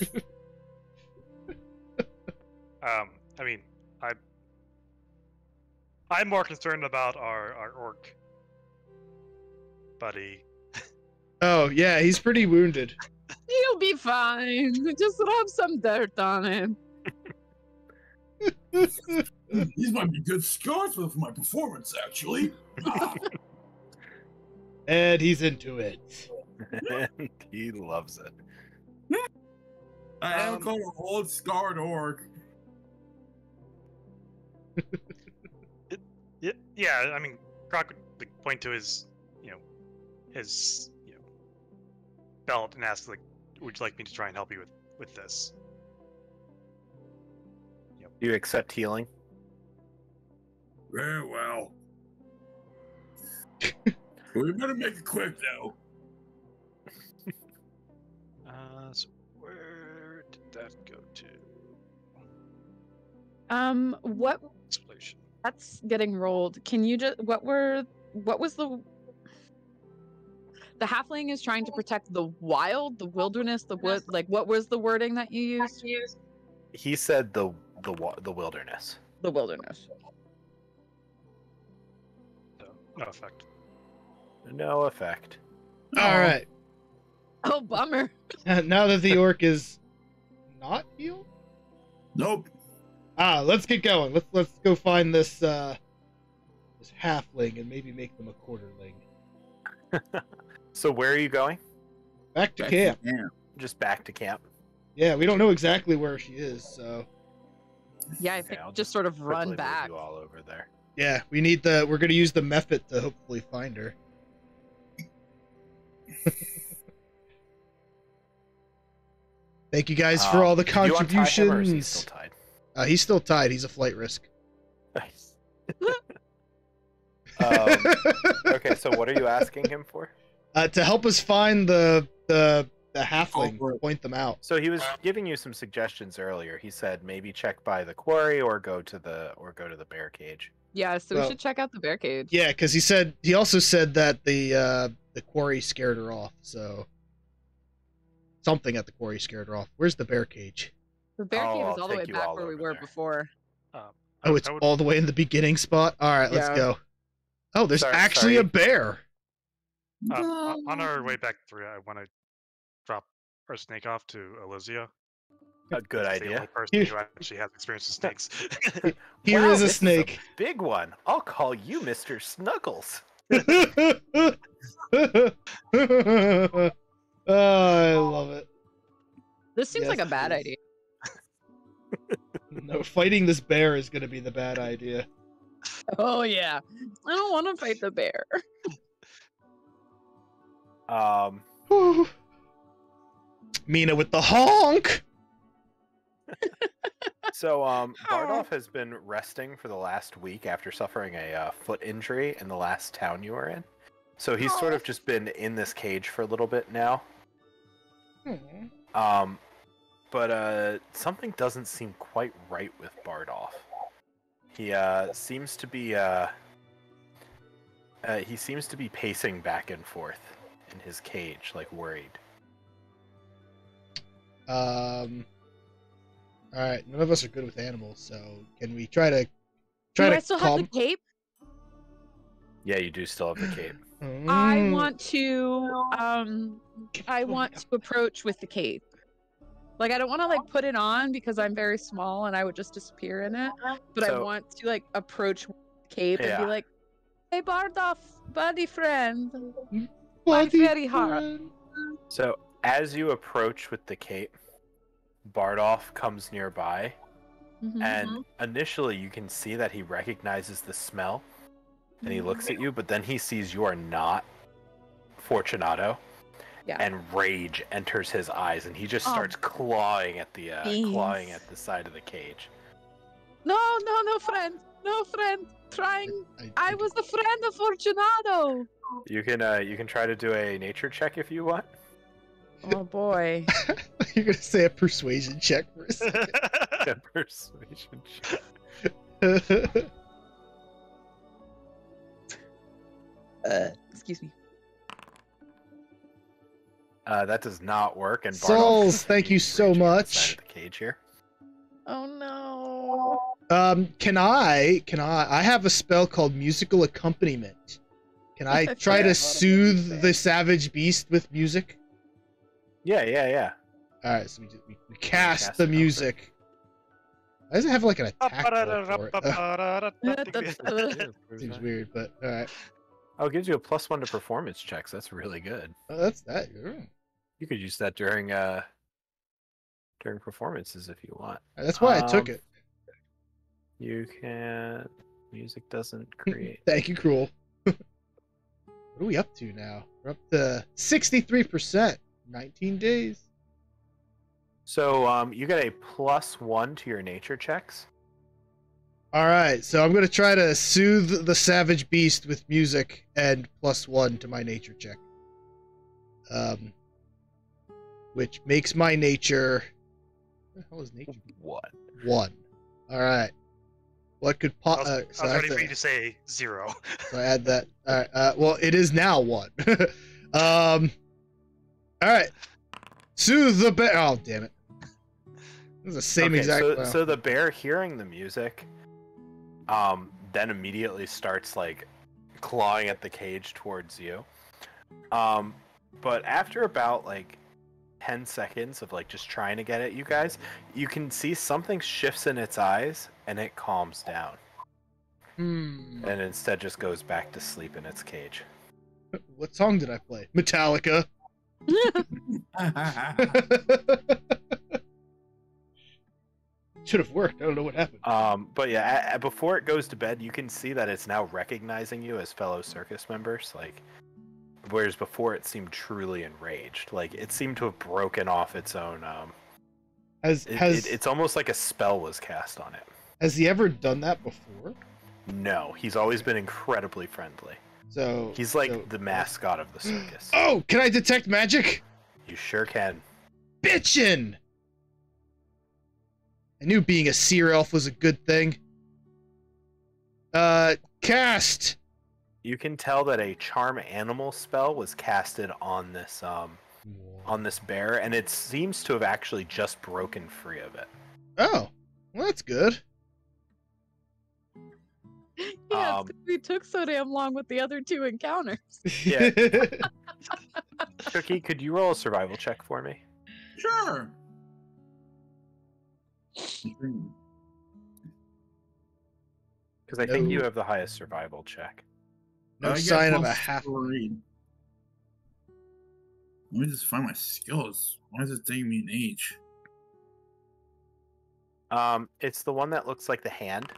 Um, I mean, I I'm more concerned about our our orc buddy. oh yeah, he's pretty wounded. He'll be fine. Just rub some dirt on him. *laughs* These might be good scars for my performance, actually. *laughs* And he's into it. and *laughs* he loves it. I am Um, called an old scarred orc. Yeah, yeah. I mean, Croc would like, point to his, you know, his you know belt and ask like, "Would you like me to try and help you with with this?" Do you accept healing? Very well. *laughs* we better make it quick, though. *laughs* Uh, so where did that go to? Um, what? Explosion. That's getting rolled. Can you just? What were? What was the? The halfling is trying to protect the wild, the wilderness, the wood. Like, what was the wording that you used? He said the the the wilderness. The wilderness. So no effect. No effect. All right, Oh, bummer. *laughs* now that the orc is not healed. Nope. Ah, let's get going. Let's let's go find this uh this halfling and maybe make them a quarterling. *laughs* So where are you going? Back to Back camp. Yeah. Just back to camp. Yeah, we don't know exactly where she is, so Yeah, I think I'll just sort of run back. You all over there. yeah, we need the we're gonna use the mephit to hopefully find her. *laughs* Thank you guys for Um, all the did you him, or is he contributions. still tied? Uh, he's still tied. He's a flight risk. Nice. *laughs* um, *laughs* okay, so what are you asking him for? Uh, to help us find the the the halfling, Oh, point them out. So he was giving you some suggestions earlier. He said maybe check by the quarry or go to the or go to the bear cage. Yeah, so Well- we should check out the bear cage. Yeah, because he said he also said that the uh, the quarry scared her off. So something at the quarry scared her off. Where's the bear cage? The bear cage Oh, is all the way back all where we were there. before. Um, Oh, it's would- all the way in the beginning spot. All right, let's go. Oh, there's Sorry- actually sorry. a bear. Uh, on- on our way back through, I want to drop our snake off to Elysia. A good She's The idea. only person who actually has experience with snakes. Here *laughs* Wow, is a this snake. big one. I'll call you Mr. Snuggles. *laughs* *laughs* oh, I love it. This seems Yes, like a bad idea. No, fighting this bear is going to be the bad idea. Oh yeah, I don't want to fight the bear. Um. *laughs* Mina with the honk. *laughs* so um, *laughs* Bardolph has been resting for the last week after suffering a uh, foot injury in the last town you were in. So he's sort of just been in this cage for a little bit now. Um, but uh, something doesn't seem quite right with Bardolph. He uh, seems to be uh, uh, he seems to be pacing back and forth in his cage, like worried. Um. All right, none of us are good with animals, so can we try to try Do to I still calm? have the cape? Yeah, you do still have the cape. *clears throat* I Mm, want to. Um, I want to approach with the cape. Like I don't want to like put it on because I'm very small and I would just disappear in it. But I want to like approach with the Cape and be like, "Hey, Bardoff, buddy friend." Buddy very hard. So as you approach with the cape, Bardoff comes nearby, Mhm. and initially you can see that he recognizes the smell, and he looks at you, but then he sees you are not Fortunato, Yeah. and rage enters his eyes, and he just Oh. starts clawing at the uh, clawing at the side of the cage. No, no, no, friend, no, friend. Trying. I, I was the friend of Fortunato. You can uh, you can try to do a nature check if you want. Oh boy. *laughs* You're gonna say a persuasion check for a *laughs* second. *laughs* A persuasion check. uh, excuse me. Uh, that does not work. And Bardoff Souls, thank you so raging at the much. The cage here. Oh no. um, can I? Can I? I have a spell called musical accompaniment. Can I I *laughs* try forgot to soothe the savage beast with music? Yeah, yeah, yeah. All right, so we, just, we, we cast, cast the it over. music. Why does it have like an attack roll for it? *laughs* *laughs* Seems weird, but all right. Oh, it gives you a plus one to performance checks. That's really good. Oh, that's that. You could use that during uh during performances if you want. That's why I took Um, it. You can. Music doesn't create. Thank you, Cruel. What are we up to now? We're up to 63%. 19 days. so um, you get a plus one to your nature checks. All right, so I'm going to try to soothe the savage beast with music and plus one to my nature check. Um, which makes my nature. What the hell is nature? What? One. All right. What could I pop? was, Uh, I so, was I have ready for you to say zero. *laughs* so I add that. All right. Uh, well, it is now one. *laughs* um. All right. Soothe the bear. Oh, damn it. This is the same Okay, exact. So, well, so the bear hearing the music, um, then immediately starts like clawing at the cage towards you. Um, but after about like ten seconds of like just trying to get at you guys, you can see something shifts in its eyes and it calms down, hmm. and instead just goes back to sleep in its cage. *laughs* What song did I play? Metallica. *laughs* Should have worked. I don't know what happened. Um, but yeah, before it goes to bed, you can see that it's now recognizing you as fellow circus members. Like, whereas before it seemed truly enraged. Like it seemed to have broken off its own. Um, Has it, has it- it's almost like a spell was cast on it. has he ever done that before? No, he's always been incredibly friendly. So He's like so- the mascot of the circus. *gasps* Oh, can I detect magic? You sure can. Bitchin'. I knew being a seer elf was a good thing. Uh, cast. You can tell that a charm animal spell was casted on this um on this bear, and it seems to have actually just broken free of it. Oh, well, that's good. *laughs* yeah, Um, we took so damn long with the other two encounters. *laughs* Yeah. Cookie, could you roll a survival check for me? Sure. *laughs* Because I think you have the highest survival check. No I get sign of a half. three. Let me just find my skills. Why does it taking me an age? Um, it's the one that looks like the hand.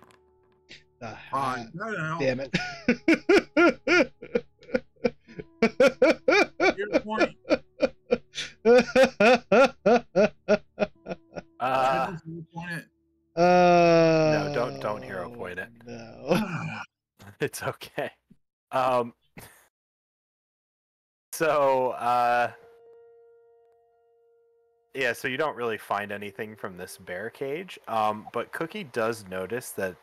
The Ah, hat. no, no, no. Damn it. Here's the point. *laughs* Uh, the point. Uh, No, don't- don't hero point it. No. Ah, *laughs* it's okay. Um, so, uh, yeah, so you don't really find anything from this bear cage. Um, but Cookie does notice that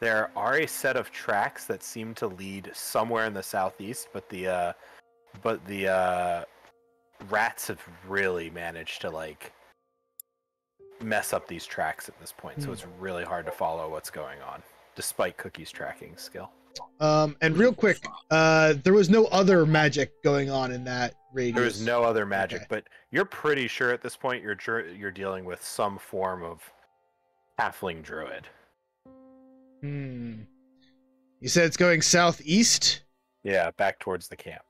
there are a set of tracks that seem to lead somewhere in the southeast, but the, uh, but the, uh, rats have really managed to, like, mess up these tracks at this point. So Hmm. it's really hard to follow what's going on, despite Cookie's tracking skill. Um, and real quick, uh, there was no other magic going on in that radius. There was no other magic, Okay. but you're pretty sure at this point you're you're dealing with some form of halfling druid. Hmm. You said it's going southeast. Yeah, back towards the camp.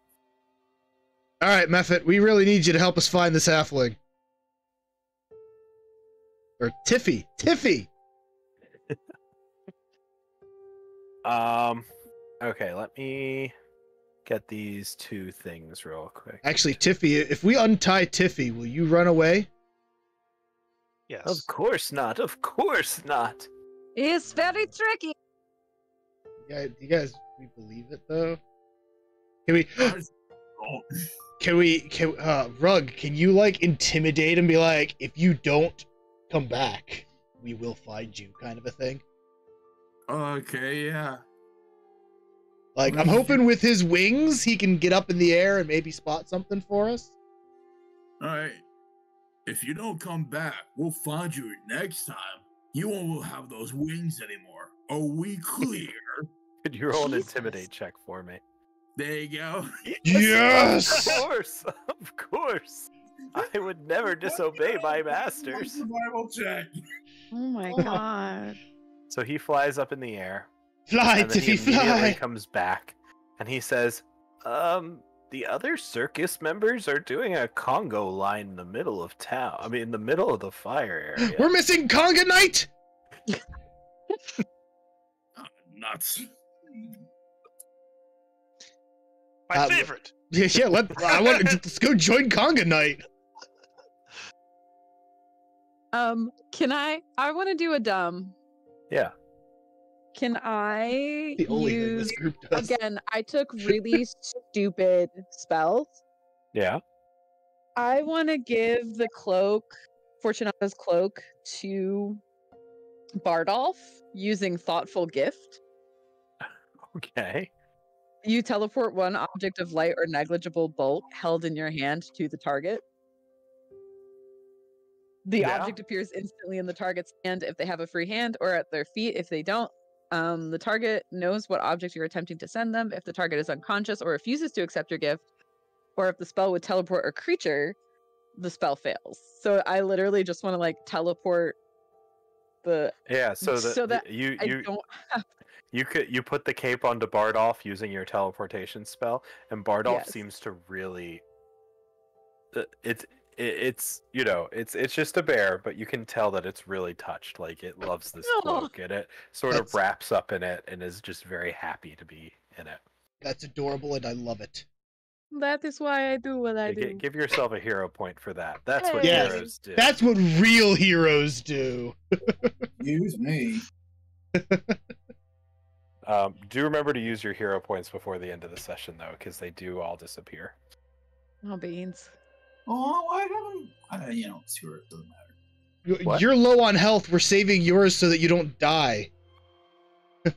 All right, Mephit, we really need you to help us find this halfling. Or Tiffy, Tiffy. Um, okay, let me get these two things real quick. Actually, Tiffy, if we untie Tiffy, will you run away? Yes. Of course not. Of course not. It's very tricky. Yeah, guys, you guys we believe it though? Can we? *gasps* Can we? Can uh, Rug? Can you like intimidate and be like, if you don't come back, we will find you, kind of a thing? Okay, yeah. Like, I'm hoping with his wings, he can get up in the air and maybe spot something for us. All right. If you don't come back, we'll find you next time. You won't have those wings anymore. Are we clear? Could you roll an intimidate check for me? there you go. *laughs* Yes! Of course, of course. I would never disobey my masters. *laughs* Survival check. Oh my Oh. god. So he flies up in the air, Fly, and then he Tiffy, immediately fly! comes back, and he says, "Um, the other circus members are doing a Conga line in the middle of town. I mean, in the middle of the fire *gasps* area." We're missing Conga Knight! Ah, *laughs* nuts. My Uh, favorite. *laughs* Yeah, yeah. Let I want *laughs* let's go join Conga Knight. Um, can I? I want to do a dumb. Yeah. Can I The only thing use this group does. again? I took *laughs* really stupid spells. Yeah. I want to give the cloak, Fortunata's cloak, to Bardolph using thoughtful gift. Okay. You teleport one object of light or negligible bulk held in your hand to the target. The Yeah. object appears instantly in the target's hand if they have a free hand, or at their feet if they don't. Um, the target knows what object you're attempting to send them. If the target is unconscious or refuses to accept your gift, or if the spell would teleport a creature, the spell fails. So I literally just want to like teleport the. Yeah. So, the, So that you you don't. *laughs* have... you could you put the cape onto Bardolph using your teleportation spell, and Bardolph Yes. seems to really. uh, It's it, it's you know it's it's just a bear, but you can tell that it's really touched. Like it loves this Aw. cloak, and it sort of wraps up in it, and is just very happy to be in it. That's adorable, and I love it. That is why I do what I Yeah, gi- do. give yourself a hero point for that. That's what Yes. heroes do. That's what real heroes do. Use me. *laughs* Um, do remember to use your hero points before the end of the session, though, because they do all disappear. Oh beans. Oh, I haven't. I, you know, screw it. Doesn't matter. You- What? You're low on health. We're saving yours so that you don't die. *laughs* uh,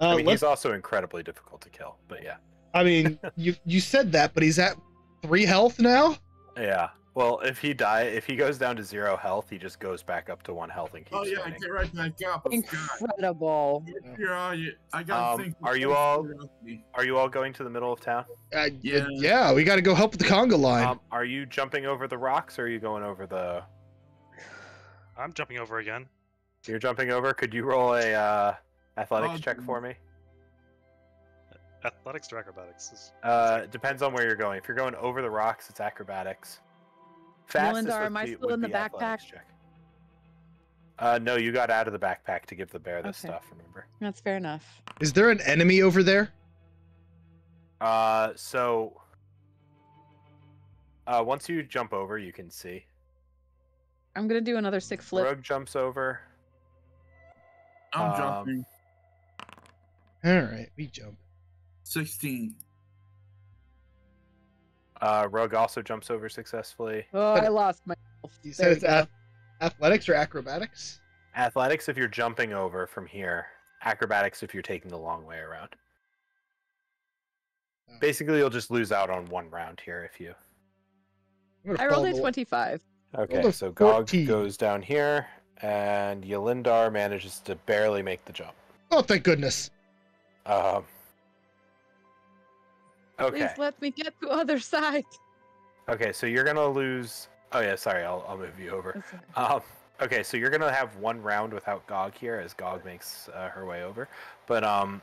I mean, he's also incredibly difficult to kill, but yeah. I mean, *laughs* you you said that, but he's at three health now. Yeah. Well, if he die, if he goes down to zero health, he just goes back up to one health and keeps Oh yeah, fighting. get right back up. I forgot. Incredible. You're all, you, I got Um, to think. are you all- Are you all going to the middle of town? Uh, Yeah. yeah, we got to go help with the conga line. Um, are you jumping over the rocks, or are you going over the? I'm jumping over again. You're jumping over. Could you roll a uh, athletics Uh, check for me? Athletics or acrobatics? Is... Uh, depends on where you're going. If you're going over the rocks, it's acrobatics. Fastest Melinda, would am I still in the backpack? check. Uh, no, you got out of the backpack to give the bear this Okay. stuff. Remember? That's fair enough. Is there an enemy over there? Uh, so uh, once you jump over, you can see. I'm gonna do another sick flip. Rogue jumps over. I'm Um, jumping. All right, we jump. 16. Uh, Rogue also jumps over successfully. Oh, I lost my. You There said it's go. ath- athletics or acrobatics? Athletics if you're jumping over from here. Acrobatics if you're taking the long way around. Oh. Basically, you'll just lose out on one round here if you. I'm rolled a 25. Okay, a so Gog 14. goes down here, and Yelindar manages to barely make the jump. Oh, thank goodness. Um. Okay. Please let me get to other side. Okay. So you're gonna lose. Oh yeah. Sorry. I'll I'll move you over. Okay. Um. Okay. So you're gonna have one round without Gog here, as Gog makes uh, her way over. But um.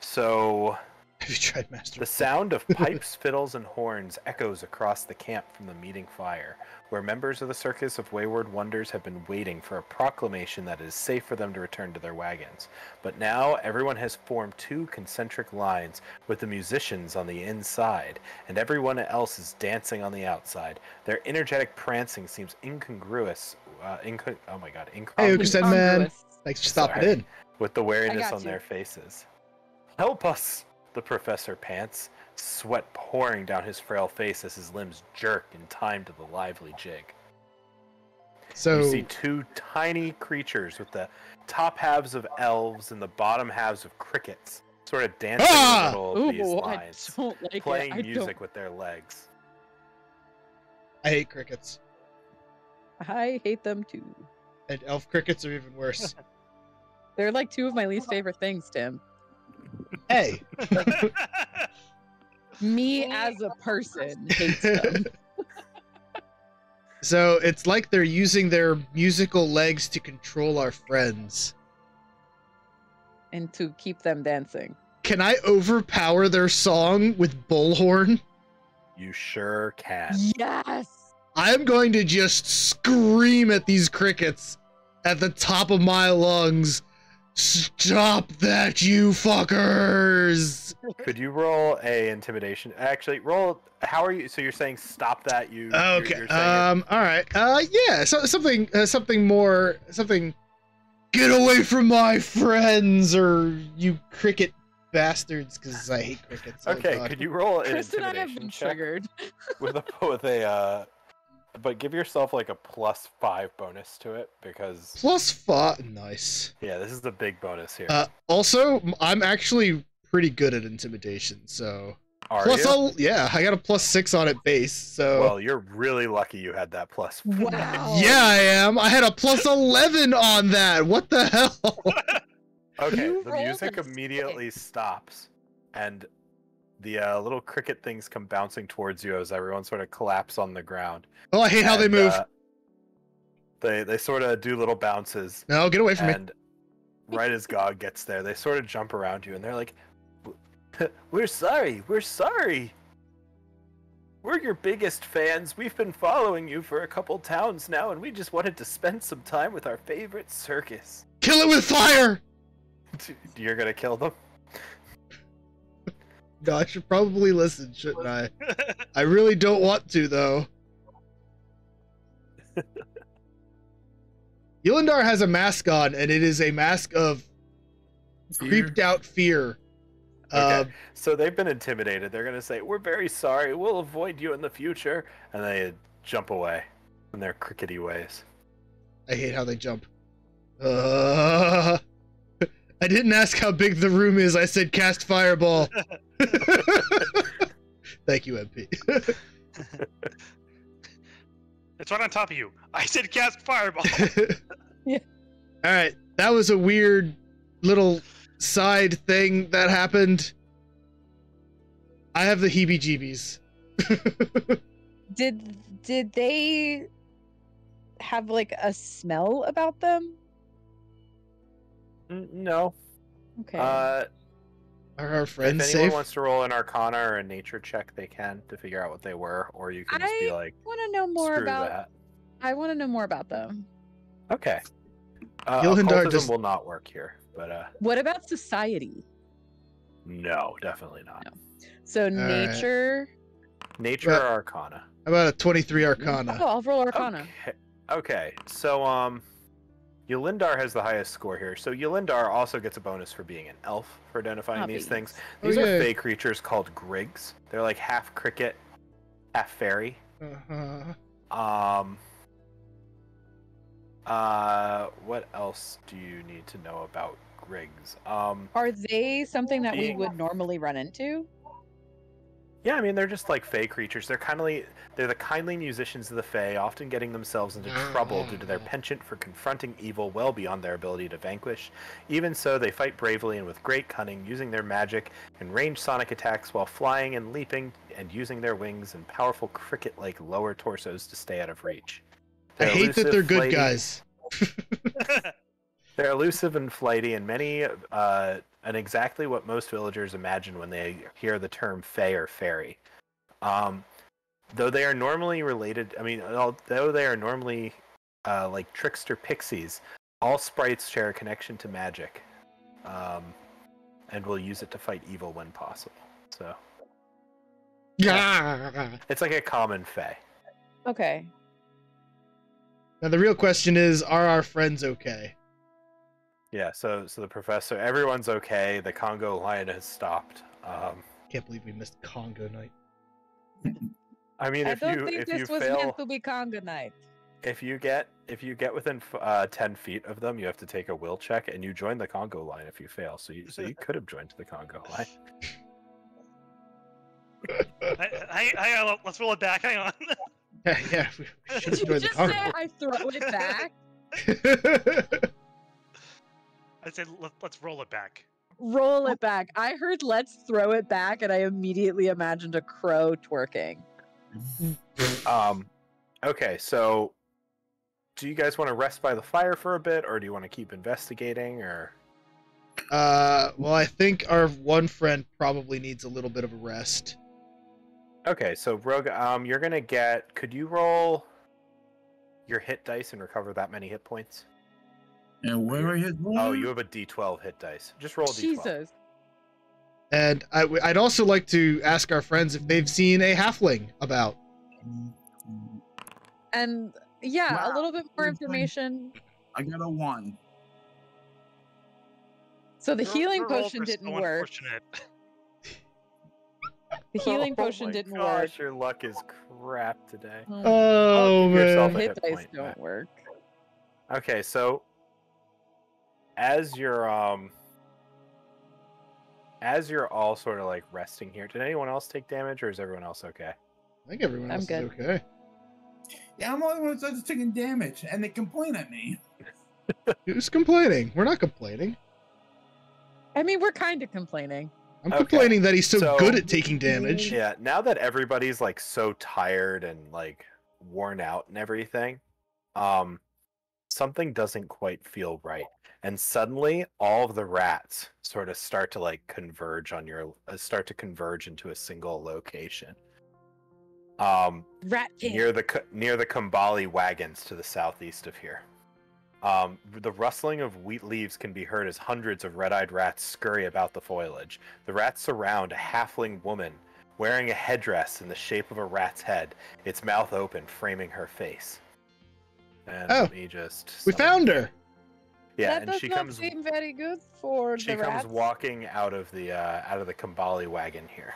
So Have you tried master? The sound of *laughs* pipes, fiddles, and horns echoes across the camp from the meeting fire, where members of the Circus of Wayward Wonders have been waiting for a proclamation that it is safe for them to return to their wagons. But now everyone has formed two concentric lines, with the musicians on the inside, and everyone else is dancing on the outside. Their energetic prancing seems incongruous. Uh, inco- oh my god, Hey, incongruous Uka said, man. Incongruous. Thanks for stopping in. with the wariness on you. their faces. Help us! The professor pants, sweat pouring down his frail face as his limbs jerk in time to the lively jig. So You see two tiny creatures with the top halves of elves and the bottom halves of crickets, sort of dancing Ah! in the middle of these Ooh, I lines, like playing music don't. with their legs. I hate crickets, I hate them too. and elf crickets are even worse. *laughs* They're like two of my least favorite things, Tim. Hey, *laughs* Me as a person hates them. *laughs* so it's like they're using their musical legs to control our friends. and to keep them dancing. Can I overpower their song with bullhorn? You sure can. Yes. I'm going to just scream at these crickets at the top of my lungs. Stop that, you fuckers! Could you roll a intimidation? Actually, roll. How are you? So you're saying stop that? You. you're- Okay. You're, saying it- Um. All right. Uh. Yeah. So something. Uh, something more. Something. Get away from my friends, or you cricket bastards, because I hate crickets. Oh, Okay, could you roll an Chris and I have intimidation been triggered. with a with a uh, but give yourself like a plus five bonus to it because Plus five. Nice. yeah, this is the big bonus here. Uh. Also, I'm actually pretty good at intimidation. So Are plus, you? I'll, yeah, I got a plus six on it base. So Well, you're really lucky you had that plus. Wow. yeah, I am. I had a plus eleven on that. What the hell? *laughs* Okay, You the music a immediately stops, and the uh, little cricket things come bouncing towards you as everyone sort of collapse on the ground. oh, I hate how they move. uh, they they sort of do little bounces, no, get away from me. and right as God gets there, they sort of jump around you, and they're like, *laughs* "We're sorry, we're sorry. We're your biggest fans. We've been following you for a couple towns now, and we just wanted to spend some time with our favorite circus." Kill it with fire. *laughs* You're gonna kill them? I should probably listen, shouldn't I? *laughs* I really don't want to, though. *laughs* Yulindar has a mask on, and it is a mask of creeped out fear. Okay. So they've been intimidated. They're gonna say, "We're very sorry. We'll avoid you in the future," and they jump away in their crickety ways. I hate how they jump. Uh, I didn't ask how big the room is. I said cast fireball. *laughs* Thank you, MP. *laughs* it's right on top of you. I said cast fireball. *laughs* Yeah. All right, that was a weird little side thing that happened. I have the heebie-jeebies. Did did they have like a smell about them? N- No. Okay. Uh, Are our if friends anyone safe? wants to roll an Arcana or a Nature check, they can to figure out what they were, or you can just be like, I like, want to know more "Screw about. that." I want to know more about them. Okay. Uh, Gilhindar occultism just- will not work here, but uh, What about society? no, definitely not. No. So right. nature. Nature Well- or Arcana. How about a 23 Arcana? Oh, I'll roll Arcana. Okay. okay, so um, Yolindar has the highest score here. So Yolindar also gets a bonus for being an elf for identifying these Obvious. things. Oh, These are yay. fey creatures called Grigs. They're like half cricket, half fairy. Uh-huh. Um. Uh, what else do you need to know about Grigs? Um, Are they something that we would normally run into? Yeah, I mean they're just like fey creatures. They're kindly they're the kindly musicians of the Fae, often getting themselves into trouble due to their mm. penchant for confronting evil well beyond their ability to vanquish. Even so, they fight bravely and with great cunning, using their magic and ranged sonic attacks while flying and leaping and using their wings and powerful cricket-like lower torsos to stay out of reach. I They're hate that they're good flighty- guys. *laughs* *laughs* They're elusive and flighty, and many, uh, and exactly what most villagers imagine when they hear the term fae or fairy. Um, though they are normally related, I mean, al- though they are normally uh, like trickster pixies, all sprites share a connection to magic, um, and will use it to fight evil when possible. So Yeah. it's like a common fae. Okay. Now the real question is, are our friends okay? Yeah. So, so the professor, everyone's okay. The conga line has stopped. Um, Can't believe we missed Congo night. *laughs* I mean, I if don't you think if this you was fail, meant to be Congo night. if you get if you get within uh, 10 feet of them you have to take a will check and you join the congo line if you fail so you so you could have joined the congo line *laughs* Hey, hey, hang on, let's roll it back. Hang on. *laughs* Yeah, yeah. We we should Did you just say I throw it back? I said let, let's roll it back. Roll it back. I heard let's throw it back, and I immediately imagined a crow twerking. um okay so do you guys want to rest by the fire for a bit or do you want to keep investigating or uh, well, I think our one friend probably needs a little bit of a rest. okay so rogue um you're gonna get could you roll your hit dice and recover that many hit points And where I hit oh you have a d12 hit dice just roll a d12 Jesus. And I, would also like to ask our friends if they've seen a halfling about. And yeah, a little bit more information. I got a one. So the Ro- healing roll potion didn't so work. *laughs* The healing *laughs* Oh potion my didn't gosh, work. your luck is crap today Mm, Oh, give yourself man. Hit hit dice point don't back. work. Okay, so as you're um as you're all sort of like resting here, did anyone else take damage or is everyone else okay? I think everyone I'm else good. is okay. Yeah, I'm the only one that's taking damage, and they complain at me. *laughs* Who's complaining? We're not complaining. I mean, we're kind of complaining. I'm Okay. complaining that he's so, So- good at taking damage. Yeah, now that everybody's like so tired and like worn out and everything, um something doesn't quite feel right. And suddenly all of the rats sort of start to like converge on your uh, start to converge into a single location. Um Rat king. near the near the Kumbali wagons to the southeast of here. Um, the rustling of wheat leaves can be heard as hundreds of red-eyed rats scurry about the foliage. The rats surround a halfling woman wearing a headdress in the shape of a rat's head, its mouth open, framing her face. And Oh, let me just. We summon- found her. Yeah, that and does she comes. seem very good for She the comes rats. walking out of the uh, out of the Kumbali wagon here.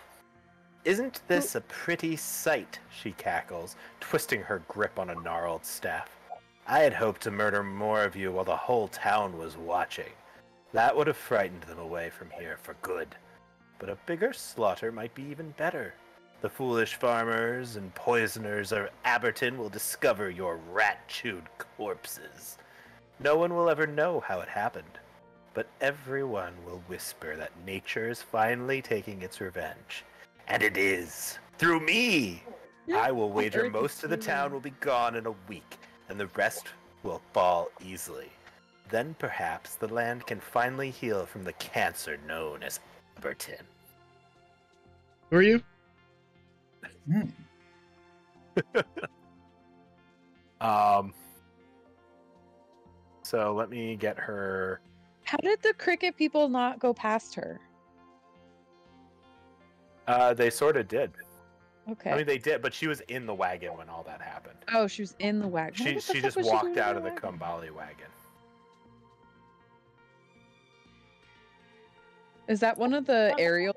Isn't this a pretty sight? She cackles, twisting her grip on a gnarled staff. I had hoped to murder more of you while the whole town was watching. That would have frightened them away from here for good. But a bigger slaughter might be even better. The foolish farmers and poisoners of Abberton will discover your rat-chewed corpses. No one will ever know how it happened but everyone will whisper that nature is finally taking its revenge. And it is. Through me! I will wager most of the town will be gone in a week, and the rest will fall easily. Then perhaps the land can finally heal from the cancer known as Abberton. Who are you? Hmm. *laughs* Um. So let me get her. How did the cricket people not go past her? Uh, they sort of did. Okay. I mean, they did, but she was in the wagon when all that happened. oh, she was in the wagon. She the she just walked doing in out of the wagon? Kumbali wagon. Is that one of the aerial,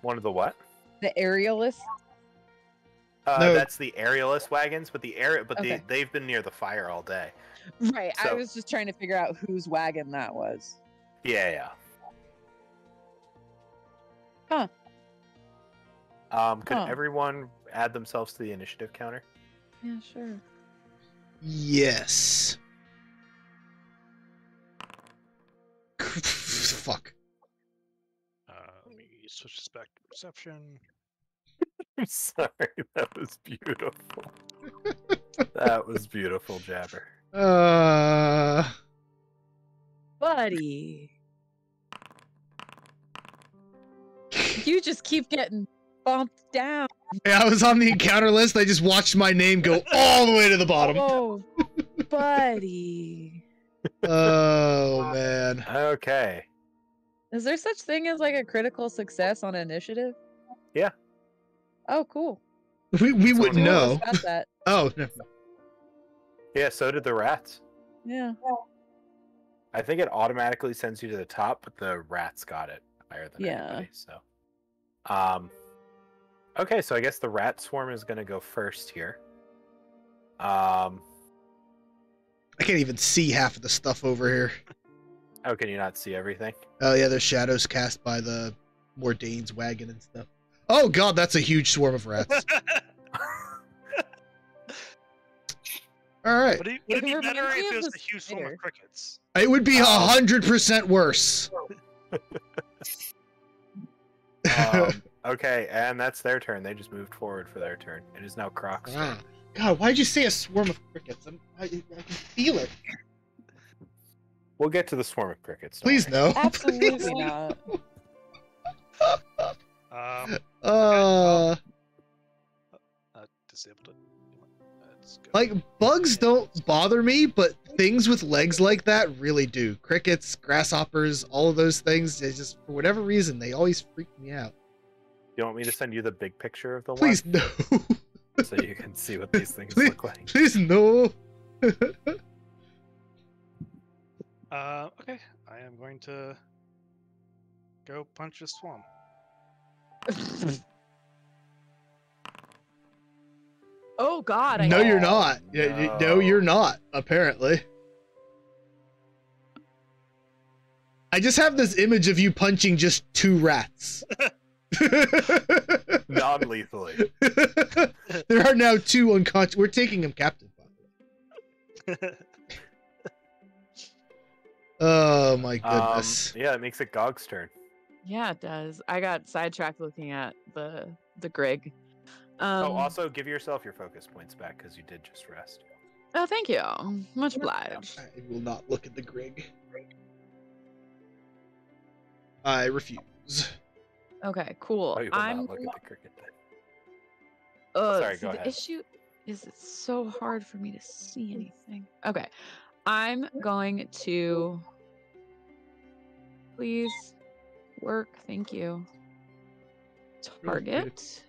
One of the what? the aerialists? Uh, No. That's the aerialist wagons, but the air, but Okay. the, they've been near the fire all day. Right. I was just trying to figure out whose wagon that was. Yeah, yeah. Um, could Huh. everyone add themselves to the initiative counter? Yeah, sure. Yes. *laughs* Fuck. Uh, let me switch this back to perception. *laughs* I'm sorry, that was beautiful. that was beautiful, Jabber. Uh. Buddy. You just keep getting bumped down. Yeah, I was on the encounter list. I just watched my name go all the way to the bottom. Oh, buddy. Oh man. Okay. Is there such thing as like a critical success on initiative? Yeah. Oh, cool. We we wouldn't know. else got that? Oh no. Yeah, so did the rats. Yeah. I think it automatically sends you to the top, but the rats got it higher than Yeah. everybody. So, um, okay, so I guess the rat swarm is going to go first here. Um, I can't even see half of the stuff over here. oh, can you not see everything? Oh yeah, there's shadows cast by the Mordane's wagon and stuff. Oh god, that's a huge swarm of rats. *laughs* All right, Would it, It would it be better if it was a huge swarm of crickets? it would be a Um, hundred percent worse. um, *laughs* okay, and that's their turn. They just moved forward for their turn. It is now Croc's turn. Ah, God, why'd you say a swarm of crickets? I'm, I, I can feel it. We'll get to the swarm of crickets. Please worry. no. *laughs* Absolutely not. Um, Uh, uh, disabled it. Let's go. like bugs don't bother me, but things with legs like that really do. Crickets, grasshoppers, all of those things. They just for whatever reason they always freak me out. You want me to send you the big picture of the Please no. *laughs* so you can see what these things Please- look like? Please no. *laughs* Uh, okay, I am going to go punch a swamp. *laughs* oh God! I no, you're not. No, No. you're not. Apparently. I just have this image of you punching just two rats. *laughs* Non-lethally. *laughs* there are now two unconscious. We're taking him captive. By the way. *laughs* Oh my Um, goodness. yeah, it makes it Gog's turn. Yeah, it does. I got sidetracked looking at the the Grig. Um, oh, also give yourself your focus points back because you did just rest. oh, thank you. Much obliged. I will not look at the Grig. I refuse. Okay, cool. Oh, you will I'm. not look at the cricket. Then. Uh, Sorry, see, go the ahead. issue is it's so hard for me to see anything. Okay, I'm going to please work. Thank you. Target.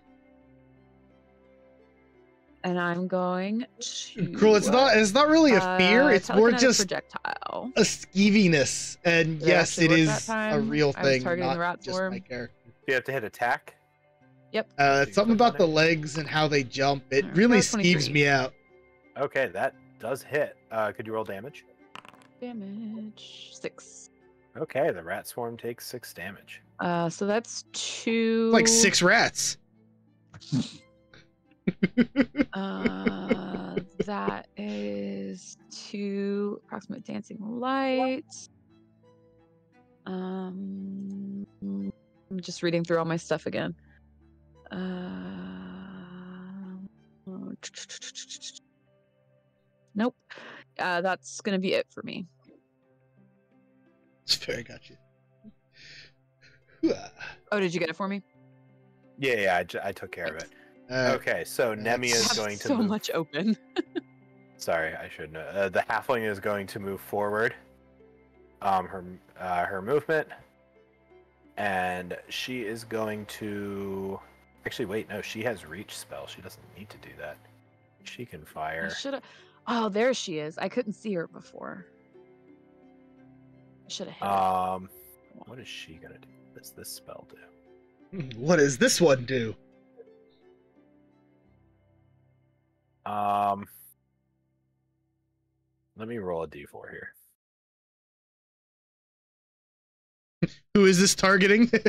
And I'm going to. Cruel. It's not. It's not really a fear. uh, it's more telekinetic just projectile. a skeeviness. And Did yes, actually it work is that a time? real I was thing, targeting not the rat just swarm. my character. You have to hit attack. Yep. Uh, So it's something click on about the legs and how they jump. It Alright, really that was skeeves me out. Okay, that does hit. Uh, could you roll damage? Damage six. Okay, the rat swarm takes six damage. Uh, so that's two. Like six rats. *laughs* Uh, that is two approximate dancing lights. Um, I'm just reading through all my stuff again. Uh, nope. Uh, that's gonna be it for me. It's fair. I got you. *laughs* Oh, did you get it for me? Yeah, yeah, I took care of it. Uh, Okay, so Nemmia is going to so move. much open. *laughs* Sorry, I shouldn't. have- Uh, the halfling is going to move forward. Um, her uh, her movement, and she is going to. Actually, wait, no, she has reach spell. She doesn't need to do that. She can fire. should have. Oh, there she is. I couldn't see her before. Should have hit her. Um, what is she gonna do? What does this spell do? *laughs* What does this one do? Um, let me roll a d4 here. *laughs* Who is this targeting? *laughs*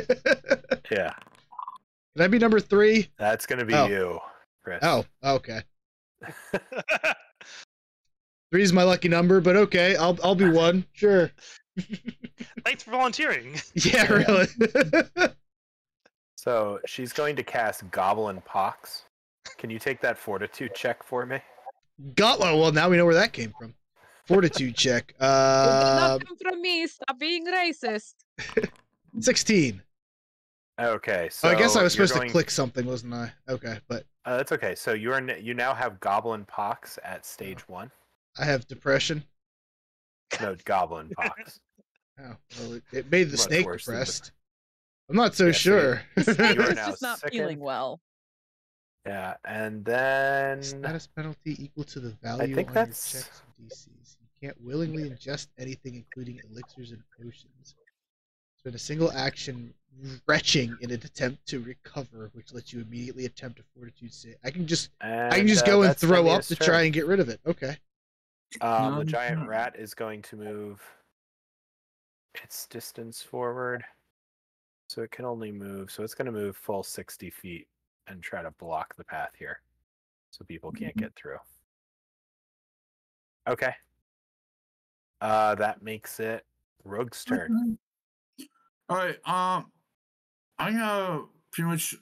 Yeah. Can I be number three? That's gonna be Oh. you, Chris. Oh, okay. *laughs* Three is my lucky number, but okay, I'll I'll be one. Sure. Thanks for volunteering. Yeah, Yeah. really. So she's going to cast Goblin Pox. Can you take that fortitude check for me? Got one. well. Now we know where that came from. Fortitude check. *laughs* Uh, not come from me. Stop being racist. *laughs* sixteen. Okay, so oh, I guess I was supposed going- to click something, wasn't I? Okay, but Uh, that's okay. So you are n- you now have Goblin Pox at stage one. I have depression. No, Goblin *laughs* Pox. Oh, well, it, it made the Much snake worse than depressed. I'm not so Yeah, so sure. You are He's now just not sickened. feeling well. Yeah, and then Status penalty equal to the value I think on that's- your checks and DCs. You can't willingly ingest anything, including elixirs and potions. Spend a single action retching in an attempt to recover, which lets you immediately attempt a fortitude save. I can just I can just uh, go and throw up to turn. try and get rid of it. Okay. Um, the giant rat is going to move its distance forward. So it can only move. So it's going to move full 60 feet and try to block the path here so people can't Mm-hmm. get through. Okay. Uh, that makes it Rogue's turn. All right. Um, I'm gonna pretty much.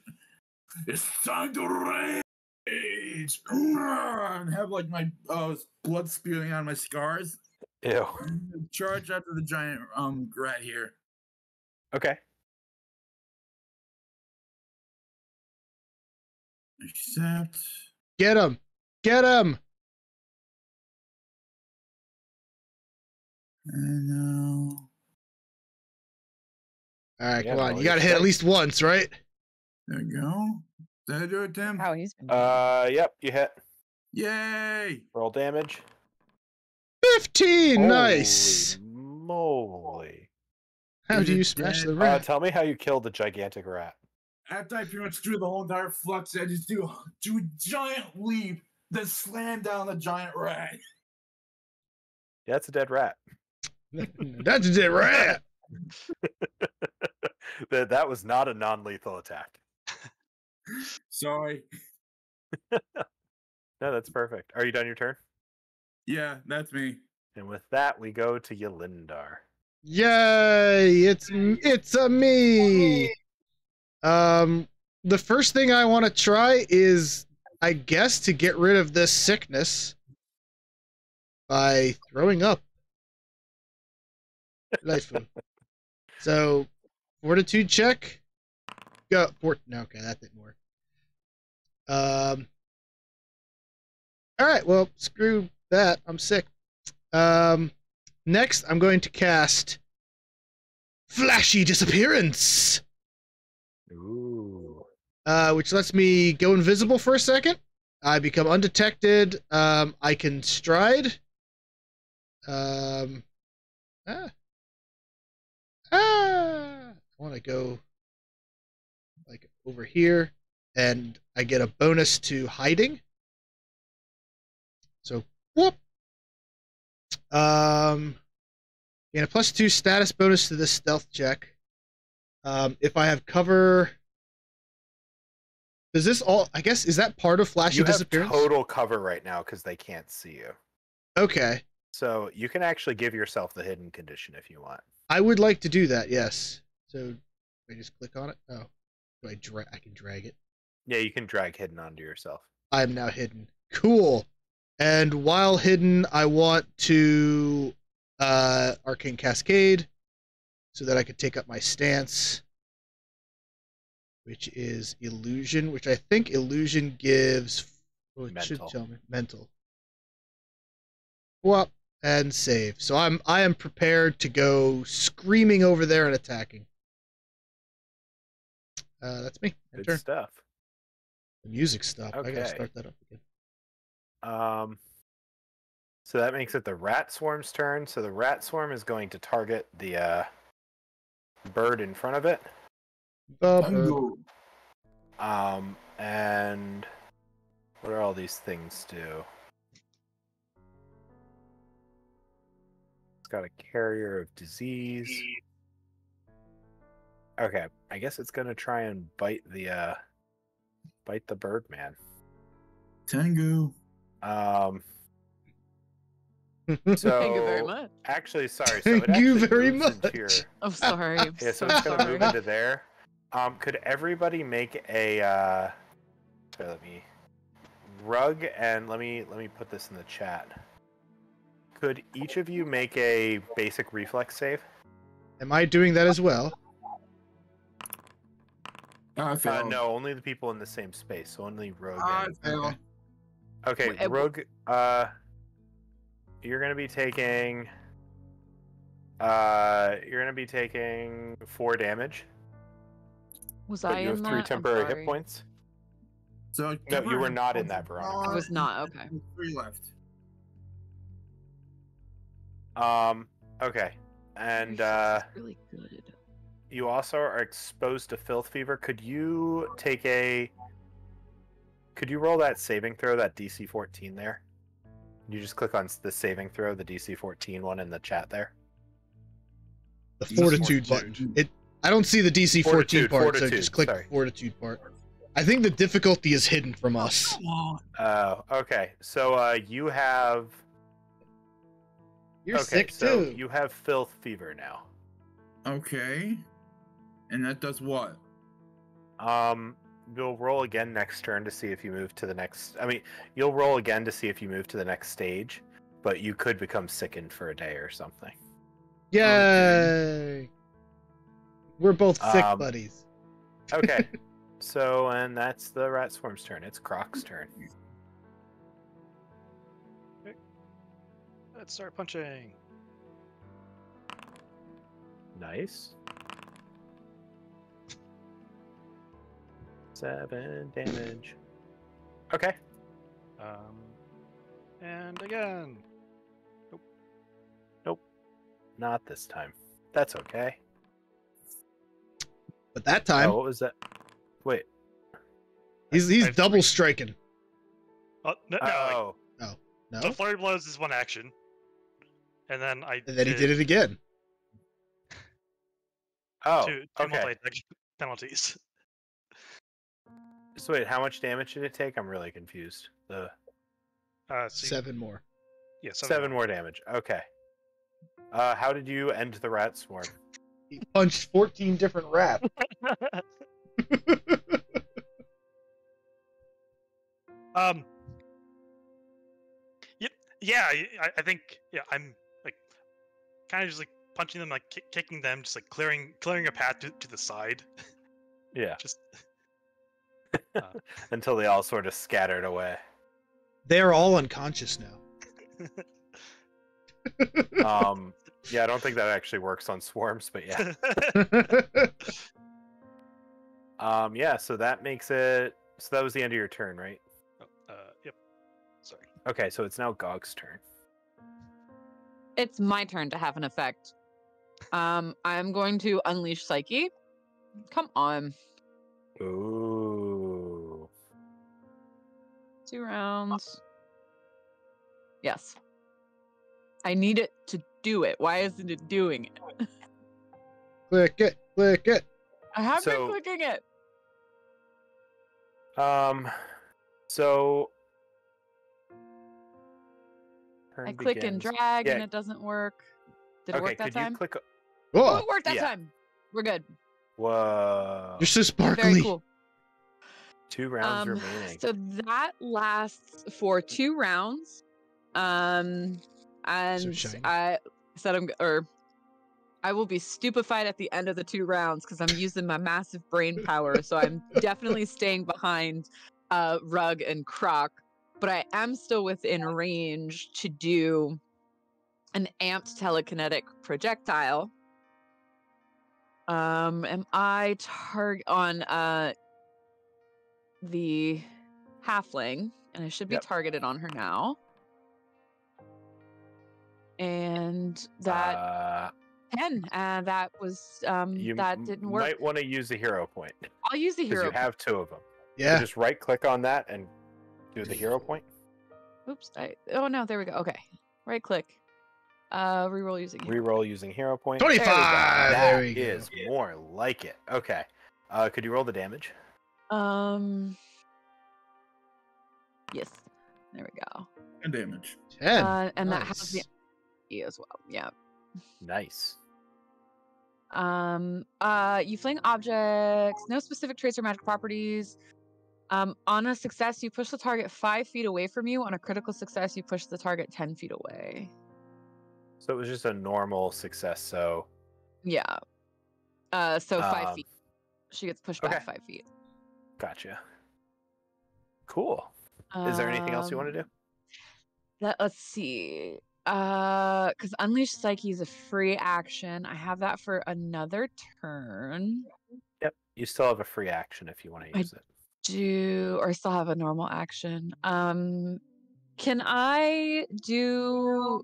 It's time to rage and have like my uh blood spewing out of my scars. Ew. Charge after the giant um rat here. Okay. Except. Get him. Get him. And now. All right, Yeah, come on. roll You got to hit at least once, right? There we go. Did I do it, Tim? Wow, he's been Uh, yep, you hit. Yay! Roll damage. 15. Nice. Holy moly. How Is do you smash the dead? Uh, rat? tell me how you killed the gigantic rat. After I pretty much threw the whole entire flux, I just do do a giant leap, then slam down the giant rat. Yeah, it's a dead rat. That's a dead rat. *laughs* *laughs* that that was not a non-lethal attack. *laughs* Sorry. No, that's perfect. Are you done your turn? Yeah, that's me. And with that, we go to Yalindar. Yay! It's it's a me. Um, the first thing I want to try is, I guess, to get rid of this sickness by throwing up. So, fortitude check. Go. Fort. No, okay, that didn't work. Um. All right. Well, screw that. I'm sick. Um. Next, I'm going to cast Flashy Disappearance, Ooh. uh, which lets me go invisible for a second. I become undetected. Um, I can stride. Um, ah, ah. I want to go like over here, and I get a bonus to hiding. So whoop. Um, and a plus two status bonus to this stealth check. Um, if I have cover, does this all? I guess is that part of flashy You have disappearance? total cover right now because they can't see you. Okay, So you can actually give yourself the hidden condition if you want. I would like to do that. Yes. So, I just click on it. Oh, do I drag? I can drag it. Yeah, you can drag hidden onto yourself. I am now hidden. Cool. And while hidden, I want to uh, arcane cascade, so that I could take up my stance, which is illusion, which I think illusion gives. Oh, it should Mental. tell me mental. Well, and save. So I'm I am prepared to go screaming over there and attacking. Uh, that's me. Good Enter. stuff. The music stuff. I gotta Okay. start that up again. Um, so that makes it the rat swarm's turn. So the rat swarm is going to target the uh, bird in front of it. The bird. Um, and what do all these things do? It's got a carrier of disease. Okay, I guess it's gonna try and bite the uh bite the Birdman. Tengu. Um so Thank you very much. actually sorry, so it Thank you very much. your- *laughs* I'm sorry. I'm Yeah, so so it's gonna move into there. Um could everybody make a uh sorry, let me rug and let me let me put this in the chat. Could each of you make a basic reflex save? Am I doing that as well? I Uh, no, only the people in the same space. So only Rogue. I and- Okay, Wait, Rogue. Uh, you're gonna be taking. Uh, you're gonna be taking four damage, Was but I you have in three that? I'm temporary hit points. So No, you were not in that, Veronica. I was not. Okay. Three left. Um. Okay, and uh, really good. you also are exposed to filth fever. Could you take a? Could you roll that saving throw, that DC 14 there? You just click on the saving throw, the DC 14 one in the chat there. The DC fortitude fortitude. button. It. I don't see the DC 14 Fortitude, part, so just click sorry. the fortitude part. I think the difficulty is hidden from us. Come on. Oh, okay. So uh, you have You're okay, sick so too. you have filth fever now. Okay. And that does what? Um, you'll roll again next turn to see if you move to the next. I mean, you'll roll again to see if you move to the next stage, but you could become sickened for a day or something. Yay! We're both sick Um, buddies. *laughs* Okay. *laughs* so and that's the rat swarm's turn. It's Croc's turn. Let's start punching. Nice. Seven damage. Okay. Um, and again. Nope. Nope. Not this time. That's okay. But that time, Oh, what was that? Wait. he's he's I've- double striking. Oh, no, no, like, Oh, No, the flurry blows is one action, and then I and then he did it again. oh, two, two okay. multi-attack penalties. So wait, how much damage did it take? I'm really confused. The Uh, so you- Seven more. yeah, seven, more damage. Okay. Uh, how did you end the rat swarm? He punched 14 different rats. *laughs* um. Yep. Yeah, I, I- I think yeah, I'm like kind of just like punching them, like ki- kicking them, just like clearing clearing a path to, to the side. Yeah, *laughs* Just until they all sort of scattered away. They're all unconscious now. *laughs* Um, yeah, I don't think that actually works on swarms, but yeah. *laughs* Um, yeah, so that makes it. So that was the end of your turn, right? Oh, uh, yep. Sorry. Okay, so it's now Gog's turn. It's my turn to have an effect. Um, I'm going to unleash Psyche. Come on, Ooh. Two rounds. Yes. I need it to do it. Why isn't it doing it? click it, click it. I have So- been clicking it. Um, so. Turn I click and begins. drag and it doesn't work. Did it work that could time? you click? Oh, Oh, it worked that yeah. time. We're good. Whoa. you're so sparkly. Very sparkly. cool. Two rounds Um, remaining. so that lasts for two rounds. Um, and shiny. I said I'm or I will be stupefied at the end of the two rounds because I'm using my massive brain power. so I'm definitely staying behind uh Rug and Croc, but I am still within range to do an amped telekinetic projectile. Um, am I target on uh the halfling, and I should be Yep. targeted on her now. And that uh, 10, and that was um you that didn't work. might want to use the hero point I'll use the because hero. you have two of them. Yeah. just right click on that and do the hero point. Oops. I, oh no, there we go. Okay. Right click. Uh, reroll using. hero. Reroll using hero point. 25. That There we go. is more like it. Okay. Uh, could you roll the damage? Um. Yes. There we go. And damage. 10. Uh, and that has the E as well. Yeah. Nice. Um. Uh. You fling objects. No specific traits or magic properties. Um. On a success, you push the target five feet away from you. On a critical success, you push the target ten feet away. So it was just a normal success. So Yeah. Uh. So five Um, feet. She gets pushed okay. back five feet. Gotcha. Cool. Is there anything else you want to Um, do? Let, let's see. Uh, because Unleash Psyche is a free action. I have that for another turn. Yep. You still have a free action if you want to I use it. Do or still have a normal action. Um, can I do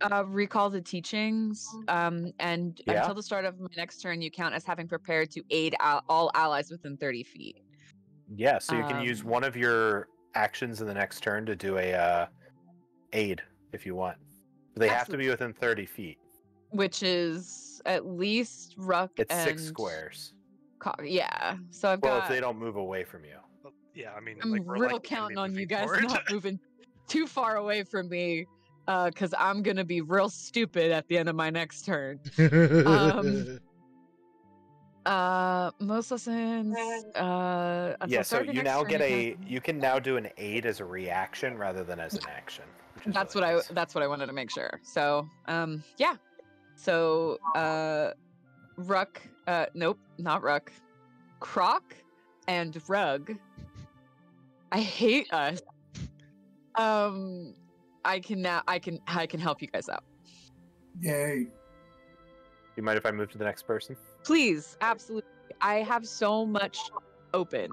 uh recall the teachings? Um, and Yeah. until the start of my next turn, you count as having prepared to aid al- all allies within thirty feet. Yeah. So you can use um, one of your actions in the next turn to do a uh, aid if you want. They have to be within 30 feet. Which is at least Ruck It's and six squares. Co- yeah. So I've Well, got. if they don't move away from you. Well, Yeah, I mean, I'm like, real like counting on you guys forward. not *laughs* moving too far away from me, uh, because I'm gonna be real stupid at the end of my next turn. *laughs* um, Uh, most lessons. Uh, Yeah, so you now get a can- you can now do an aid as a reaction rather than as an action. That's really what I. That's what I wanted to make sure. So, um, yeah. So, uh, Ruck. Uh, nope, not Ruck. Croc and Rug. I hate us. Um, I can now. I can. I can help you guys out. Yay. You mind if I move to the next person? Please, absolutely. I have so much open.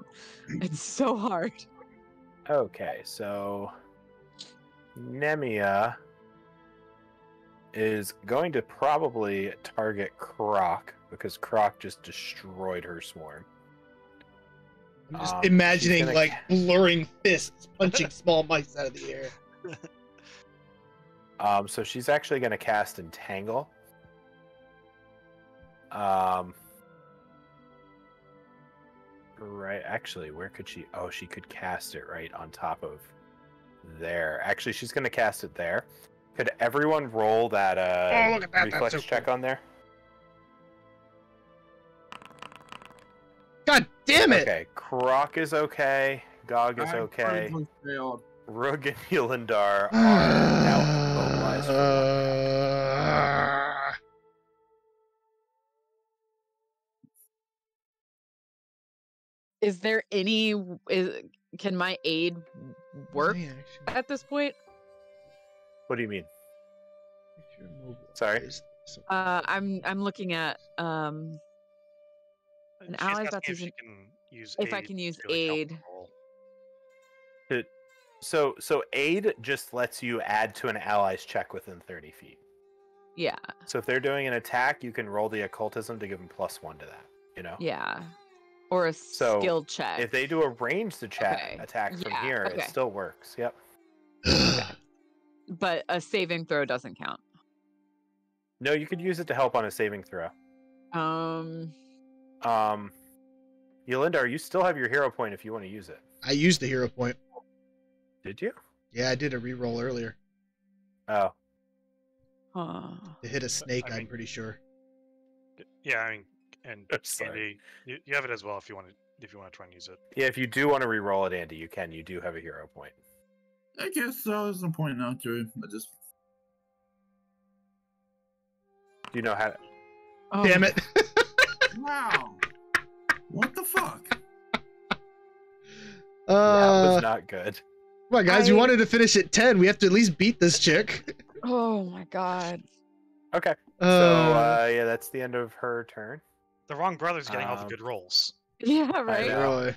It's *laughs* so hard. Okay, so Nemmia is going to probably target Croc because Croc just destroyed her swarm. I'm just Um, imagining gonna like blurring fists *laughs* punching small mice out of the air. Um, so she's actually going to cast Entangle. Um, right. Actually, where could she? Oh, she could cast it right on top of there. Actually, she's going to cast it there. Could everyone roll that uh, Oh, look at that, that's reflex so check cool. on there? God damn it! Okay, Croc is okay. Gog is I okay. critically failed. Rug and *laughs* Yolindar are *sighs* now immobilized. Is there any? Is, can my aid work my at this point? What do you mean? If you're mobilized, Sorry? Uh, I'm I'm looking at um An she's ally's asking about to if use she an- can use if I can use to, like, aid. the. So, so aid just lets you add to an ally's check within 30 feet. Yeah, So if they're doing an attack, you can roll the occultism to give them plus one to that. You know. yeah, or a So, skill check. If they do a ranged attack Okay, attack from yeah, here, okay. it still works. Yep. *sighs* but a saving throw doesn't count. No, you could use it to help on a saving throw. Um, Um, Yolinda, you still have your hero point if you want to use it. I used the hero point. Did you? Yeah, I did a reroll earlier Oh, huh. to hit a snake. I I'm mean- pretty sure. Yeah, I mean, and *laughs* I'm. Andy, you, you have it as well if you want to if you want to try and use it. yeah. If you do want to re-roll it, Andy, you can. You do have a hero point. I guess so. There's no point not to. I just Do you know how? To... Oh, Damn it! *laughs* wow. What the fuck? *laughs* that uh, was not good. come on, guys. We wanted to finish at ten. We have to at least beat this chick. Oh my god. Okay. Uh, So uh, yeah, that's the end of her turn. The wrong brother's getting all the Um, good roles. *laughs* Yeah, right. know. really.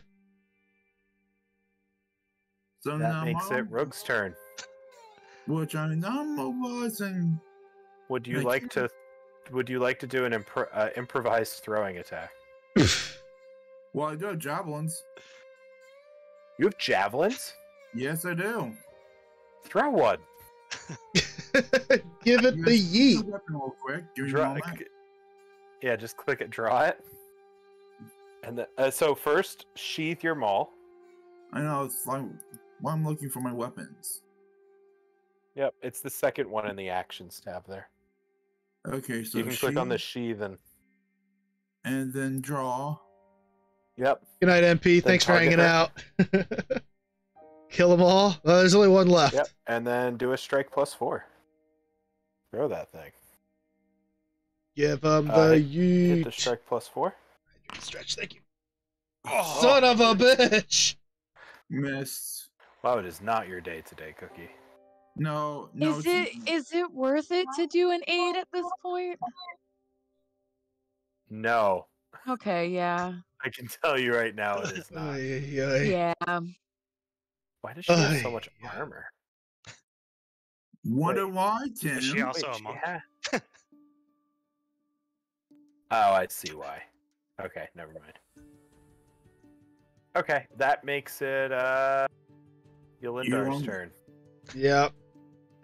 So That now makes I'm- it Rug's turn. Which I mean, I'm. Would you like you. to? Would you like to do an impro- uh, improvised throwing attack? *laughs* Well, I do have javelins. You have javelins. Yes, I do. Throw one. Give *laughs* give it the yeet. real quick. Give me a Draw, moment. Yeah, just click it, draw it. And the, uh, so first, sheath your maul. I know it's like why I'm looking for my weapons. Yep, it's the second one in the actions tab there. Okay, so you can click on the sheath, sheath and and then draw. yep. Good night, MP. Thanks for target hanging out. *laughs* Kill them all. Oh, there's only one left. Yep, and then do a strike plus four. Throw that thing. Give them Uh, the Hit the yeet. strike plus four. Stretch. Thank you. Oh, Son of a bitch. Missed. Wow, it is not your day today, Cookie. No, no. is it's- it worth it to do an eight at this point? No, Okay, yeah, I can tell you right now it is not. Ay, ay, ay. yeah. Why does she have so much armor? Wonder why, Tim? Is she also Wait, a she monk? ha- *laughs* oh, I see why. Okay, never mind. Okay, that makes it uh Yolindar's turn. Yep.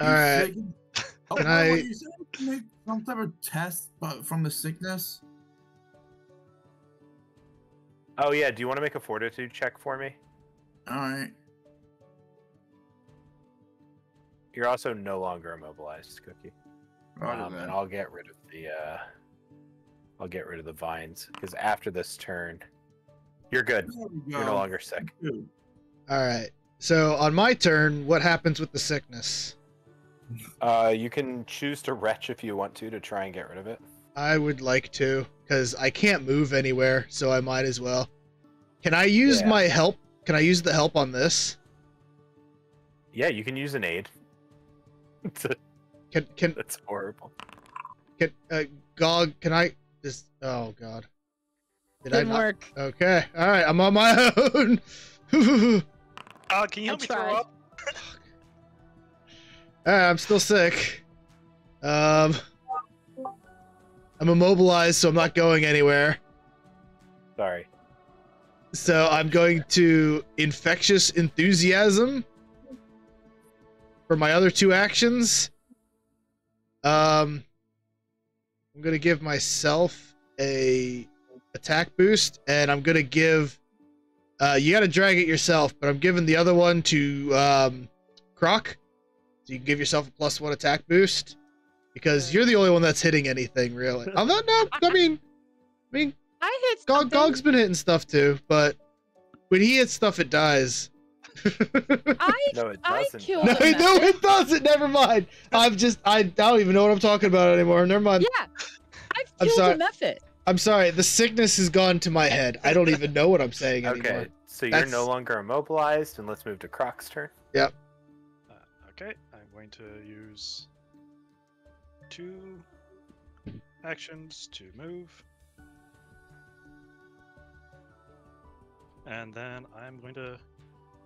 You All right. *laughs* Oh, Can by the way, I- you said make some type of test, but from the sickness. Oh yeah, do you want to make a fortitude check for me? All right. You're also no longer immobilized, Cookie. Roger Um, and I'll get rid of the uh I'll get rid of the vines because after this turn, you're good. There we You're no longer sick. All right. So on my turn, what happens with the sickness? Uh, you can choose to retch if you want to to try and get rid of it. I would like to, because I can't move anywhere, so I might as well. Can I use Yeah. my help? Can I use the help on this? Yeah, you can use an aid. *laughs* Can can That's horrible. can uh, Gog? Can I? This. Oh God. Did I Didn't not? work. Okay. All right. I'm on my own. All *laughs* Uh, can you I help me throw tried. up? right. I'm still sick. Um. I'm immobilized, so I'm not going anywhere. Sorry. So I'm going to infectious enthusiasm for my other two actions. Um, I'm gonna give myself a attack boost, and I'm gonna give. Uh, you gotta drag it yourself, but I'm giving the other one to um, Croc, so you can give yourself a plus one attack boost because you're the only one that's hitting anything really. I'm not. No, I mean, I mean, I hit Gog. Gog's been hitting stuff too, but when he hits stuff, it dies. I No, it I doesn't. killed no, him. *laughs* no, it doesn't. Never mind. I'm just, I, I don't even know what I'm talking about anymore. Never mind. Yeah, I've I'm killed sorry. a mephit. I'm sorry. The sickness has gone to my head. I don't even know what I'm saying anymore. Okay, so you're That's- no longer immobilized, and let's move to Croc's turn. Uh, okay, I'm going to use two actions to move. And then I'm going to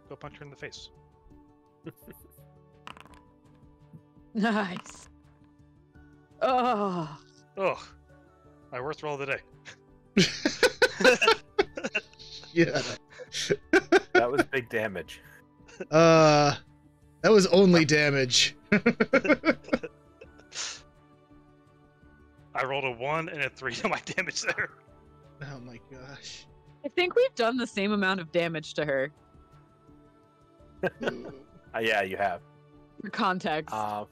go punch her in the face. Nice. Oh, Oh, my worst roll of the day. *laughs* yeah. That was big damage. Uh, that was only damage. *laughs* I rolled a one and a three to my damage there. oh my gosh. I think we've done the same amount of damage to her. Ooh. Uh, yeah, you have. For context, Um,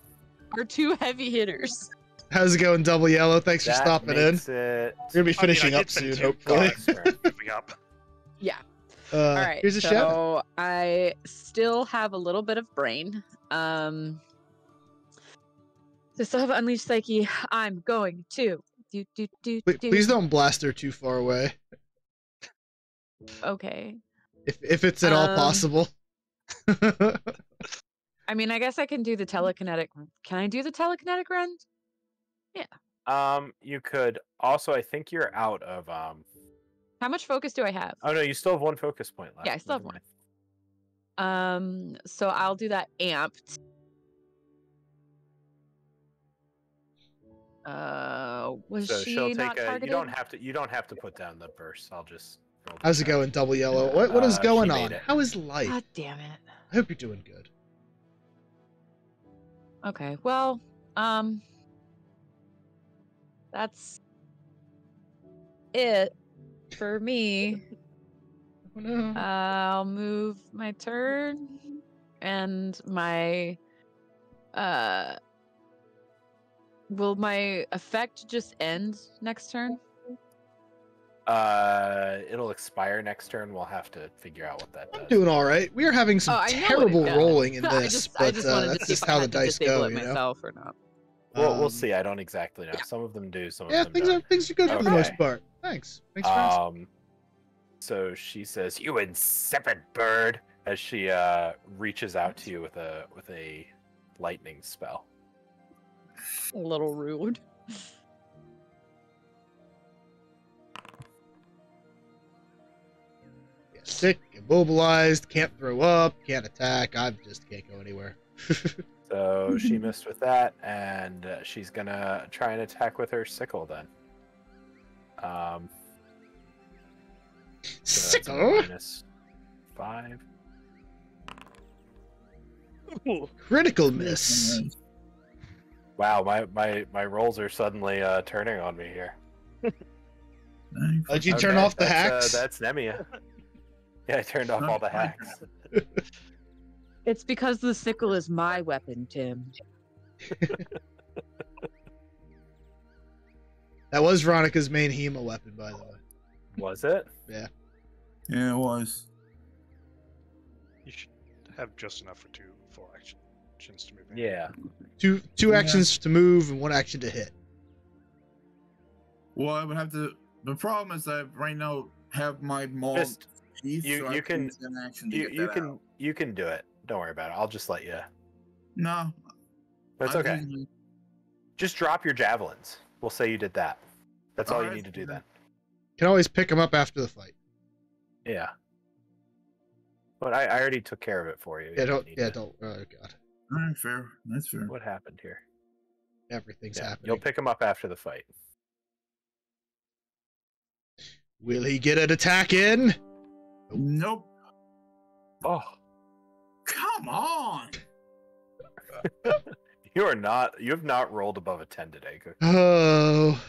our two heavy hitters. How's it going, Double Yellow? Thanks for stopping in. makes It We're gonna be I mean, finishing up soon, hopefully. cards Croc's turn. goofing up. Yeah. Uh, All right. here's a so shout. I still have a little bit of brain. Um. To still have unleashed psyche. I'm going to do do do Please, do. please don't blast her too far away, Okay. if if it's at all Um, possible. *laughs* I mean, I guess I can do the telekinetic. Can I do the telekinetic run? Yeah. Um, you could also. I think you're out of. Um. How much focus do I have? Oh no, you still have one focus point left. Yeah, I still have one. Um, so I'll do that amped. Uh, was So she she'll not a. targeted? You don't have to. You don't have to put down the burst. I'll just. Roll the How's it going, Double Yellow? What what is Uh, going on? it. How is life? God damn it. I hope you're doing good. Okay, well, Um, that's it for me. Oh, no. I'll move my turn and my uh will my effect just end next turn? Uh, it'll expire next turn. We'll have to figure out what that I'm does. doing all right. We are having some Oh, I know what it terrible rolling in I this, just, but I just uh, that's just how the dice disable go. it You know. myself or not. We'll, we'll Um, see. I don't exactly know. Some of them do. Some of Yeah, them things don't. are things are good for the most part. Thanks. Thanks, friends. Um, so she says, "You insipid bird," as she uh reaches out to you with a with a lightning spell. A little rude. *laughs* sick, immobilized, can't throw up, can't attack. I just can't go anywhere. *laughs* So she missed with that, and uh, she's gonna try and attack with her sickle then. Um, so Sickle. minus five. Critical miss. Wow, my my my rolls are suddenly uh, turning on me here. *laughs* How'd you turn off the that's, hacks? Uh, that's Nemmia. *laughs* *laughs* Yeah, I turned off all the hacks. *laughs* It's because the sickle is my weapon, Tim. *laughs* That was Veronica's main HEMA weapon, by the way. Was it? Yeah, Yeah, it was. You should have just enough for two full actions to move in. Yeah. Two two Yeah. actions to move and one action to hit. Well, I would have to. The problem is I right now have my maul Just teeth. you- so you can- use action to you get you that can out. you can do it. Don't worry about it. I'll just let you. No, That's I'm okay. using- Just drop your javelins. We'll say you did that. That's all you need to do yeah. then. Can always pick them up after the fight. Yeah. But I, I already took care of it for you. Yeah, You don't. need Yeah, to- don't. Oh god, All right, fair. That's fair. What happened here? everything's Yeah, happening. you'll pick them up after the fight. Will he get an attack in? Nope. Oh, Come on. *laughs* you are not. You have not rolled above a ten today. Cook. Oh,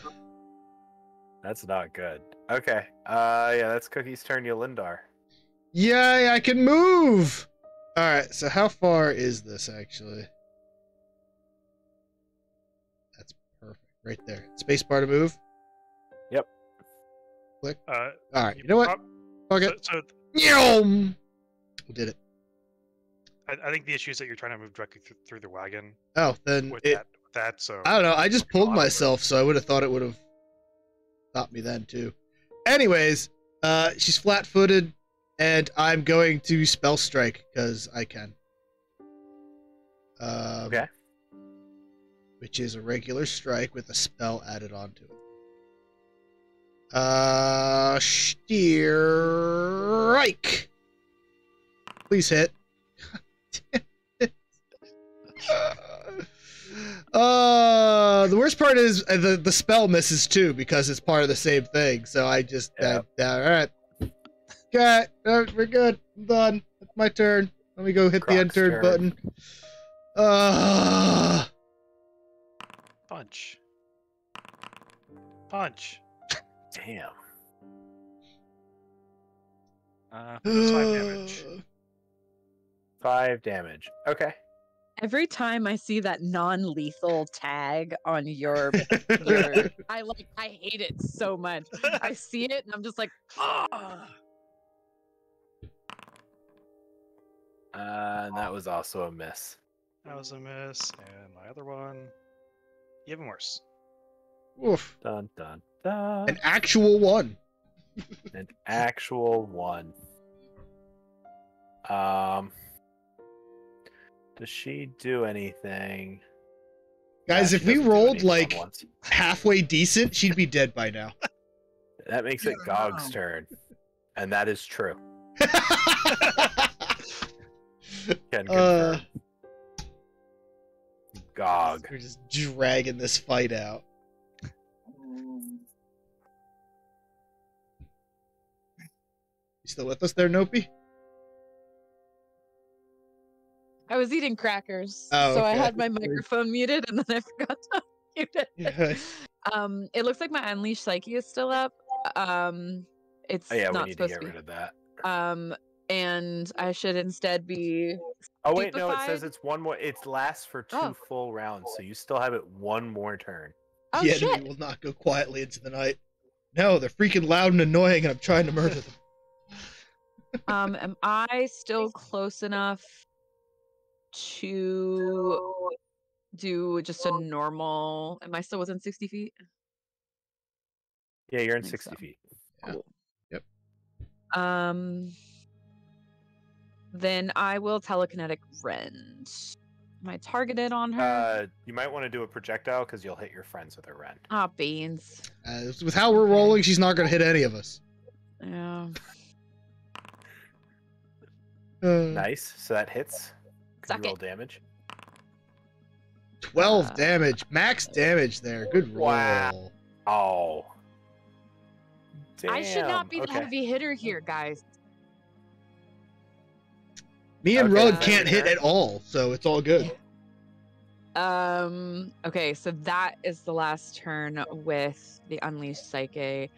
That's not good. Okay. Uh, yeah, that's Cookie's turn. Yolindar. yay! I can move. All right. So how far is this actually? That's perfect, right there. Space bar to move. Yep. Click. Uh, All right. You know what? prob- Fuck so, so We did it. I, I think the issue is that you're trying to move directly through, through the wagon Oh, then with it. that. With that, so I don't know. I just pulled myself, so I would have thought it would have stopped me then too. Anyways, uh, she's flat-footed, and I'm going to spell strike because I can. Um, Okay. Which is a regular strike with a spell added onto it. Uh, strike. Please hit. *laughs* Uh, the worst part is uh, the the spell misses too because it's part of the same thing. So I just uh, uh, all right. Okay, uh, we're good. I'm done. It's my turn. Let me go hit the end turn turn. button. Uh, punch, punch. Damn. Uh, that's five damage. *gasps* Five damage. Okay. Every time I see that non-lethal tag on your, *laughs* your I like I hate it so much. I see it and I'm just like, oh. Uh, and that was also a miss. That was a miss, and my other one, even worse. Oof. Dun dun dun. An actual one. An actual one. Um. Does she do anything? Guys, Nah, if we rolled like halfway decent, she'd be dead by now. *laughs* that makes it Gog's turn, and that is true. *laughs* Can Uh. Gog. We're just dragging this fight out. You still with us there, Nopi? I was eating crackers, Oh, so I had my *laughs* microphone muted, and then I forgot to mute it. *laughs* Yeah. Um, it looks like my unleashed psyche is still up. Um, it's Oh yeah, we not need to get to be. rid of that. Um, and I should instead be. Oh wait, no, it says it's one more. It lasts for two Oh. full rounds, so you still have it one more turn. Oh the shit! enemy will not go quietly into the night. No, they're freaking loud and annoying, and I'm trying to murder them. Um, am I still close enough to do just a normal? Am I still within sixty feet? Yeah, you're in think sixty so. feet. Um, then I will telekinetic rend. Am I targeted on her? Uh, you might want to do a projectile because you'll hit your friends with a rend. Ah, beans. Uh, with how we're rolling, she's not going to hit any of us. Yeah. Uh, Nice. So that hits. Could Suck roll it. damage? 12 Uh, damage. Max damage there. Good roll. Wow. Oh. I should not Damn, be the heavy hitter here, guys. Me and Okay, Rug uh, can't hit at all, so it's all good. *laughs* Um. Okay, so that is the last turn with the unleashed psyche.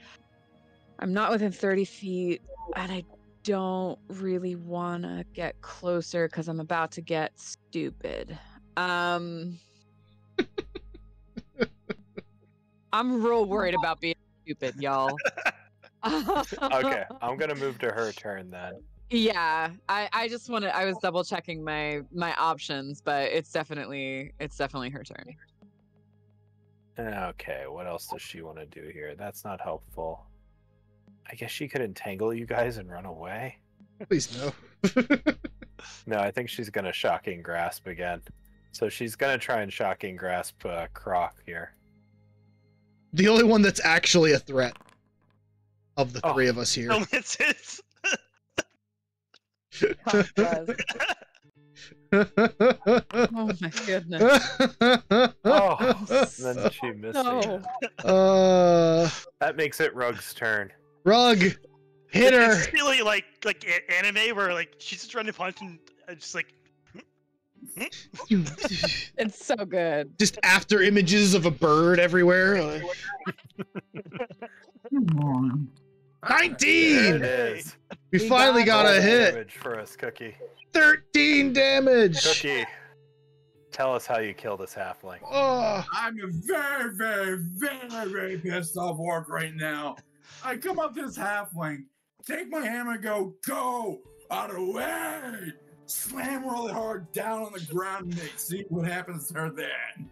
I'm not within 30 feet, and I don't really want to get closer because I'm about to get stupid. Um. I'm real worried *laughs* about being stupid, y'all. Okay, *laughs* I'm gonna move to her turn then. Yeah, I I just wanted I was double checking my my options, but it's definitely it's definitely her turn. Okay, what else does she want to do here? That's not helpful. I guess she could entangle you guys and run away. Please no. *laughs* No, I think she's gonna shocking grasp again. So she's gonna try and shocking grasp uh, Croc here. the only one that's actually a threat of the Oh, three of us here. No, it's it's. Oh, Oh my goodness. *laughs* Oh, and then she missed No. it. uh, That makes it Rug's turn. Rug, hit her. It's really like like anime where like she's just trying to punch and uh, just like *laughs* It's so good. Just after images of a bird everywhere. Come on. 19! it is. We We finally got got a the hit. Damage for us, Cookie. 13 damage. Cookie, tell us how you kill this halfling. Oh, I'm very, very, very, very pissed off orc right now. I come up this half halfling, take my hammer, and go, go out of the way, slam really hard down on the ground, and they see what happens to her then.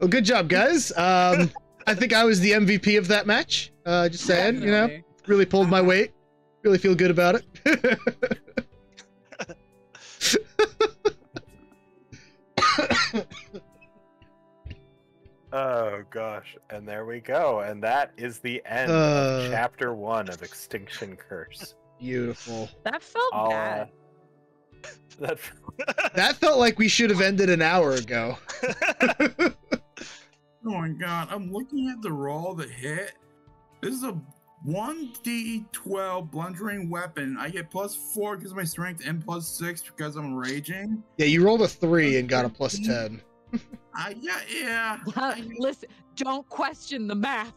well, good job, guys. Um, I think I was the MVP of that match. Uh, just saying, you know, really pulled my weight. Really feel good about it. *laughs* Oh gosh, and there we go, and that is the end Uh. of chapter one of Extinction Curse. *laughs* Beautiful. That felt I'll, uh, bad. *laughs* that *laughs* That felt like we should have ended an hour ago. Oh my god, I'm looking at the roll of the hit. This is a 1d12 blundering weapon. I get plus 4 because of my strength and plus 6 because I'm raging. Yeah, you rolled a three and got a plus 10. I *laughs* yeah, yeah. *laughs* I- Listen, don't question the math.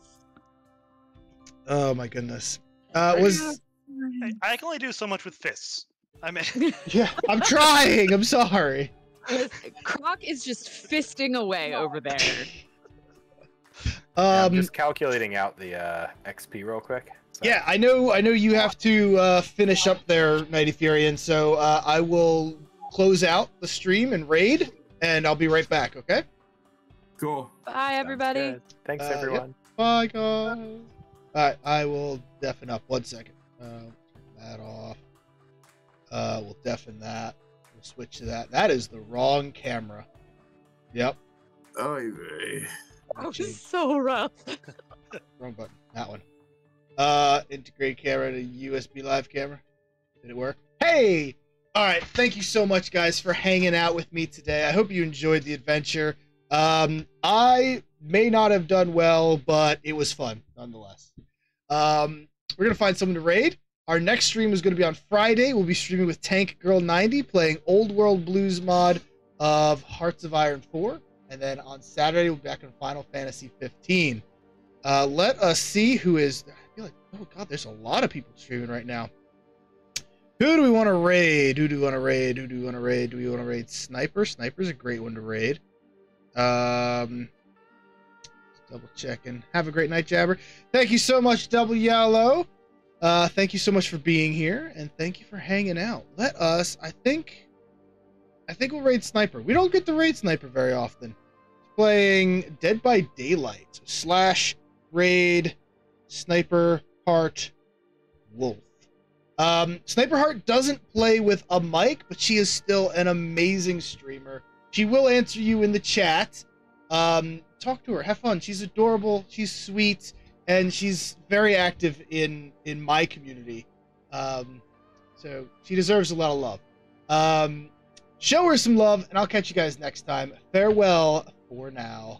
Oh my goodness. Uh, was I, I can only do so much with fists. I mean, *laughs* yeah, I'm trying. I'm sorry. Croc is just fisting away over there. Yeah, I'm Um, just calculating out the uh, XP real quick. So- yeah, I know. I know you have to uh, finish up there, Mighty Furion. So uh, I will close out the stream and raid, and I'll be right back. Okay. Cool. Bye, everybody. Thanks, Uh, yep. everyone. Bye, guys. All right, I will deafen up. One second. Uh, turn that off. Uh, we'll deafen that. We'll switch to that. That is the wrong camera. Yep, Oh, vey. Oh, so rough. *laughs* wrong button. That one. Uh, integrate camera to USB live camera. Did it work? Hey! All right. Thank you so much, guys, for hanging out with me today. I hope you enjoyed the adventure. Um, I may not have done well, but it was fun nonetheless. Um, we're gonna find someone to raid. Our next stream is to be on Friday. We'll be streaming with Tank Girl 90 playing Old World Blues mod of Hearts of Iron 4. And then on Saturday, we'll be back in Final Fantasy 15. Uh, let us see who is. I feel like, oh god, there's a lot of people streaming right now. Who do we want to raid? Who do we want to raid? Who do we want to raid? Do we want to raid Sniper? Sniper's a great one to raid. Um, double checking. Have a great night, Jabber. Thank you so much, Double Yellow. Uh, thank you so much for being here, and thank you for hanging out. Let us. I think. I think we'll raid Sniper. We don't get to raid Sniper very often. Playing Dead by Daylight slash raid Sniper Heart Wolf. Um, Sniper Heart doesn't play with a mic, but she is still an amazing streamer. She will answer you in the chat. Um, talk to her, have fun. She's adorable. She's sweet, and she's very active in in my community. Um, so she deserves a lot of love. Um, show her some love, and I'll catch you guys next time. Farewell for now.